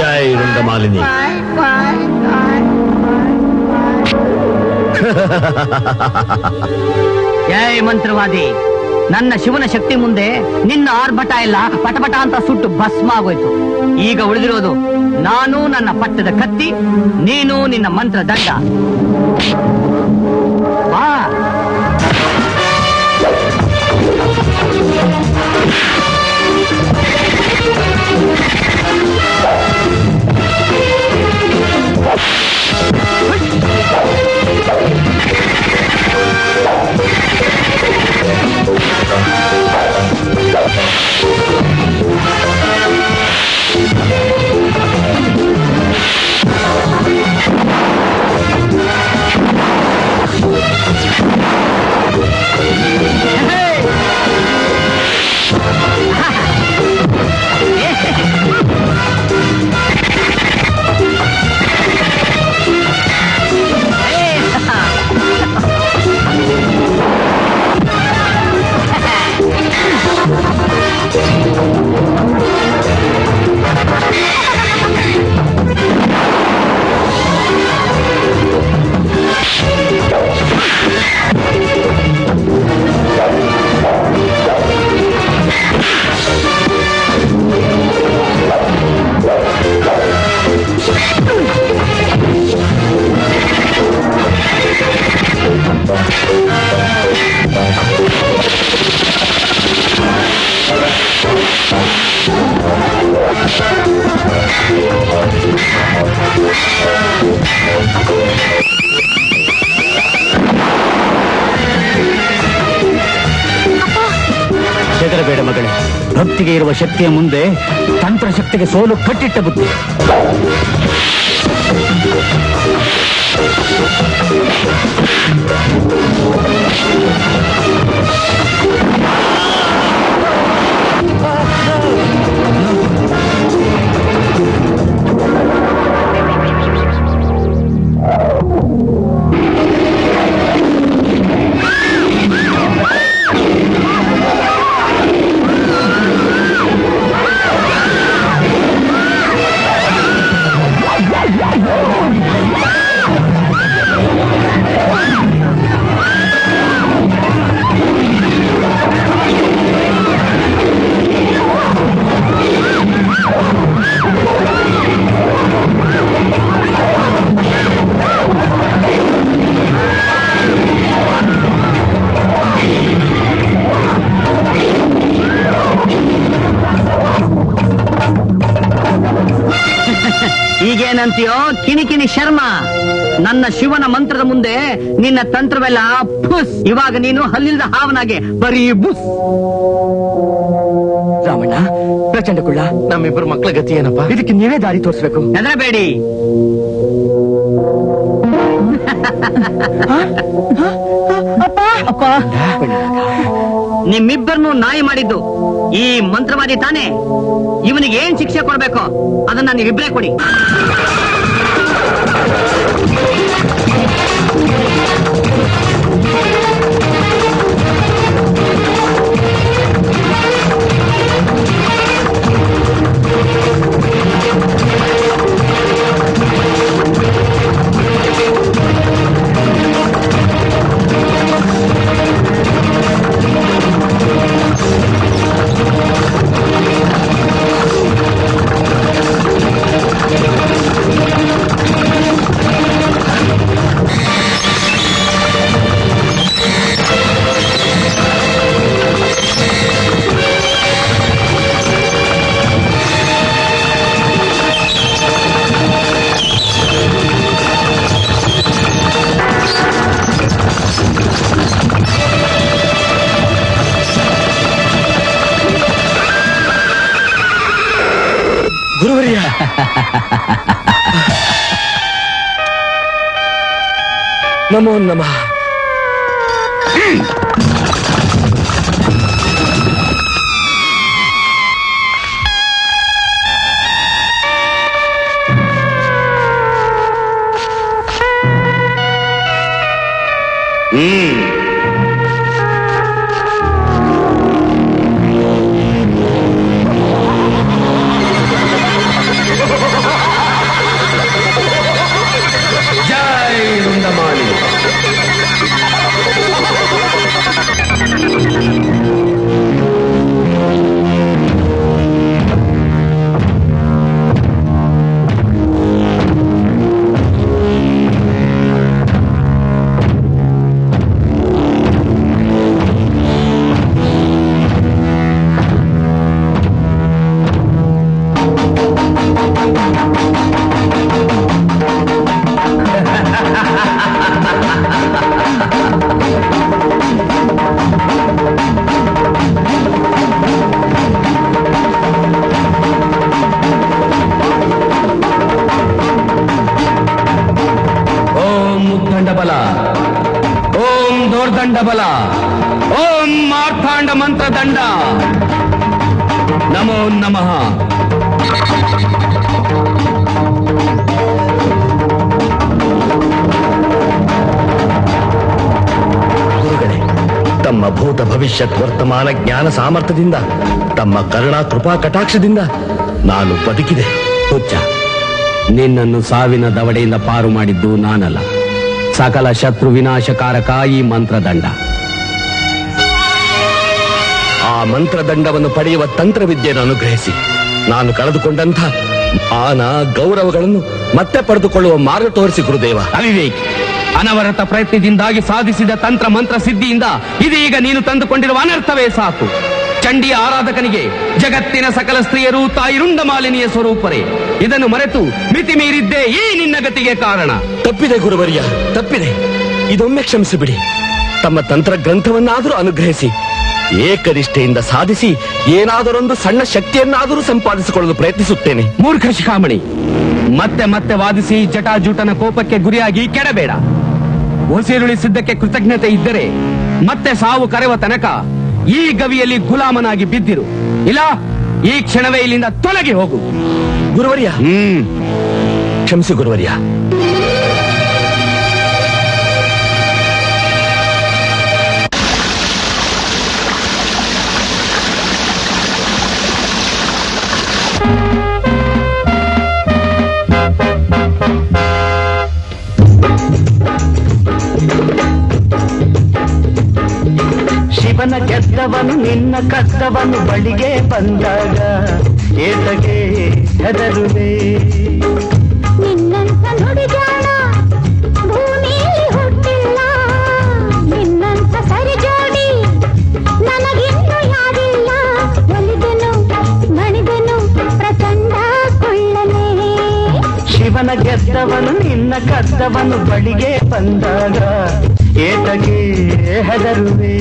ಜೈ ರುಂಡಮಾಲಿನಿ ಜೈ ಮಂತ್ರವಾದಿ ನನ್ನ ಶಿವನ ಶಕ್ತಿ ಮುಂದೆ ನಿನ್ನ ಆರ್ಭಟ ಇಲ್ಲ ಪಟಪಟ ಅಂತ ಸುಟ್ಟು ಭಸ್ಮ ಆಗೋಯ್ತು. ಈಗ ಉಳಿದಿರೋದು ನಾನು ನನ್ನ ಪಟ್ಟದ ಕತ್ತಿ ನೀನು ನಿನ್ನ ಮಂತ್ರ ದಂಡ. ಬಾ. ತಂತ್ರ ಶಕ್ತಿಗೆ ಸೋಲು ಕಟ್ಟಿಟ್ಟ ಬುದ್ಧಿ. ನಿನ್ನ ತಂತ್ರವೆಲ್ಲ ಫುಸ್ ಇವಾಗ ನೀನು ಹಲ್ಲಿಲ್ದ ಹಾವನಾಗೆ ಬರೀ ಬುಸ್. ರಾಮಣ್ಣ ಪ್ರಚಂಡ ಕುಳ್ಳ ನಮ್ಮಿಬ್ಬರು ಮಕ್ಕಳ ಗತಿ ಏನಪ್ಪ? ಇದಕ್ಕೆ ನೀವೇ ದಾರಿ ತೋರಿಸ್ಬೇಕು. ಹೆದರಬೇಡಿ. ನಿಮ್ಮಿಬ್ಬರನ್ನು ನಾಯಿ ಮಾಡಿದ್ದು ಈ ಮಂತ್ರವಾದಿ ತಾನೆ. ಇವನಿಗೆ ಏನ್ ಶಿಕ್ಷೆ ಕೊಡ್ಬೇಕು ಅದನ್ನ ನೀವಿಬ್ಬರೇ ಕೊಡಿ. ನಮೋ ನಮಃ ನಮೋ ನಮಃ. ತಮ್ಮ ಭೂತ ಭವಿಷ್ಯತ್ ವರ್ತಮಾನ ಜ್ಞಾನ ಸಾಮರ್ಥ್ಯದಿಂದ, ತಮ್ಮ ಕರುಣಾ ಕೃಪಾ ಕಟಾಕ್ಷದಿಂದ ನಾನು ಬದುಕಿದೆ. ಹುಚ್ಚ, ನಿನ್ನನ್ನು ಸಾವಿನ ದವಡೆಯಿಂದ ಪಾರು ಮಾಡಿದ್ದು ನಾನಲ್ಲ. ಸಕಲ ಶತ್ರು ವಿನಾಶಕಾರಕ ಈ ಮಂತ್ರದಂಡ. ಆ ಮಂತ್ರದಂಡವನ್ನು ಪಡೆಯುವ ತಂತ್ರವಿದ್ಯೆಯನ್ನು ಅನುಗ್ರಹಿಸಿ. ನಾನು ಕಳೆದುಕೊಂಡಂಥ ಆನ ಗೌರವಗಳನ್ನು ಮತ್ತೆ ಪಡೆದುಕೊಳ್ಳುವ ಮಾರ್ಗ ತೋರಿಸಿ ಗುರುದೇವ. ಅವಿವೇಕ್ ಅನವರತ ಪ್ರಯತ್ನದಿಂದಾಗಿ ಸಾಧಿಸಿದ ತಂತ್ರ ಮಂತ್ರ ಸಿದ್ಧಿಯಿಂದ ಇದೀಗ ನೀನು ತಂದುಕೊಂಡಿರುವ ಅನರ್ಥವೇ ಸಾಕು. ಚಂಡಿಯ ಆರಾಧಕನಿಗೆ ಜಗತ್ತಿನ ಸಕಲ ಸ್ತ್ರೀಯರು ತಾಯಿರುಂಡ ಮಾಲಿನಿಯ ಸ್ವರೂಪರೇ. ಇದನ್ನು ಮರೆತು ಮಿತಿ ಮೀರಿದ್ದೇ ಈ ನಿನ್ನ ಗತಿಗೆ ಕಾರಣ. ತಪ್ಪಿದೆ ಗುರುವರಿಯ ತಪ್ಪಿದೆ. ಇದೊಮ್ಮೆ ಕ್ಷಮಿಸಿಬಿಡಿ. ತಮ್ಮ ತಂತ್ರ ಗ್ರಂಥವನ್ನಾದರೂ ಅನುಗ್ರಹಿಸಿ. ಏಕನಿಷ್ಠೆಯಿಂದ ಸಾಧಿಸಿ ಏನಾದರೊಂದು ಸಣ್ಣ ಶಕ್ತಿಯನ್ನಾದರೂ ಸಂಪಾದಿಸಿಕೊಳ್ಳಲು ಪ್ರಯತ್ನಿಸುತ್ತೇನೆ. ಮೂರ್ಖ ಶಿಖಾಮಣಿ ಮತ್ತೆ ಮತ್ತೆ ವಾದಿಸಿ ಜಟಾಜೂಟನ ಕೋಪಕ್ಕೆ ಗುರಿಯಾಗಿ ಕೆಡಬೇಡ. ಉಸಿರುಳಿಸಿದ್ದಕ್ಕೆ ಕೃತಜ್ಞತೆ ಇದ್ದರೆ ಮತ್ತೆ ಸಾವು ಕರೆವ ತನಕ ಈ ಗವಿಯಲ್ಲಿ ಗುಲಾಮನಾಗಿ ಬಿದ್ದಿರು. ಇಲ್ಲ ಈ ಕ್ಷಣವೇ ಇಲ್ಲಿಂದ ತೊಲಗಿ ಹೋಗು. ಗುರುವರ್ಯ. ಹ್ಮ್. ಕ್ಷಮಿಸಿ ಗುರುವರ್ಯ. ಶಿವನ ಗೆದ್ದವನು ನಿನ್ನ ಕದ್ದವನು ಬಳಿಗೆ ಬಂದಾಗ ಏತಗೆ ಹೆದರುವೆ? ನಿನ್ನಂತ ನುಡಿಜಾಣ ಭೂಮಿಯಲ್ಲಿ ಹುಟ್ಟಿಲ್ಲ. ನಿನ್ನಂತ ಸರಿ ಜೋಡಿ ನನಗಿನ್ನು ಯಾರಿಲ್ಲ. ಒಲಿದನು ಮಣಿದನು ಪ್ರಚಂಡ ಕೊಳ್ಳನೆ ಶಿವನ ಗೆದ್ದವನು ನಿನ್ನ ಕದ್ದವನು ಬಳಿಗೆ ಬಂದಾಗ ಏತಗೆ ಹೆದರುವೆ?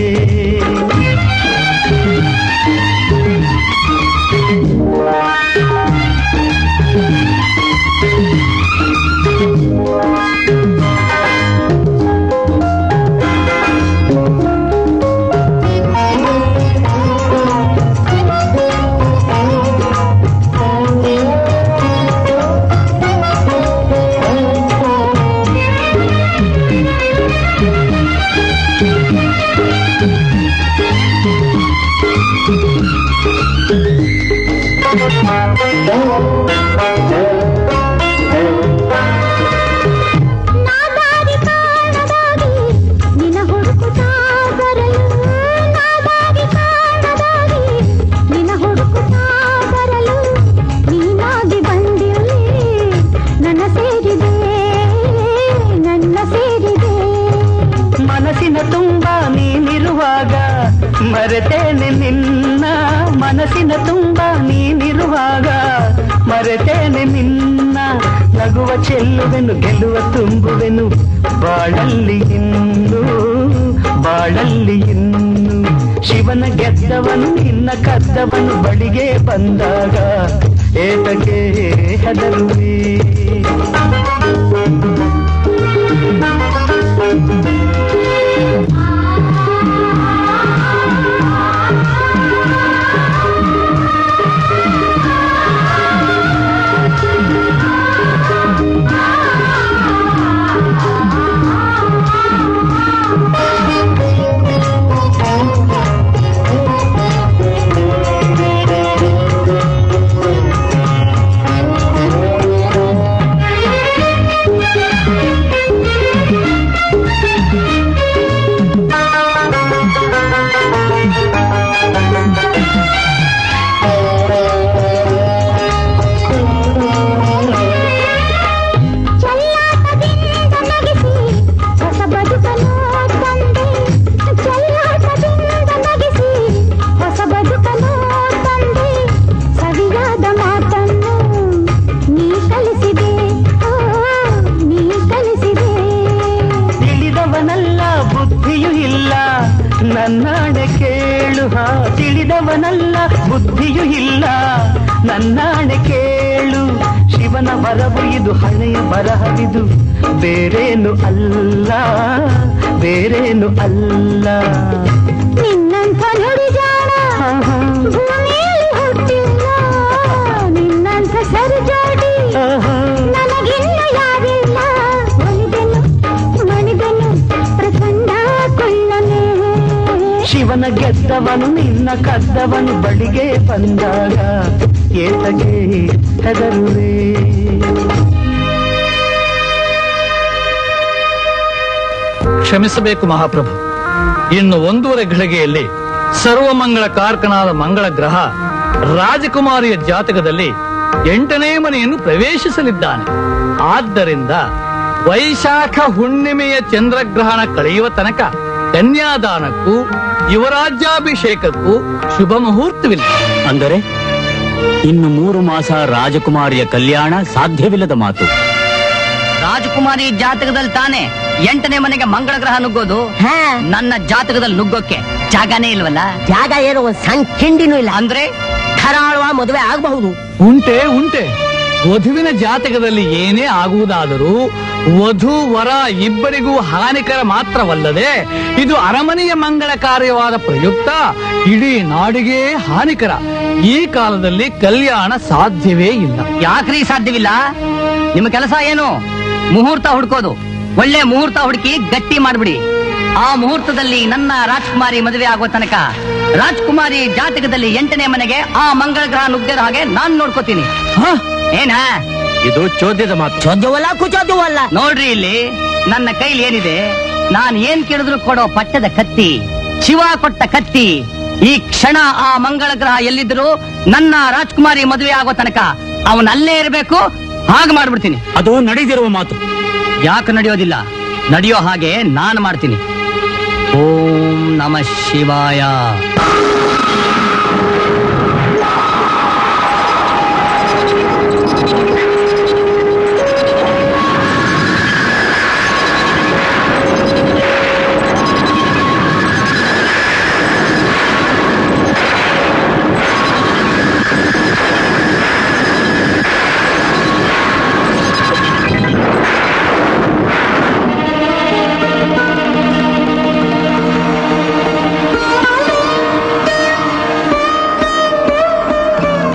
ಮನಸ್ಸಿನ ತುಂಬ ನೀನಿರುವಾಗ ಮರೆತೇನೆ ನಿನ್ನ ನಗುವ ಚೆಲ್ಲುವೆನು, ಗೆಲ್ಲುವ ತುಂಬುವೆನು. ಬಾಳಲ್ಲಿ ಇನ್ನು ಬಾಳಲ್ಲಿ ಇನ್ನು. ಶಿವನ ಗೆದ್ದವನು, ನಿನ್ನ ಕದ್ದವನು ಬಳಿಗೆ ಬಂದಾಗ ಏತಕ್ಕೆ ಹೆದರುವೆ? ನನ್ನಾಣೆ ಕೇಳು, ಹಾ, ತಿಳಿದವನಲ್ಲ, ಬುದ್ಧಿಯೂ ಇಲ್ಲ. ನನ್ನಾಡೆ ಕೇಳು, ಶಿವನ ಬರವು ಇದು ಹಣೆಯ ಬರಹವಿದು. ಬೇರೇನು ಅಲ್ಲ ಬೇರೇನು ಅಲ್ಲ. ನಿನ್ನಂಥ ಶಿವನ ಗೆದ್ದವನು, ನಿನ್ನ ಕದ್ದವನು ಬಳಿಗೆ ಬಂದಾಗ ಏತಗೆ ಹೆದರುವೆ? ಕ್ಷಮಿಸಬೇಕು ಮಹಾಪ್ರಭು. ಇನ್ನು ಒಂದೂವರೆ ಘಳಿಗೆಯಲ್ಲಿ ಸರ್ವಮಂಗಳ ಕಾರ್ಕನಾದ ಮಂಗಳ ಗ್ರಹ ರಾಜಕುಮಾರಿಯ ಜಾತಕದಲ್ಲಿ ಎಂಟನೇ ಮನೆಯನ್ನು ಪ್ರವೇಶಿಸಲಿದ್ದಾನೆ. ಆದ್ದರಿಂದ ವೈಶಾಖ ಹುಣ್ಣಿಮೆಯ ಚಂದ್ರಗ್ರಹಣ ಕಳೆಯುವ ತನಕ ಕನ್ಯಾದಾನಕ್ಕೂ ಯುವರಾಜ್ಯಾಭಿಷೇಕಕ್ಕೂ ಶುಭ ಮುಹೂರ್ತವಿಲ್ಲ. ಅಂದರೆ ಇನ್ನು ಮೂರು ಮಾಸ ರಾಜಕುಮಾರಿಯ ಕಲ್ಯಾಣ ಸಾಧ್ಯವಿಲ್ಲದ ಮಾತು. ರಾಜಕುಮಾರಿ ಜಾತಕದಲ್ಲಿ ತಾನೆ ಎಂಟನೇ ಮನೆಗೆ ಮಂಗಳ ಗ್ರಹ ನುಗ್ಗೋದು? ನನ್ನ ಜಾತಕದಲ್ಲಿ ನುಗ್ಗೋಕೆ ಜಾಗನೇ ಇಲ್ವಲ್ಲ? ಜಾಗ ಏನು ಒಂದ್ ಸಣ್ಣ ಕಿಂಡಿನೂ ಇಲ್ಲ. ಅಂದ್ರೆ? ಧಾರಾಳವ ಮದುವೆ ಆಗಬಹುದು. ಉಂಟೆ ಉಂಟೆ. ವಧುವಿನ ಜಾತಕದಲ್ಲಿ ಏನೇ ಆಗುವುದಾದರೂ ವಧು ವರ ಇಬ್ಬರಿಗೂ ಹಾನಿಕರ ಮಾತ್ರವಲ್ಲದೆ ಇದು ಅರಮನೆಯ ಮಂಗಳ ಕಾರ್ಯವಾದ ಪ್ರಯುಕ್ತ ಇಡೀ ನಾಡಿಗೆ ಹಾನಿಕರ. ಈ ಕಾಲದಲ್ಲಿ ಕಲ್ಯಾಣ ಸಾಧ್ಯವೇ ಇಲ್ಲ. ಯಾಕ್ರಿ ಸಾಧ್ಯವಿಲ್ಲ? ನಿಮ್ಮ ಕೆಲಸ ಏನು? ಮುಹೂರ್ತ ಹುಡ್ಕೋದು. ಒಳ್ಳೆ ಮುಹೂರ್ತ ಹುಡುಕಿ ಗಟ್ಟಿ ಮಾಡ್ಬಿಡಿ. ಆ ಮುಹೂರ್ತದಲ್ಲಿ ನನ್ನ ರಾಜ್ಕುಮಾರಿ ಮದುವೆ ಆಗುವ ತನಕ ರಾಜ್ಕುಮಾರಿ ಜಾತಕದಲ್ಲಿ ಎಂಟನೇ ಮನೆಗೆ ಆ ಮಂಗಳ ಗ್ರಹ ನುಗ್ಗದ ಹಾಗೆ ನಾನು ನೋಡ್ಕೋತೀನಿ. ಏನ? ಇದು ಚೋದ್ಯದ ಮಾತು. ಚೋದ್ಯವಲ್ಲ ಕುಚೋದ್ಯವಲ್ಲ? ನೋಡ್ರಿ ಇಲ್ಲಿ ನನ್ನ ಕೈಲಿ ಏನಿದೆ? ನಾನು ಏನ್ ಕೇಳಿದ್ರು ಕೊಡೋ ಪಟ್ಟದ ಕತ್ತಿ ಶಿವ ಕೊಟ್ಟ ಕತ್ತಿ ಈ ಕ್ಷಣ ಆ ಮಂಗಳ ಗ್ರಹ ಎಲ್ಲಿದ್ರು ನನ್ನ ರಾಜ್ಕುಮಾರಿ ಮದುವೆ ಆಗೋ ತನಕ ಅವನ ಅಲ್ಲೇ ಇರಬೇಕು ಹಾಗೆ ಮಾಡ್ಬಿಡ್ತೀನಿ. ಅದು ನಡೆದಿರುವ ಮಾತು. ಯಾಕೆ ನಡೆಯೋದಿಲ್ಲ? ನಡೆಯೋ ಹಾಗೆ ನಾನು ಮಾಡ್ತೀನಿ. ಓಂ ನಮ ಶಿವಾಯ.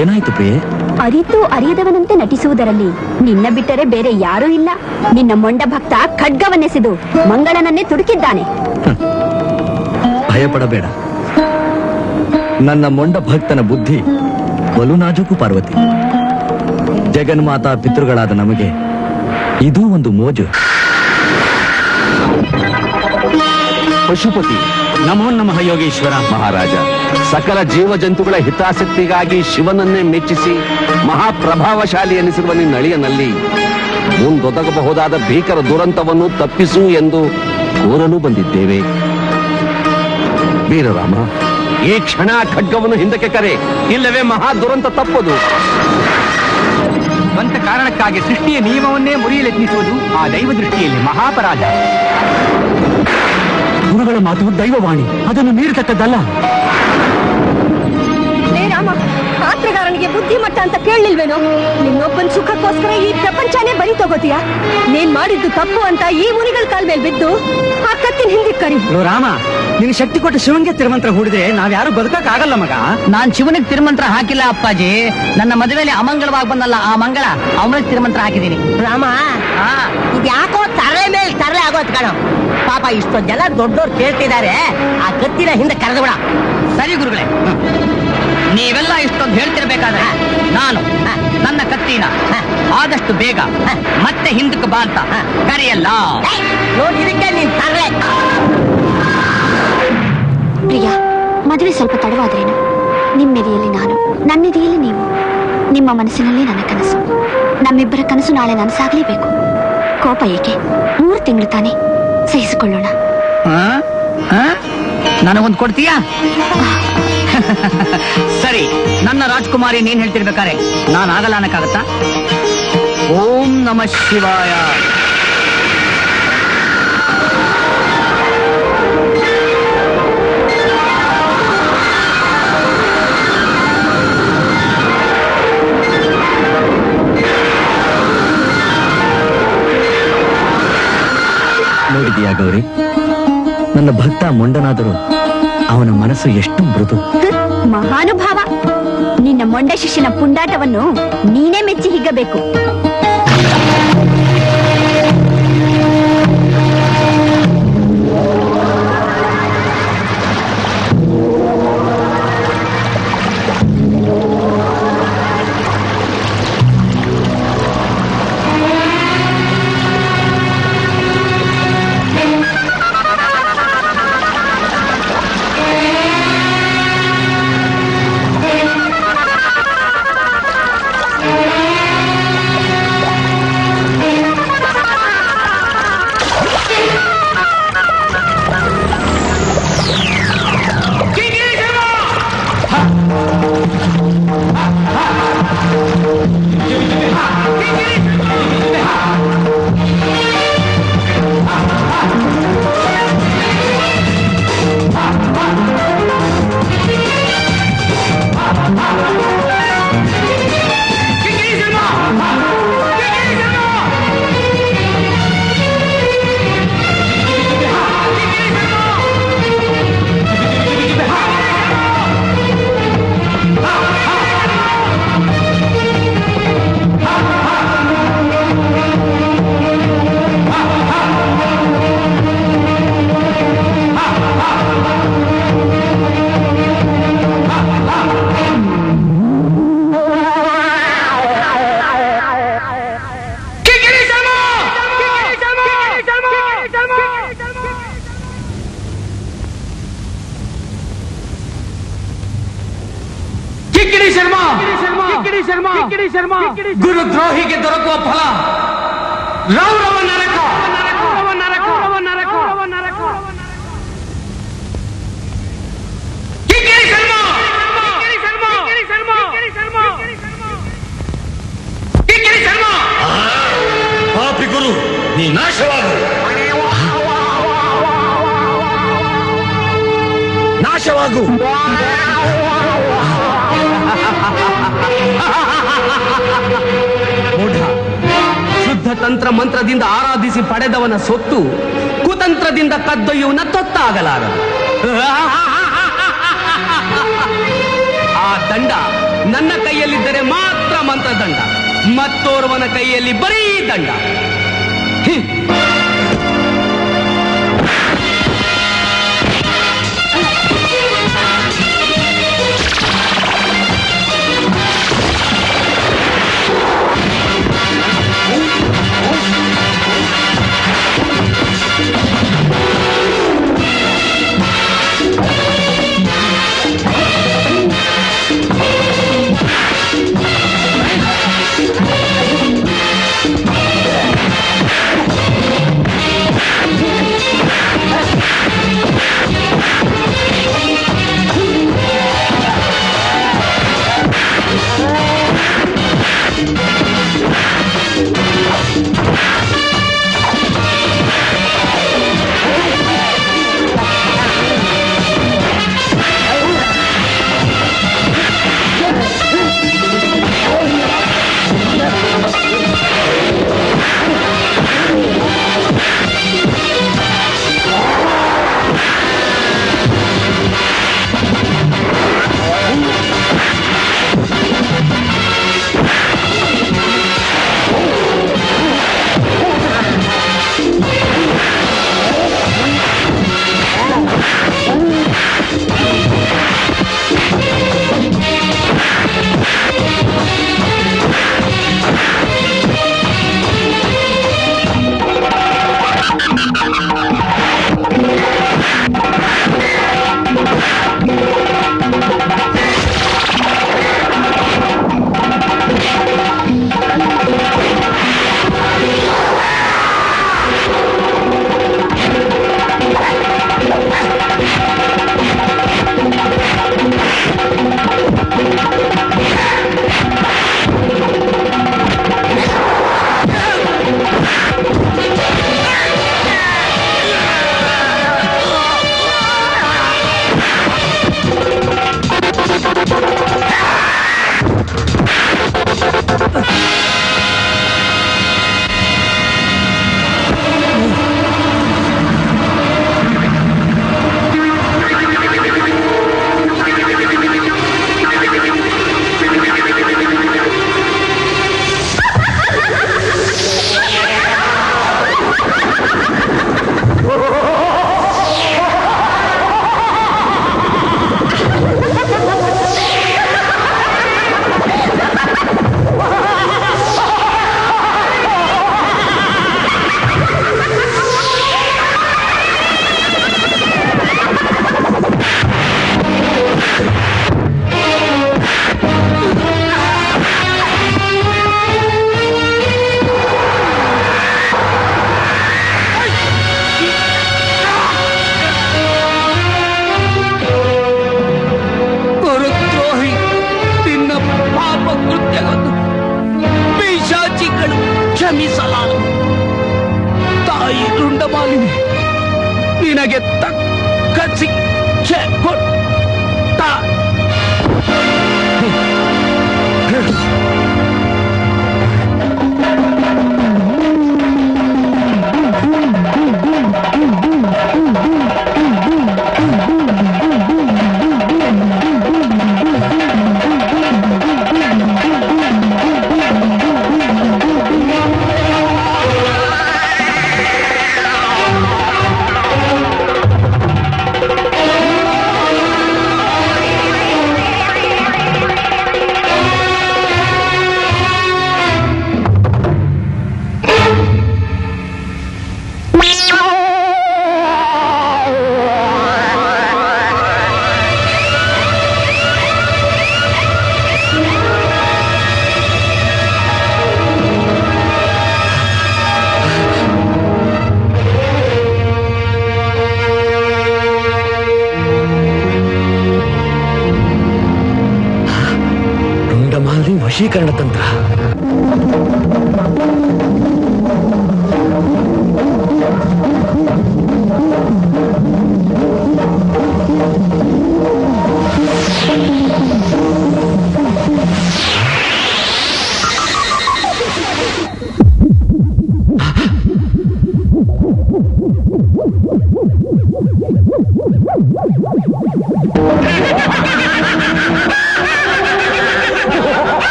ಏನಾಯ್ತು ಪ್ರಿಯೆ? ಅರಿತು ಅರಿಯದವನಂತೆ ನಟಿಸುವುದರಲ್ಲಿ ನಿನ್ನ ಬಿಟ್ಟರೆ ಬೇರೆ ಯಾರೂ ಇಲ್ಲ. ನಿನ್ನ ಮೊಂಡ ಭಕ್ತ ಖಡ್ಗವನ್ನೆಸೆದು ಮಂಗಳನನ್ನೇ ತುಡುಕಿದ್ದಾನೆ. ಭಯಪಡಬೇಡ. ನನ್ನ ಮೊಂಡ ಭಕ್ತನ ಬುದ್ಧಿ ಬಲು ನಾಜೂಕು ಪಾರ್ವತಿ. ಜಗನ್ಮಾತಾ ಪಿತೃಗಳಾದ ನಮಗೆ ಇದೂ ಒಂದು ಮೋಜು. ಪಶುಪತಿ ನಮೋ ನಮಃ ಯೋಗೇಶ್ವರ. ಮಹಾರಾಜ ಸಕಲ ಜೀವ ಜಂತುಗಳ ಹಿತಾಸಕ್ತಿಗಾಗಿ ಶಿವನನ್ನೇ ಮೆಚ್ಚಿಸಿ ಮಹಾಪ್ರಭಾವಶಾಲಿ ಎನಿಸಿರುವ ನಿನ್ನ ಅಳಿಯನಲ್ಲಿ ಮುಂದೊದಗಬಹುದಾದ ಭೀಕರ ದುರಂತವನ್ನು ತಪ್ಪಿಸು ಎಂದು ಕೋರಲು ಬಂದಿದ್ದೇವೆ. ವೀರರಾಮ ಈ ಕ್ಷಣ ಖಡ್ಗವನ್ನು ಹಿಂದಕ್ಕೆ ಕರೆ. ಇಲ್ಲವೇ ಮಹಾ ದುರಂತ ತಪ್ಪದು. ಸ್ವಂತ ಕಾರಣಕ್ಕಾಗಿ ಸೃಷ್ಟಿಯ ನಿಯಮವನ್ನೇ ಮುರಿಯಲೆತ್ನಿಸುವುದು ಆ ದೈವ ದೃಷ್ಟಿಯಲ್ಲಿ ಮಹಾಪರಾಧ. ಗುರುಗಳ ಮಾತು ದೈವವಾಣಿ. ಅದನ್ನು ಮೀರತಕ್ಕದ್ದಲ್ಲ ರಾಮ ಪಾತ್ರಗಾರನಿಗೆ ಬುದ್ಧಿಮಟ್ಟ ಅಂತ ಕೇಳಲಿಲ್ವೇನೋ? ನಿನ್ನೊಬ್ಬನ್ ಸುಖಕ್ಕೋಸ್ಕರ ಈ ಪ್ರಪಂಚನೇ ಬರಿ ತಗೋತೀಯ? ನೀನ್ ಮಾಡಿದ್ದು ತಪ್ಪು ಅಂತ ಈ ಮುನಿಗಳ ಕಾಲ್ ಮೇಲೆ ಬಿದ್ದು ಆ ಕತ್ತಿನ ಹಿಂದಿಕ್ ಕರಿ. ರಾಮ ನಿನ್ ಶಕ್ತಿ ಕೊಟ್ಟ ಶಿವನ್ಗೆ ತಿರುಮಂತ್ರ ಹೂಡಿದ್ರೆ ನಾವ್ಯಾರು ಬದುಕಕ್ ಆಗಲ್ಲ ಮಗ. ನಾನ್ ಶಿವನಿಗೆ ತಿರುಮಂತ್ರ ಹಾಕಿಲ್ಲ ಅಪ್ಪಾಜಿ. ನನ್ನ ಮದುವೆಯಲ್ಲಿ ಅಮಂಗಳವಾಗಿ ಬಂದಲ್ಲ ಆ ಮಂಗಳ ಅವನಿಗೆ ತಿರುಮಂತ್ರ ಹಾಕಿದ್ದೀನಿ. ರಾಮ ಇದ್ಯಾಕೋ ತರಲೆ ಮೇಲೆ ತರಲೆ ಆಗೋತ್ ಕಣ. ಪಾಪ ಇಷ್ಟೊಂದ್ ಜನ ದೊಡ್ಡೋರ್ ಕೇಳ್ತಿದ್ದಾರೆ. ಆ ಕತ್ತಿನ ಹಿಂದೆ ಕರೆದು ಬಿಡ. ಸರಿ ಗುರುಗಳೇ. ನೀವೆಲ್ಲ ಇಷ್ಟೊಂದು ಹೇಳ್ತಿರ್ಬೇಕಾದ್ರೆ ನಾನು ನನ್ನ ಕತ್ತಿನ ಆದಷ್ಟು ಬೇಗ ಮತ್ತೆ ಹಿಂದಕ್ಕೆ ಬಾ ಅಂತ ಕರೆಯಲ್ಲ. ನೋಡಿ ಇದಕ್ಕೆ ನೀನ್ ತರಲೆ. ಪ್ರಿಯ ಮದುವೆ ಸ್ವಲ್ಪ ತಡವಾದ್ರೇನು? ನಿಮ್ಮೆದೆಯಲ್ಲಿ ನಾನು ನನ್ನೆದೆಯಲ್ಲಿ ನೀವು. ನಿಮ್ಮ ಮನಸ್ಸಿನಲ್ಲಿ ನನ್ನ ಕನಸು. ನಮ್ಮಿಬ್ಬರ ಕನಸು ನಾಳೆ ನನಸಾಗಲೇಬೇಕು. ಕೋಪ ಏಕೆ? ಮೂರು ತಿಂಗಳು ತಾನೆ. ಸಹಿಸಿಕೊಳ್ಳೋಣ. ನನಗೊಂದು ಕೊಡ್ತೀಯಾ? ಸರಿ ನನ್ನ ರಾಜ್ಕುಮಾರಿ ನೀನ್ ಹೇಳ್ತಿರ್ಬೇಕಾರೆ ನಾನು ಆಗಲ್ಲ ಅನ್ನಕ್ಕಾಗತ್ತಾ ಓಂ ನಮ ಶಿವಾಯ. ನೋಡಿದೀಯಾ ಗೌರಿ ನನ್ನ ಭಕ್ತ ಮೊಂಡನಾದರೂ ಅವನ ಮನಸ್ಸು ಎಷ್ಟು ಮೃದು. ಮಹಾನುಭಾವ. ನಿನ್ನ ಮೊಂಡ ಶಿಷ್ಯನ ಪುಂಡಾಟವನ್ನು ನೀನೇ ಮೆಚ್ಚಿ ಹಿಗ್ಗಬೇಕು.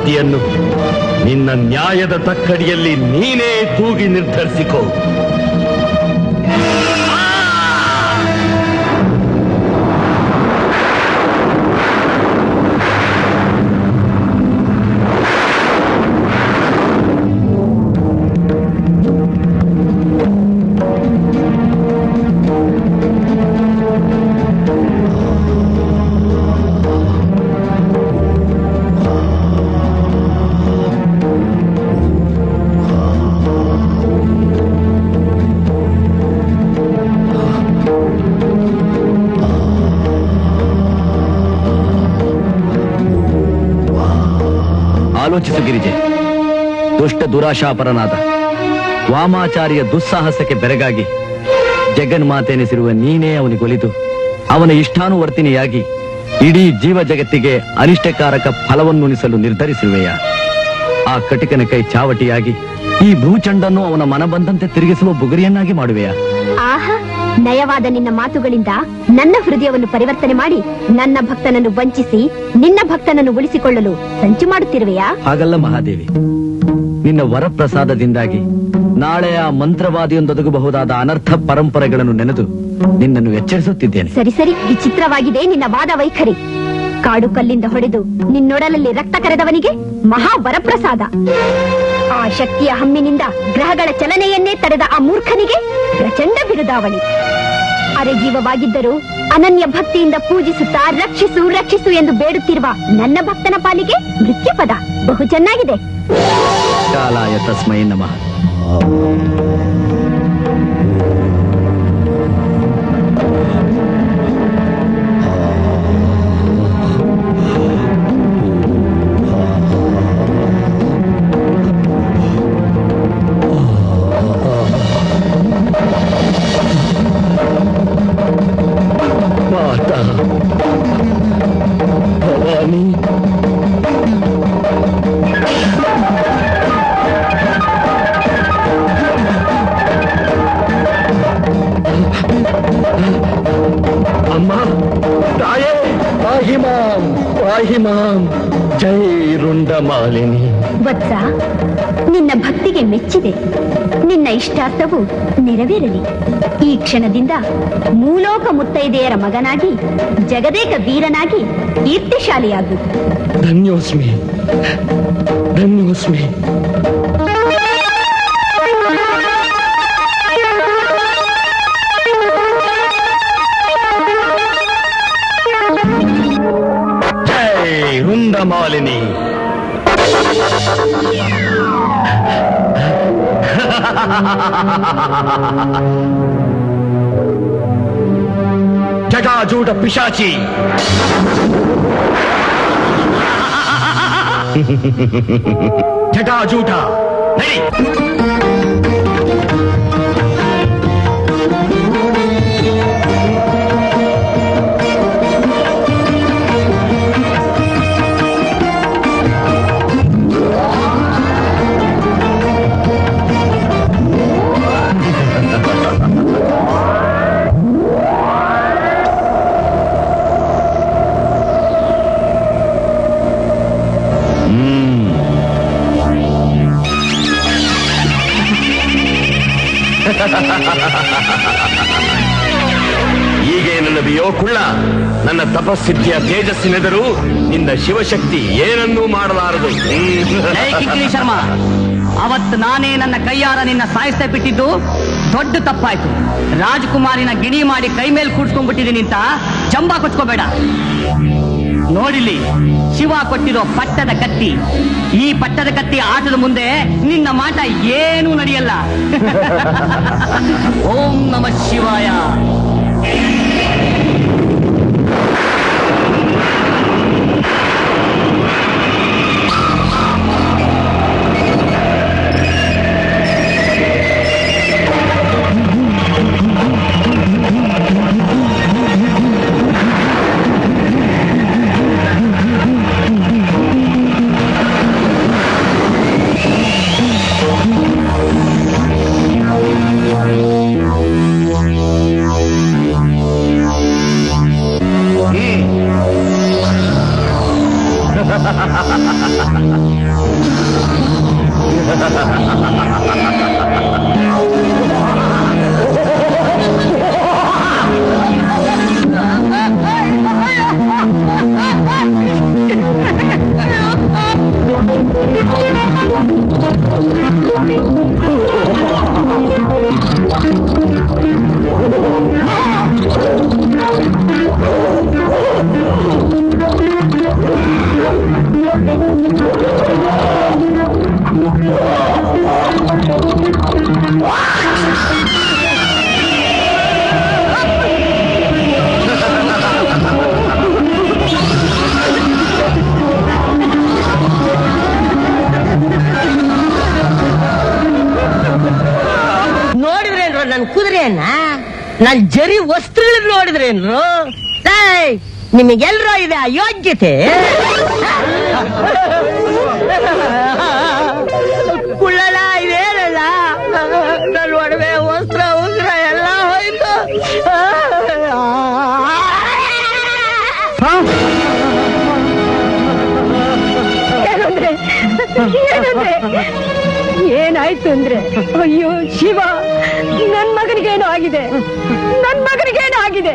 ಶ್ರದ್ಧಾ ಭಕ್ತಿಯನ್ನು ನಿನ್ನ ನ್ಯಾಯದ ತಕ್ಕಡಿಯಲ್ಲಿ ನೀನೇ ತೂಗಿ ನಿರ್ಧರಿಸಿಕೋ. ಆಲೋಚಿಸು ಗಿರಿಜೆ ದುಷ್ಟ ದುರಾಶಾಪರನಾದ ವಾಮಾಚಾರಿಯ ದುಸ್ಸಾಹಸಕ್ಕೆ ಬೆರಗಾಗಿ ಜಗನ್ಮಾತೆನಿಸಿರುವ ನೀನೇ ಅವನಿಗೊಲಿದು ಅವನ ಇಷ್ಟಾನುವರ್ತಿನಿಯಾಗಿ ಇಡೀ ಜೀವ ಜಗತ್ತಿಗೆ ಅನಿಷ್ಟಕಾರಕ ಫಲವನ್ನುಣಿಸಲು ನಿರ್ಧರಿಸಿರುವೆಯ. ಆ ಕಟಿಕನ ಕೈ ಚಾವಟಿಯಾಗಿ ಈ ಭೂಚಂಡನ್ನು ಅವನ ಮನ ಬಂದಂತೆ ತಿರುಗಿಸುವ ಬುಗುರಿಯನ್ನಾಗಿ ಮಾಡುವೆಯಾ. ನಯವಾದ ನಿನ್ನ ಮಾತುಗಳಿಂದ ನನ್ನ ಹೃದಯವನ್ನು ಪರಿವರ್ತನೆ ಮಾಡಿ ನನ್ನ ಭಕ್ತನನ್ನು ವಂಚಿಸಿ ನಿನ್ನ ಭಕ್ತನನ್ನು ಉಳಿಸಿಕೊಳ್ಳಲು ಸಂಚು ಮಾಡುತ್ತಿರುವೆಯಾ? ಹಾಗಲ್ಲ ಮಹಾದೇವಿ. ನಿನ್ನ ವರಪ್ರಸಾದದಿಂದಾಗಿ ನಾಳೆ ಆ ಮಂತ್ರವಾದಿಯೊಂದೊದಗಬಹುದಾದ ಅನರ್ಥ ಪರಂಪರೆಗಳನ್ನು ನೆನೆದು ನಿನ್ನನ್ನು ಎಚ್ಚರಿಸುತ್ತಿದ್ದೇನೆ. ಸರಿ ಸರಿ. ವಿಚಿತ್ರವಾಗಿದೆ ನಿನ್ನ ವಾದ ವೈಖರಿ. ಕಾಡು ಕಲ್ಲಿಂದ ಹೊಡೆದು ನಿನ್ನೊಡಲಲ್ಲಿ ರಕ್ತ ಕರೆದವನಿಗೆ ಮಹಾ ವರಪ್ರಸಾದ. ಆ ಶಕ್ತಿಯ ಹಮ್ಮಿನಿಂದ ಗ್ರಹಗಳ ಚಲನೆಯನ್ನೇ ತಡೆದ ಆ ಮೂರ್ಖನಿಗೆ ಪ್ರಚಂಡ ಬಿರುದಾವಳಿ. ಅರೆಜೀವವಾಗಿದ್ದರೂ ಅನನ್ಯ ಭಕ್ತಿಯಿಂದ ಪೂಜಿಸುತ್ತಾ ರಕ್ಷಿಸು ರಕ್ಷಿಸು ಎಂದು ಬೇಡುತ್ತಿರುವ ನನ್ನ ಭಕ್ತನ ಪಾಲಿಗೆ ನೃತ್ಯ ಪದ ಬಹು ಚೆನ್ನಾಗಿದೆ. ಕಾಲಾಯ ತಸ್ಮೈ ನಮಃ. ನಿನ್ನ ಇಷ್ಟಾರ್ಥವು ನೆರವೇರಲಿ. ಈ ಕ್ಷಣದಿಂದ ಮೂಲೋಕ ಮುತ್ತೈದೆಯರ ಮಗನಾಗಿ ಜಗದೇಕ ವೀರನಾಗಿ ಕೀರ್ತಿಶಾಲಿಯಾಗು. ಧನ್ಯೋಸ್ಮಿ. ಧನ್ಯೋಸ್ಮಿ. జటాజూట పిశాచి. జటాజూట ಕುಳ್ಳ ನನ್ನ ತಪಸ್ಸಿದ್ಧಿಯ ತೇಜಸ್ಸಿನೆದರು ನಿನ್ನ ಶಿವಶಕ್ತಿ ಏನನ್ನೂ ಮಾಡಲಾರದು. ಶರ್ಮ, ಅವತ್ತು ನಾನೇ ನನ್ನ ಕೈಯಾರ ನಿನ್ನ ಸಾಯಿಸ್ತಾ ಬಿಟ್ಟಿದ್ದು ದೊಡ್ಡ ತಪ್ಪಾಯ್ತು. ರಾಜಕುಮಾರಿನ ಗಿಣಿ ಮಾಡಿ ಕೈ ಮೇಲೆ ಕೂಡ್ಸ್ಕೊಂಡ್ಬಿಟ್ಟಿದ್ದೀನಿ ಅಂತ ಜಂಬ ಕೊಚ್ಕೋಬೇಡ. ನೋಡಿಲಿ ಶಿವ ಕೊಟ್ಟಿರೋ ಪಟ್ಟದ ಕತ್ತಿ. ಈ ಪಟ್ಟದ ಕತ್ತಿ ಆಟದ ಮುಂದೆ ನಿನ್ನ ಮಾಟ ಏನೂ ನಡೆಯಲ್ಲ. ಓಂ ನಮ ಶಿವಾಯ. ನೋಡಿದ್ರೇನ್ರು ನನ್ ಕುದುರೆಯನ್ನ ನನ್ ಜರಿ ವಸ್ತ್ರಗಳನ್ನ ನೋಡಿದ್ರೇನ್ರು? ಏಯ್, ನಿಮಗೆಲ್ರೋ ಇದೆ ಅಯೋಗ್ಯತೆ? ಕುಳ್ಳಲ ಇದೇನಲ್ಲ? ನನ್ನ ಒಡವೆ ವಸ್ತ್ರ ಉಗ್ರ ಎಲ್ಲ ಹೋಯ್ತು. ಏನಂದ್ರೆ? ಏನಾಯ್ತು ಅಂದ್ರೆ? ಅಯ್ಯೋ ಶಿವ. ಆಗಿದೆ ನನ್ ಏನಾಗಿದೆ? ಆಗಿದೆ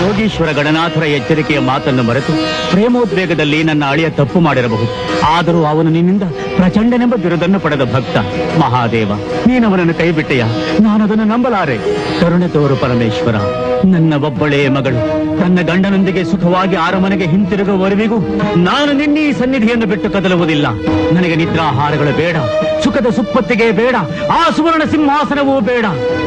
ಯೋಗೀಶ್ವರ ಗಣನಾಥರ ಎಚ್ಚರಿಕೆಯ ಮಾತನ್ನು ಮರೆತು ಪ್ರೇಮೋದ್ವೇಗದಲ್ಲಿ ನನ್ನ ಅಳಿಯ ತಪ್ಪು ಮಾಡಿರಬಹುದು. ಆದರೂ ಅವನು ನಿನ್ನಿಂದ ಪ್ರಚಂಡನೆಂಬ ಬಿರುದನ್ನು ಪಡೆದ ಭಕ್ತ, ಮಹಾದೇವ. ನೀನವನನ್ನು ಕೈಬಿಟ್ಟೆಯ? ನಾನದನ್ನು ನಂಬಲಾರೆ. ಕರುಣೆ ತೋರು ಪರಮೇಶ್ವರ, ನನ್ನ ಒಬ್ಬಳೇ ಮಗಳು. ತನ್ನ ಗಂಡನೊಂದಿಗೆ ಸುಖವಾಗಿ ಆರಮನೆಗೆ ಹಿಂತಿರುಗುವವರೆಗೂ ನಾನು ನಿನ್ನ ಈ ಸನ್ನಿಧಿಯನ್ನು ಬಿಟ್ಟು ಕದಲುವುದಿಲ್ಲ. ನನಗೆ ನಿದ್ರಾಹಾರಗಳು ಬೇಡ ಸುಖದ ಸುಪ್ಪತ್ತಿಗೆ ಬೇಡ ಆ ಸುವರ್ಣ ಸಿಂಹಾಸನವೂ ಬೇಡ.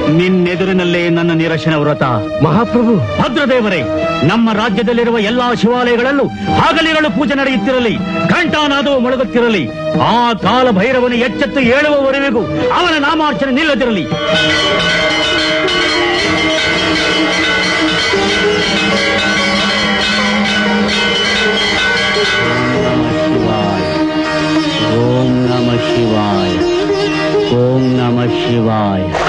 ನಿನ್ನೆದುರಿನಲ್ಲೇ ನನ್ನ ನಿರಶನ ವ್ರತ. ಮಹಾಪ್ರಭು. ಭದ್ರದೇವರೇ ನಮ್ಮ ರಾಜ್ಯದಲ್ಲಿರುವ ಎಲ್ಲಾ ಶಿವಾಲಯಗಳಲ್ಲೂ ಹಗಲಿಗಳು ಪೂಜೆ ನಡೆಯುತ್ತಿರಲಿ ಘಂಟಾನಾದವು ಮೊಳಗುತ್ತಿರಲಿ ಆ ಕಾಲ ಭೈರವನು ಎಚ್ಚೆತ್ತು ಹೇಳುವವರೆಗೂ ಅವನ ನಾಮಾರ್ಚನೆ ನಿಲ್ಲದಿರಲಿ. ನಮ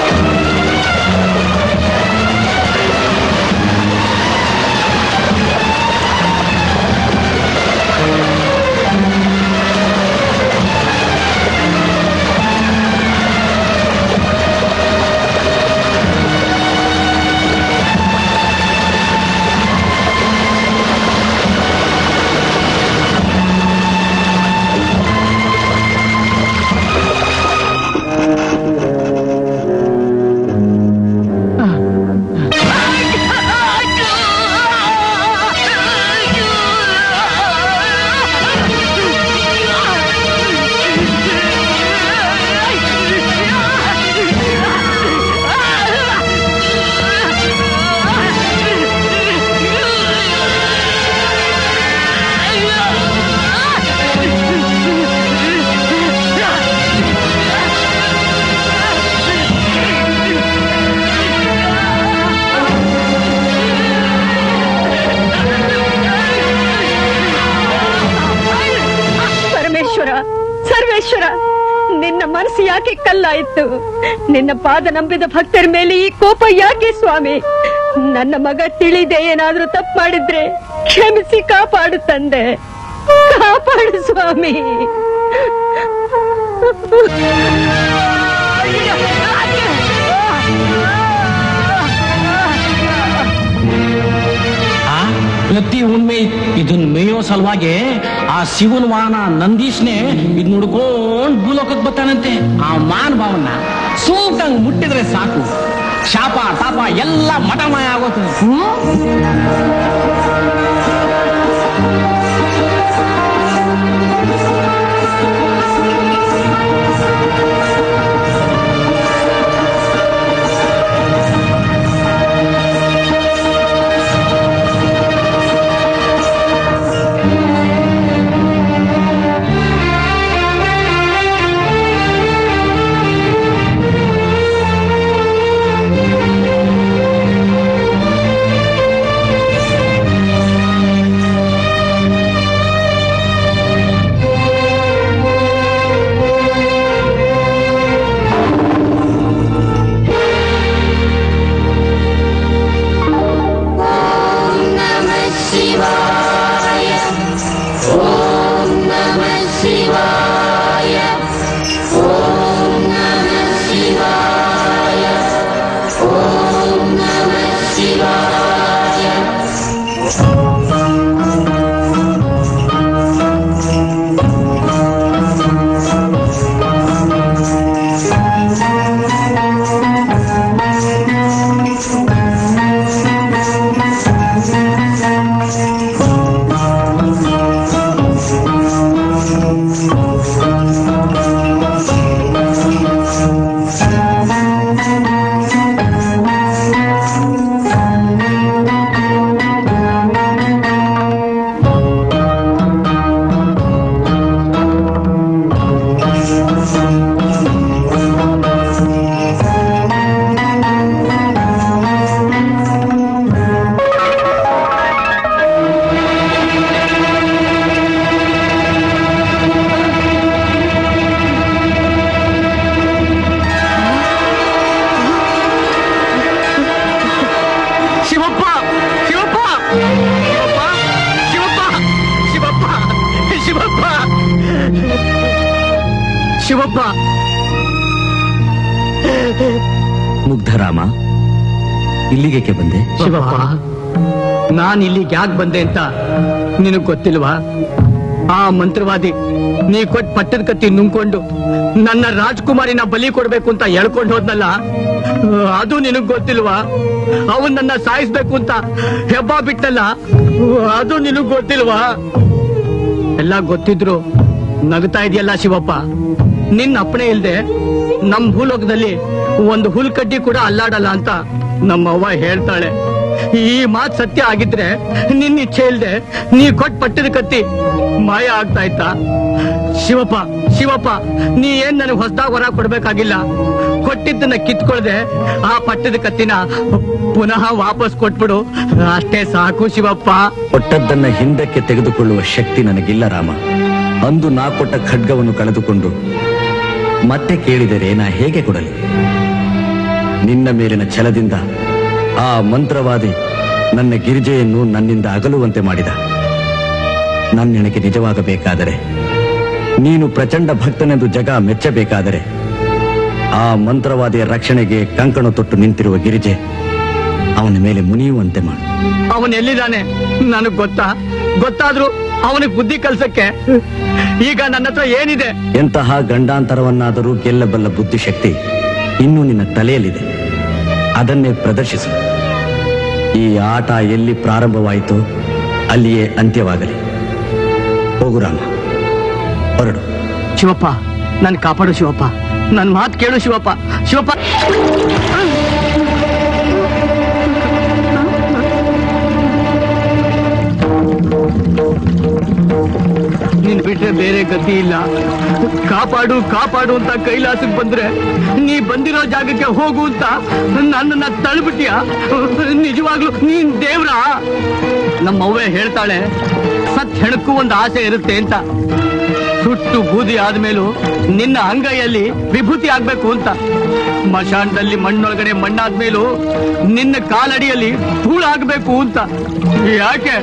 ಯಾಕೆ ನಿನ್ನ ಪಾದ ನಂಬಿದ ಭಕ್ತರ ಮೇಲೆ ಈ ಕೋಪ ಯಾಕೆ ಸ್ವಾಮಿ? ನನ್ನ ಮಗ ತಿಳಿದೆ ಏನಾದ್ರೂ ತಪ್ಪು ಮಾಡಿದ್ರೆ ಕ್ಷಮಿಸಿ ಕಾಪಾಡು ತಂದೆ. ಕಾಪಾಡು ಸ್ವಾಮಿ. ಪ್ರತಿ ಹುಣ್ಮೆ ಇದನ್ನ ಮೇಯೋ ಸಲುವಾಗಿ ಆ ಶಿವನ ವಾಹನ ನಂದೀಶ್ನೆ ಇದ್ ನೋಡ್ಕೊಂಡ್ ಭೂಲೋಕಕ್ಕೆ ಬರ್ತಾನಂತೆ. ಆ ಮಾನ್ ಭಾವನ ಸೂಟಂಗ್ ಮುಟ್ಟಿದ್ರೆ ಸಾಕು. ಶಾಪ, ತಾಪ ಎಲ್ಲ ಮಠಮಯ ಆಗೋತು ಬಂದೆ ಅಂತ ನಿನಗ್ ಗೊತ್ತಿಲ್ವಾ? ಆ ಮಂತ್ರವಾದಿ ನೀ ಕೊಟ್ಟು ಪಟ್ಟದ ಕತ್ತಿ ನುಂಗ್ಕೊಂಡು ನನ್ನ ರಾಜ್ಕುಮಾರಿನ ಬಲಿ ಕೊಡ್ಬೇಕು ಅಂತ ಹೇಳ್ಕೊಂಡು ಹೋದ್ನಲ್ಲ, ಅದು ನಿನಗ್ ಗೊತ್ತಿಲ್ವಾ? ಅವನ್ ನನ್ನ ಸಾಯಿಸ್ಬೇಕು ಅಂತ ಹೆಬ್ಬ ಬಿಟ್ಟಲ್ಲ ಅದು ನಿನಗ್ ಗೊತ್ತಿಲ್ವಾ? ಎಲ್ಲ ಗೊತ್ತಿದ್ರು ನಗ್ತಾ ಇದೆಯಲ್ಲ ಶಿವಪ್ಪ, ನಿನ್ನ ಅಪ್ಪಣೆ ಇಲ್ದೆ ನಮ್ ಭೂಲೋಕದಲ್ಲಿ ಒಂದು ಹುಲ್ಕಡ್ಡಿ ಕೂಡ ಅಲ್ಲಾಡಲ್ಲ ಅಂತ ನಮ್ಮವ್ವ ಹೇಳ್ತಾಳೆ. ಈ ಮಾತ್ ಸತ್ಯ ಆಗಿದ್ರೆ ನಿನ್ನ ಇಚ್ಛೆ ಇಲ್ದೆ ನೀ ಕೊಟ್ ಪಟ್ಟದ ಕತ್ತಿ ಮಾಯ ಆಗ್ತಾ ಇತ್ತ? ಶಿವಪ್ಪ ಶಿವಪ್ಪ, ನೀ ಏನ್ ನನಗೆ ಹೊಸದಾಗ ಹೊರ ಕೊಡ್ಬೇಕಾಗಿಲ್ಲ? ಕೊಟ್ಟಿದ್ದನ್ನ ಕಿತ್ಕೊಳ್ದೆ ಆ ಪಟ್ಟದ ಕತ್ತಿನ ಪುನಃ ವಾಪಸ್ ಕೊಟ್ಬಿಡು. ಅಷ್ಟೇ ಸಾಕು ಶಿವಪ್ಪ. ಕೊಟ್ಟದ್ದನ್ನ ಹಿಂದಕ್ಕೆ ತೆಗೆದುಕೊಳ್ಳುವ ಶಕ್ತಿ ನನಗಿಲ್ಲ ರಾಮ. ಅಂದು ನಾ ಕೊಟ್ಟ ಖಡ್ಗವನ್ನು ಕಳೆದುಕೊಂಡು ಮತ್ತೆ ಕೇಳಿದರೆ ನಾ ಹೇಗೆ ಕೊಡಲಿ? ನಿನ್ನ ಮೇಲಿನ ಛಲದಿಂದ ಆ ಮಂತ್ರವಾದಿ ನನ್ನ ಗಿರಿಜೆಯನ್ನು ನನ್ನಿಂದ ಅಗಲುವಂತೆ ಮಾಡಿದ. ನನ್ನೆಣಗೆ ನಿಜವಾಗಬೇಕಾದರೆ ನೀನು ಪ್ರಚಂಡ ಭಕ್ತನೆಂದು ಜಗ ಮೆಚ್ಚಬೇಕಾದರೆ ಆ ಮಂತ್ರವಾದಿಯ ರಕ್ಷಣೆಗೆ ಕಂಕಣ ತೊಟ್ಟು ನಿಂತಿರುವ ಗಿರಿಜೆ ಅವನ ಮೇಲೆ ಮುನಿಯುವಂತೆ ಮಾಡು. ಅವನೆಲ್ಲಿದ್ದಾನೆ ನನಗ್ ಗೊತ್ತಾ? ಗೊತ್ತಾದ್ರೂ ಅವನಿಗೆ ಬುದ್ಧಿ ಕಲ್ಸಕ್ಕೆ? ಈಗ ನನ್ನ ಹತ್ರ ಏನಿದೆ? ಎಂತಹ ಗಂಡಾಂತರವನ್ನಾದರೂ ಗೆಲ್ಲಬಲ್ಲ ಬುದ್ಧಿಶಕ್ತಿ ಇನ್ನೂ ನಿನ್ನ ತಲೆಯಲ್ಲಿದೆ. ಅದನ್ನೇ ಪ್ರದರ್ಶಿಸು. ಈ ಆಟ ಎಲ್ಲಿ ಪ್ರಾರಂಭವಾಯಿತೋ ಅಲ್ಲಿಯೇ ಅಂತ್ಯವಾಗಲಿ. ಹೋಗು ರಾಮ. ಹೊರಡು. ಶಿವಪ್ಪ, ನಾನು ಕಾಪಾಡು ಶಿವಪ್ಪ. ನನ್ನ ಮಾತು ಕೇಳು ಶಿವಪ್ಪ. ಶಿವಪ್ಪ. ಬಿಟ್ರೆ ಬೇರೆ ಗತಿ ಇಲ್ಲ. ಕಾಪಾಡು ಕಾಪಾಡು ಅಂತ ಕೈಲಾಸಕ್ಕೆ ಬಂದ್ರೆ ನೀ ಬಂದಿರೋ ಜಾಗಕ್ಕೆ ಹೋಗು ಅಂತ ನನ್ನನ್ನ ತಳ್ಬಿಟ್ಟಿಯ ನಿಜವಾಗ್ಲು ನೀನ್ ದೇವ್ರ? ನಮ್ಮವ್ವೆ ಹೇಳ್ತಾಳೆ, ಸತ್ ಹೆಣಕ್ಕೂ ಒಂದು ಆಸೆ ಇರುತ್ತೆ ಅಂತ. ಸುಟ್ಟು ಬೂದಿ ಆದ್ಮೇಲೂ ನಿನ್ನ ಅಂಗೈಯಲ್ಲಿ ವಿಭೂತಿ ಆಗ್ಬೇಕು ಅಂತ. ಸ್ಮಶಾನದಲ್ಲಿ ಮಣ್ಣೊಳಗಡೆ ಮಣ್ಣಾದ್ಮೇಲೂ ನಿನ್ನ ಕಾಲಡಿಯಲ್ಲಿ ಧೂಳಾಗ್ಬೇಕು ಅಂತ. ಯಾಕೆ?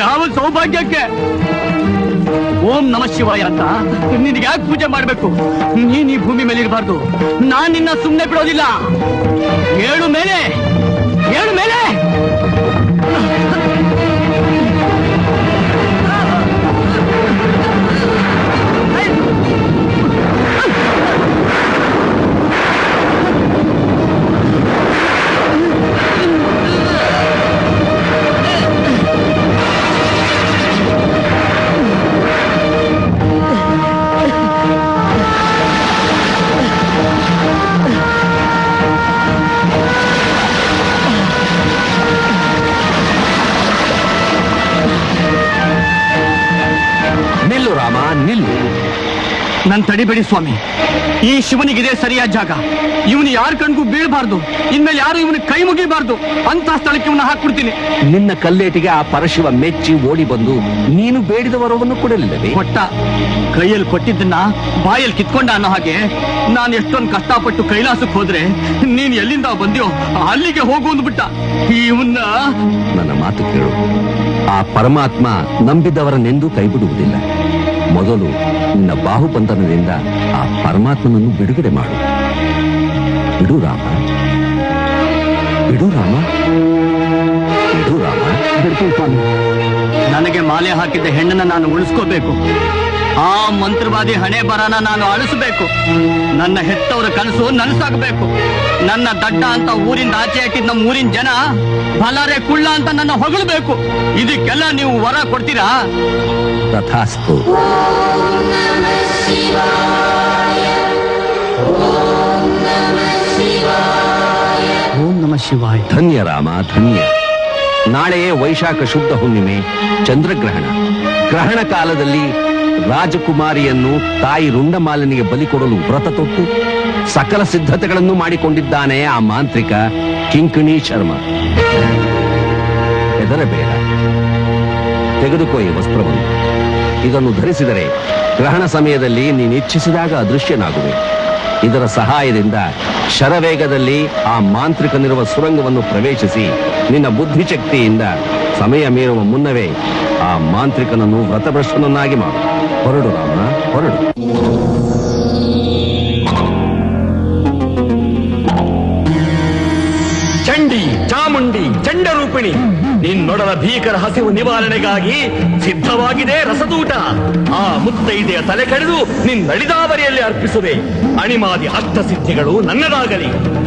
ಯಾವ ಸೌಭಾಗ್ಯಕ್ಕೆ? ಓಂ ನಮ ಶಿವಾಯ ಅಂತ ನಿನಗೆ ಯಾಕೆ ಪೂಜೆ ಮಾಡಬೇಕು? ನೀನ್ ಈ ಭೂಮಿ ಮೇಲೆ ಇರಬಾರ್ದು. ನಾನ್ ನಿನ್ನ ಸುಮ್ಮನೆ ಬಿಡೋದಿಲ್ಲ. ಏಳು ಮೇಲೆ. ನನ್ ತಡಿಬೇಡಿ ಸ್ವಾಮಿ. ಈ ಶಿವನಿಗಿದೆ ಸರಿಯಾದ ಜಾಗ. ಇವನು ಯಾರ ಕಣ್ಗೂ ಬೀಳಬಾರ್ದು. ಇನ್ಮೇಲೆ ಯಾರು ಇವನು ಕೈ ಮುಗಿಬಾರ್ದು. ಅಂತ ಸ್ಥಳಕ್ಕೆ ಇವನ್ನ ಹಾಕ್ಬಿಡ್ತೀನಿ. ನಿನ್ನ ಕಲ್ಲೇಟಿಗೆ ಆ ಪರಶಿವ ಮೆಚ್ಚಿ ಓಡಿ ಬಂದು ನೀನು ಬೇಡಿದವರವನ್ನು ಕೊಡಲಿಲ್ಲವೇ? ಕೊಟ್ಟ. ಕೈಯಲ್ಲಿ ಕೊಟ್ಟಿದ್ದನ್ನ ಬಾಯಲ್ಲಿ ಕಿತ್ಕೊಂಡ ಅನ್ನೋ ಹಾಗೆ ನಾನು ಎಷ್ಟೊಂದು ಕಷ್ಟಪಟ್ಟು ಕೈಲಾಸಕ್ಕೆ ಹೋದ್ರೆ ನೀನ್ ಎಲ್ಲಿಂದ ಬಂದ್ಯೋ ಅಲ್ಲಿಗೆ ಹೋಗು ಅಂದ್ಬಿಟ್ಟ. ಇವನ್ನ ನನ್ನ ಮಾತು ಕೇಳು. ಆ ಪರಮಾತ್ಮ ನಂಬಿದವರನ್ನೆಂದೂ ಕೈಬಿಡುವುದಿಲ್ಲ. ಮೊದಲು ನಿನ್ನ ಬಾಹುಬಂಧನದಿಂದ ಆ ಪರಮಾತ್ಮನನ್ನು ಬಿಡುಗಡೆ ಮಾಡು. ಬಿಡು ರಾಮ. ಬಿಡು ರಾಮ. ಬಿಡು ರಾಮ. ನನಗೆ ಮಾಲೆ ಹಾಕಿದ್ದ ಹೆಣ್ಣನ್ನು ನಾನು ಉಳಿಸ್ಕೋಬೇಕು. ಆ ಮಂತ್ರವಾದಿ ಹಣೆ ಬರನ ನಾನು ಅಳಿಸಬೇಕು. ನನ್ನ ಹೆತ್ತವರ ಕನಸು ನನಸಾಗಬೇಕು. ನನ್ನ ದಡ್ಡ ಅಂತ ಊರಿಂದ ಆಚೆ ಹಾಕಿದ ನಮ್ಮ ಊರಿನ ಜನ ಬಲಾರೆ ಕುಳ್ಳ ಅಂತ ನನ್ನ ಹೊಗಳಬೇಕು. ಇದಕ್ಕೆಲ್ಲ ನೀವು ವರ ಕೊಡ್ತೀರಾ? ತಥಾಸ್ತು. ಓಂ ನಮ ಶಿವಾಯ. ಧನ್ಯ ರಾಮ ಧನ್ಯ. ನಾಳೆಯೇ ವೈಶಾಖ ಶುದ್ಧ ಹುಣ್ಣಿಮೆ ಚಂದ್ರಗ್ರಹಣ. ಗ್ರಹಣ ಕಾಲದಲ್ಲಿ ರಾಜಕುಮಾರಿಯನ್ನು ತಾಯಿ ರುಂಡಮಾಲನಿಗೆ ಬಲಿ ಕೊಡಲು ವ್ರತ ತೊಟ್ಟು ಸಕಲ ಸಿದ್ಧತೆಗಳನ್ನು ಮಾಡಿಕೊಂಡಿದ್ದಾನೆ ಆ ಮಾಂತ್ರಿಕ ಕಿಂಕಣಿ ಶರ್ಮ. ಹೆದರಬೇಡ. ತೆಗೆದುಕೋ ಈ ವಸ್ತ್ರವನ್ನು. ಇದನ್ನು ಧರಿಸಿದರೆ ಗ್ರಹಣ ಸಮಯದಲ್ಲಿ ನೀನು ಇಚ್ಛಿಸಿದಾಗ ಅದೃಶ್ಯನಾಗುವೆ. ಇದರ ಸಹಾಯದಿಂದ ಶರವೇಗದಲ್ಲಿ ಆ ಮಾಂತ್ರಿಕನಿರುವ ಸುರಂಗವನ್ನು ಪ್ರವೇಶಿಸಿ ನಿನ್ನ ಬುದ್ಧಿಶಕ್ತಿಯಿಂದ ಸಮಯ ಮೀರುವ ಮುನ್ನವೇ ಆ ಮಾಂತ್ರಿಕನನ್ನು ವ್ರತಭ್ರಷ್ಟನನ್ನಾಗಿ ಮಾಡು. ಹೊರಡು ರಾಮ ಹೊರಡು. ಚಂಡಿ, ಚಾಮುಂಡಿ, ಚಂಡರೂಪಿಣಿ. ನಿನ್ನೊಡಲ ಭೀಕರ ಹಸಿವು ನಿವಾರಣೆಗಾಗಿ ಸಿದ್ಧವಾಗಿದೆ ರಸದೂಟ. ಆ ಮುತ್ತೈದೆಯ ತಲೆ ಕಡಿದು ನಿನ್ನಡಿದಾವರಿಯಲ್ಲಿ ಅರ್ಪಿಸುವೆ. ಅಣಿಮಾದಿ ಅಷ್ಟಸಿದ್ಧಿಗಳು ನನ್ನದಾಗಲಿ.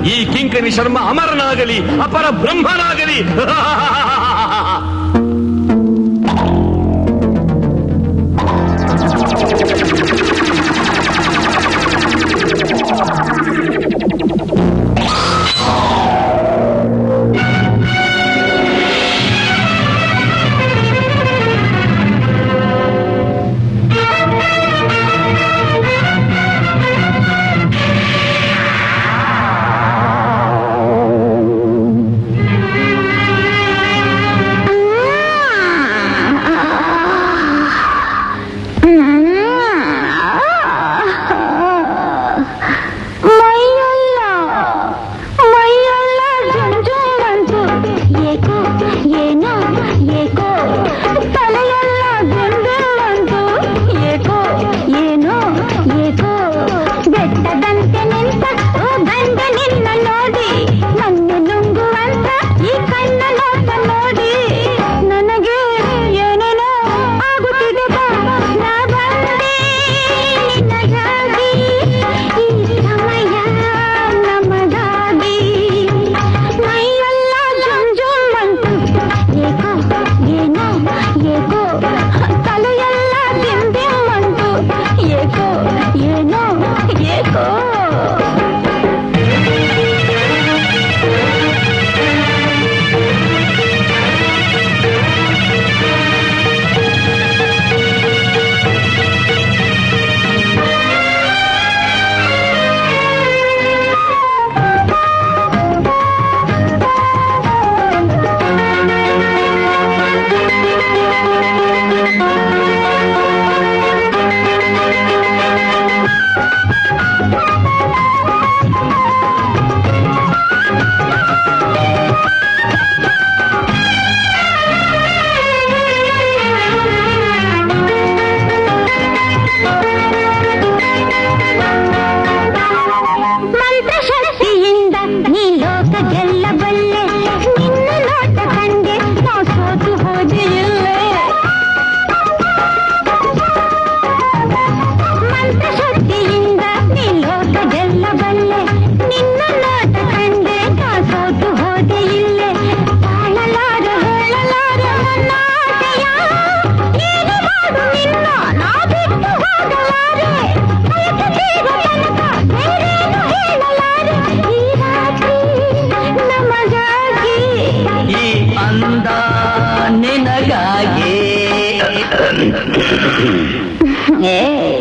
ಈ ಕಿಂಕಣಿ ಶರ್ಮ ಅಮರನಾಗಲಿ, ಅಪರ ಬ್ರಹ್ಮನಾಗಲಿ. ಮೈಯೆಲ್ಲ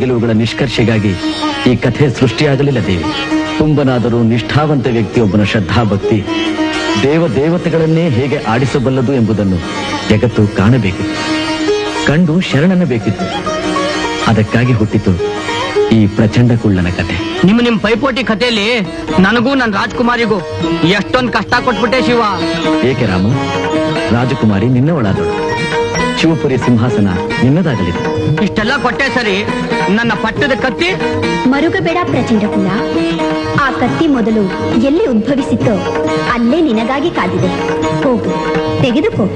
ಗೆಲುವುಗಳ ನಿಷ್ಕರ್ಷೆಗಾಗಿ ಈ ಕಥೆ ಸೃಷ್ಟಿಯಾಗಲಿಲ್ಲ ದೇವಿ ತುಂಬನಾದರೂ ನಿಷ್ಠಾವಂತ ವ್ಯಕ್ತಿಯೊಬ್ಬನ ಶ್ರದ್ಧಾಭಕ್ತಿ ದೇವ ದೇವತೆಗಳನ್ನೇ ಹೇಗೆ ಆಡಿಸಬಲ್ಲದು ಎಂಬುದನ್ನು ಜಗತ್ತು ಕಾಣಬೇಕಿತ್ತು ಕಂಡು ಶರಣನ ಬೇಕಿತ್ತು. ಅದಕ್ಕಾಗಿ ಹುಟ್ಟಿತು ಈ ಪ್ರಚಂಡ ಕುಳ್ಳನ ಕಥೆ. ನಿಮ್ಮ ನಿಮ್ ಪೈಪೋಟಿ ಕಥೆಯಲ್ಲಿ ನನಗೂ ನನ್ನ ರಾಜ್ಕುಮಾರಿಗೂ ಎಷ್ಟೊಂದು ಕಷ್ಟ ಕೊಟ್ಬಿಟ್ಟೆ ಶಿವ. ಏಕೆ ರಾಮ? ರಾಜಕುಮಾರಿ ನಿನ್ನವಳಾದಳು. ಶಿವಪುರಿ ಸಿಂಹಾಸನ ನಿನ್ನದಾಗಲಿದೆ. ಇಷ್ಟೆಲ್ಲ ಕೊಟ್ಟೆ ಸರಿ. ನನ್ನ ಪಟ್ಟದ ಕತ್ತಿ? ಮರುಗಬೇಡ ಪ್ರಚಂಡಕುಲ ಆ ಕತ್ತಿ ಮೊದಲು ಎಲ್ಲಿ ಉದ್ಭವಿಸಿತ್ತೋ ಅಲ್ಲೇ ನಿನಗಾಗಿ ಕಾದಿದೆ. ಹೋಗು ತೆಗೆದುಕೋ.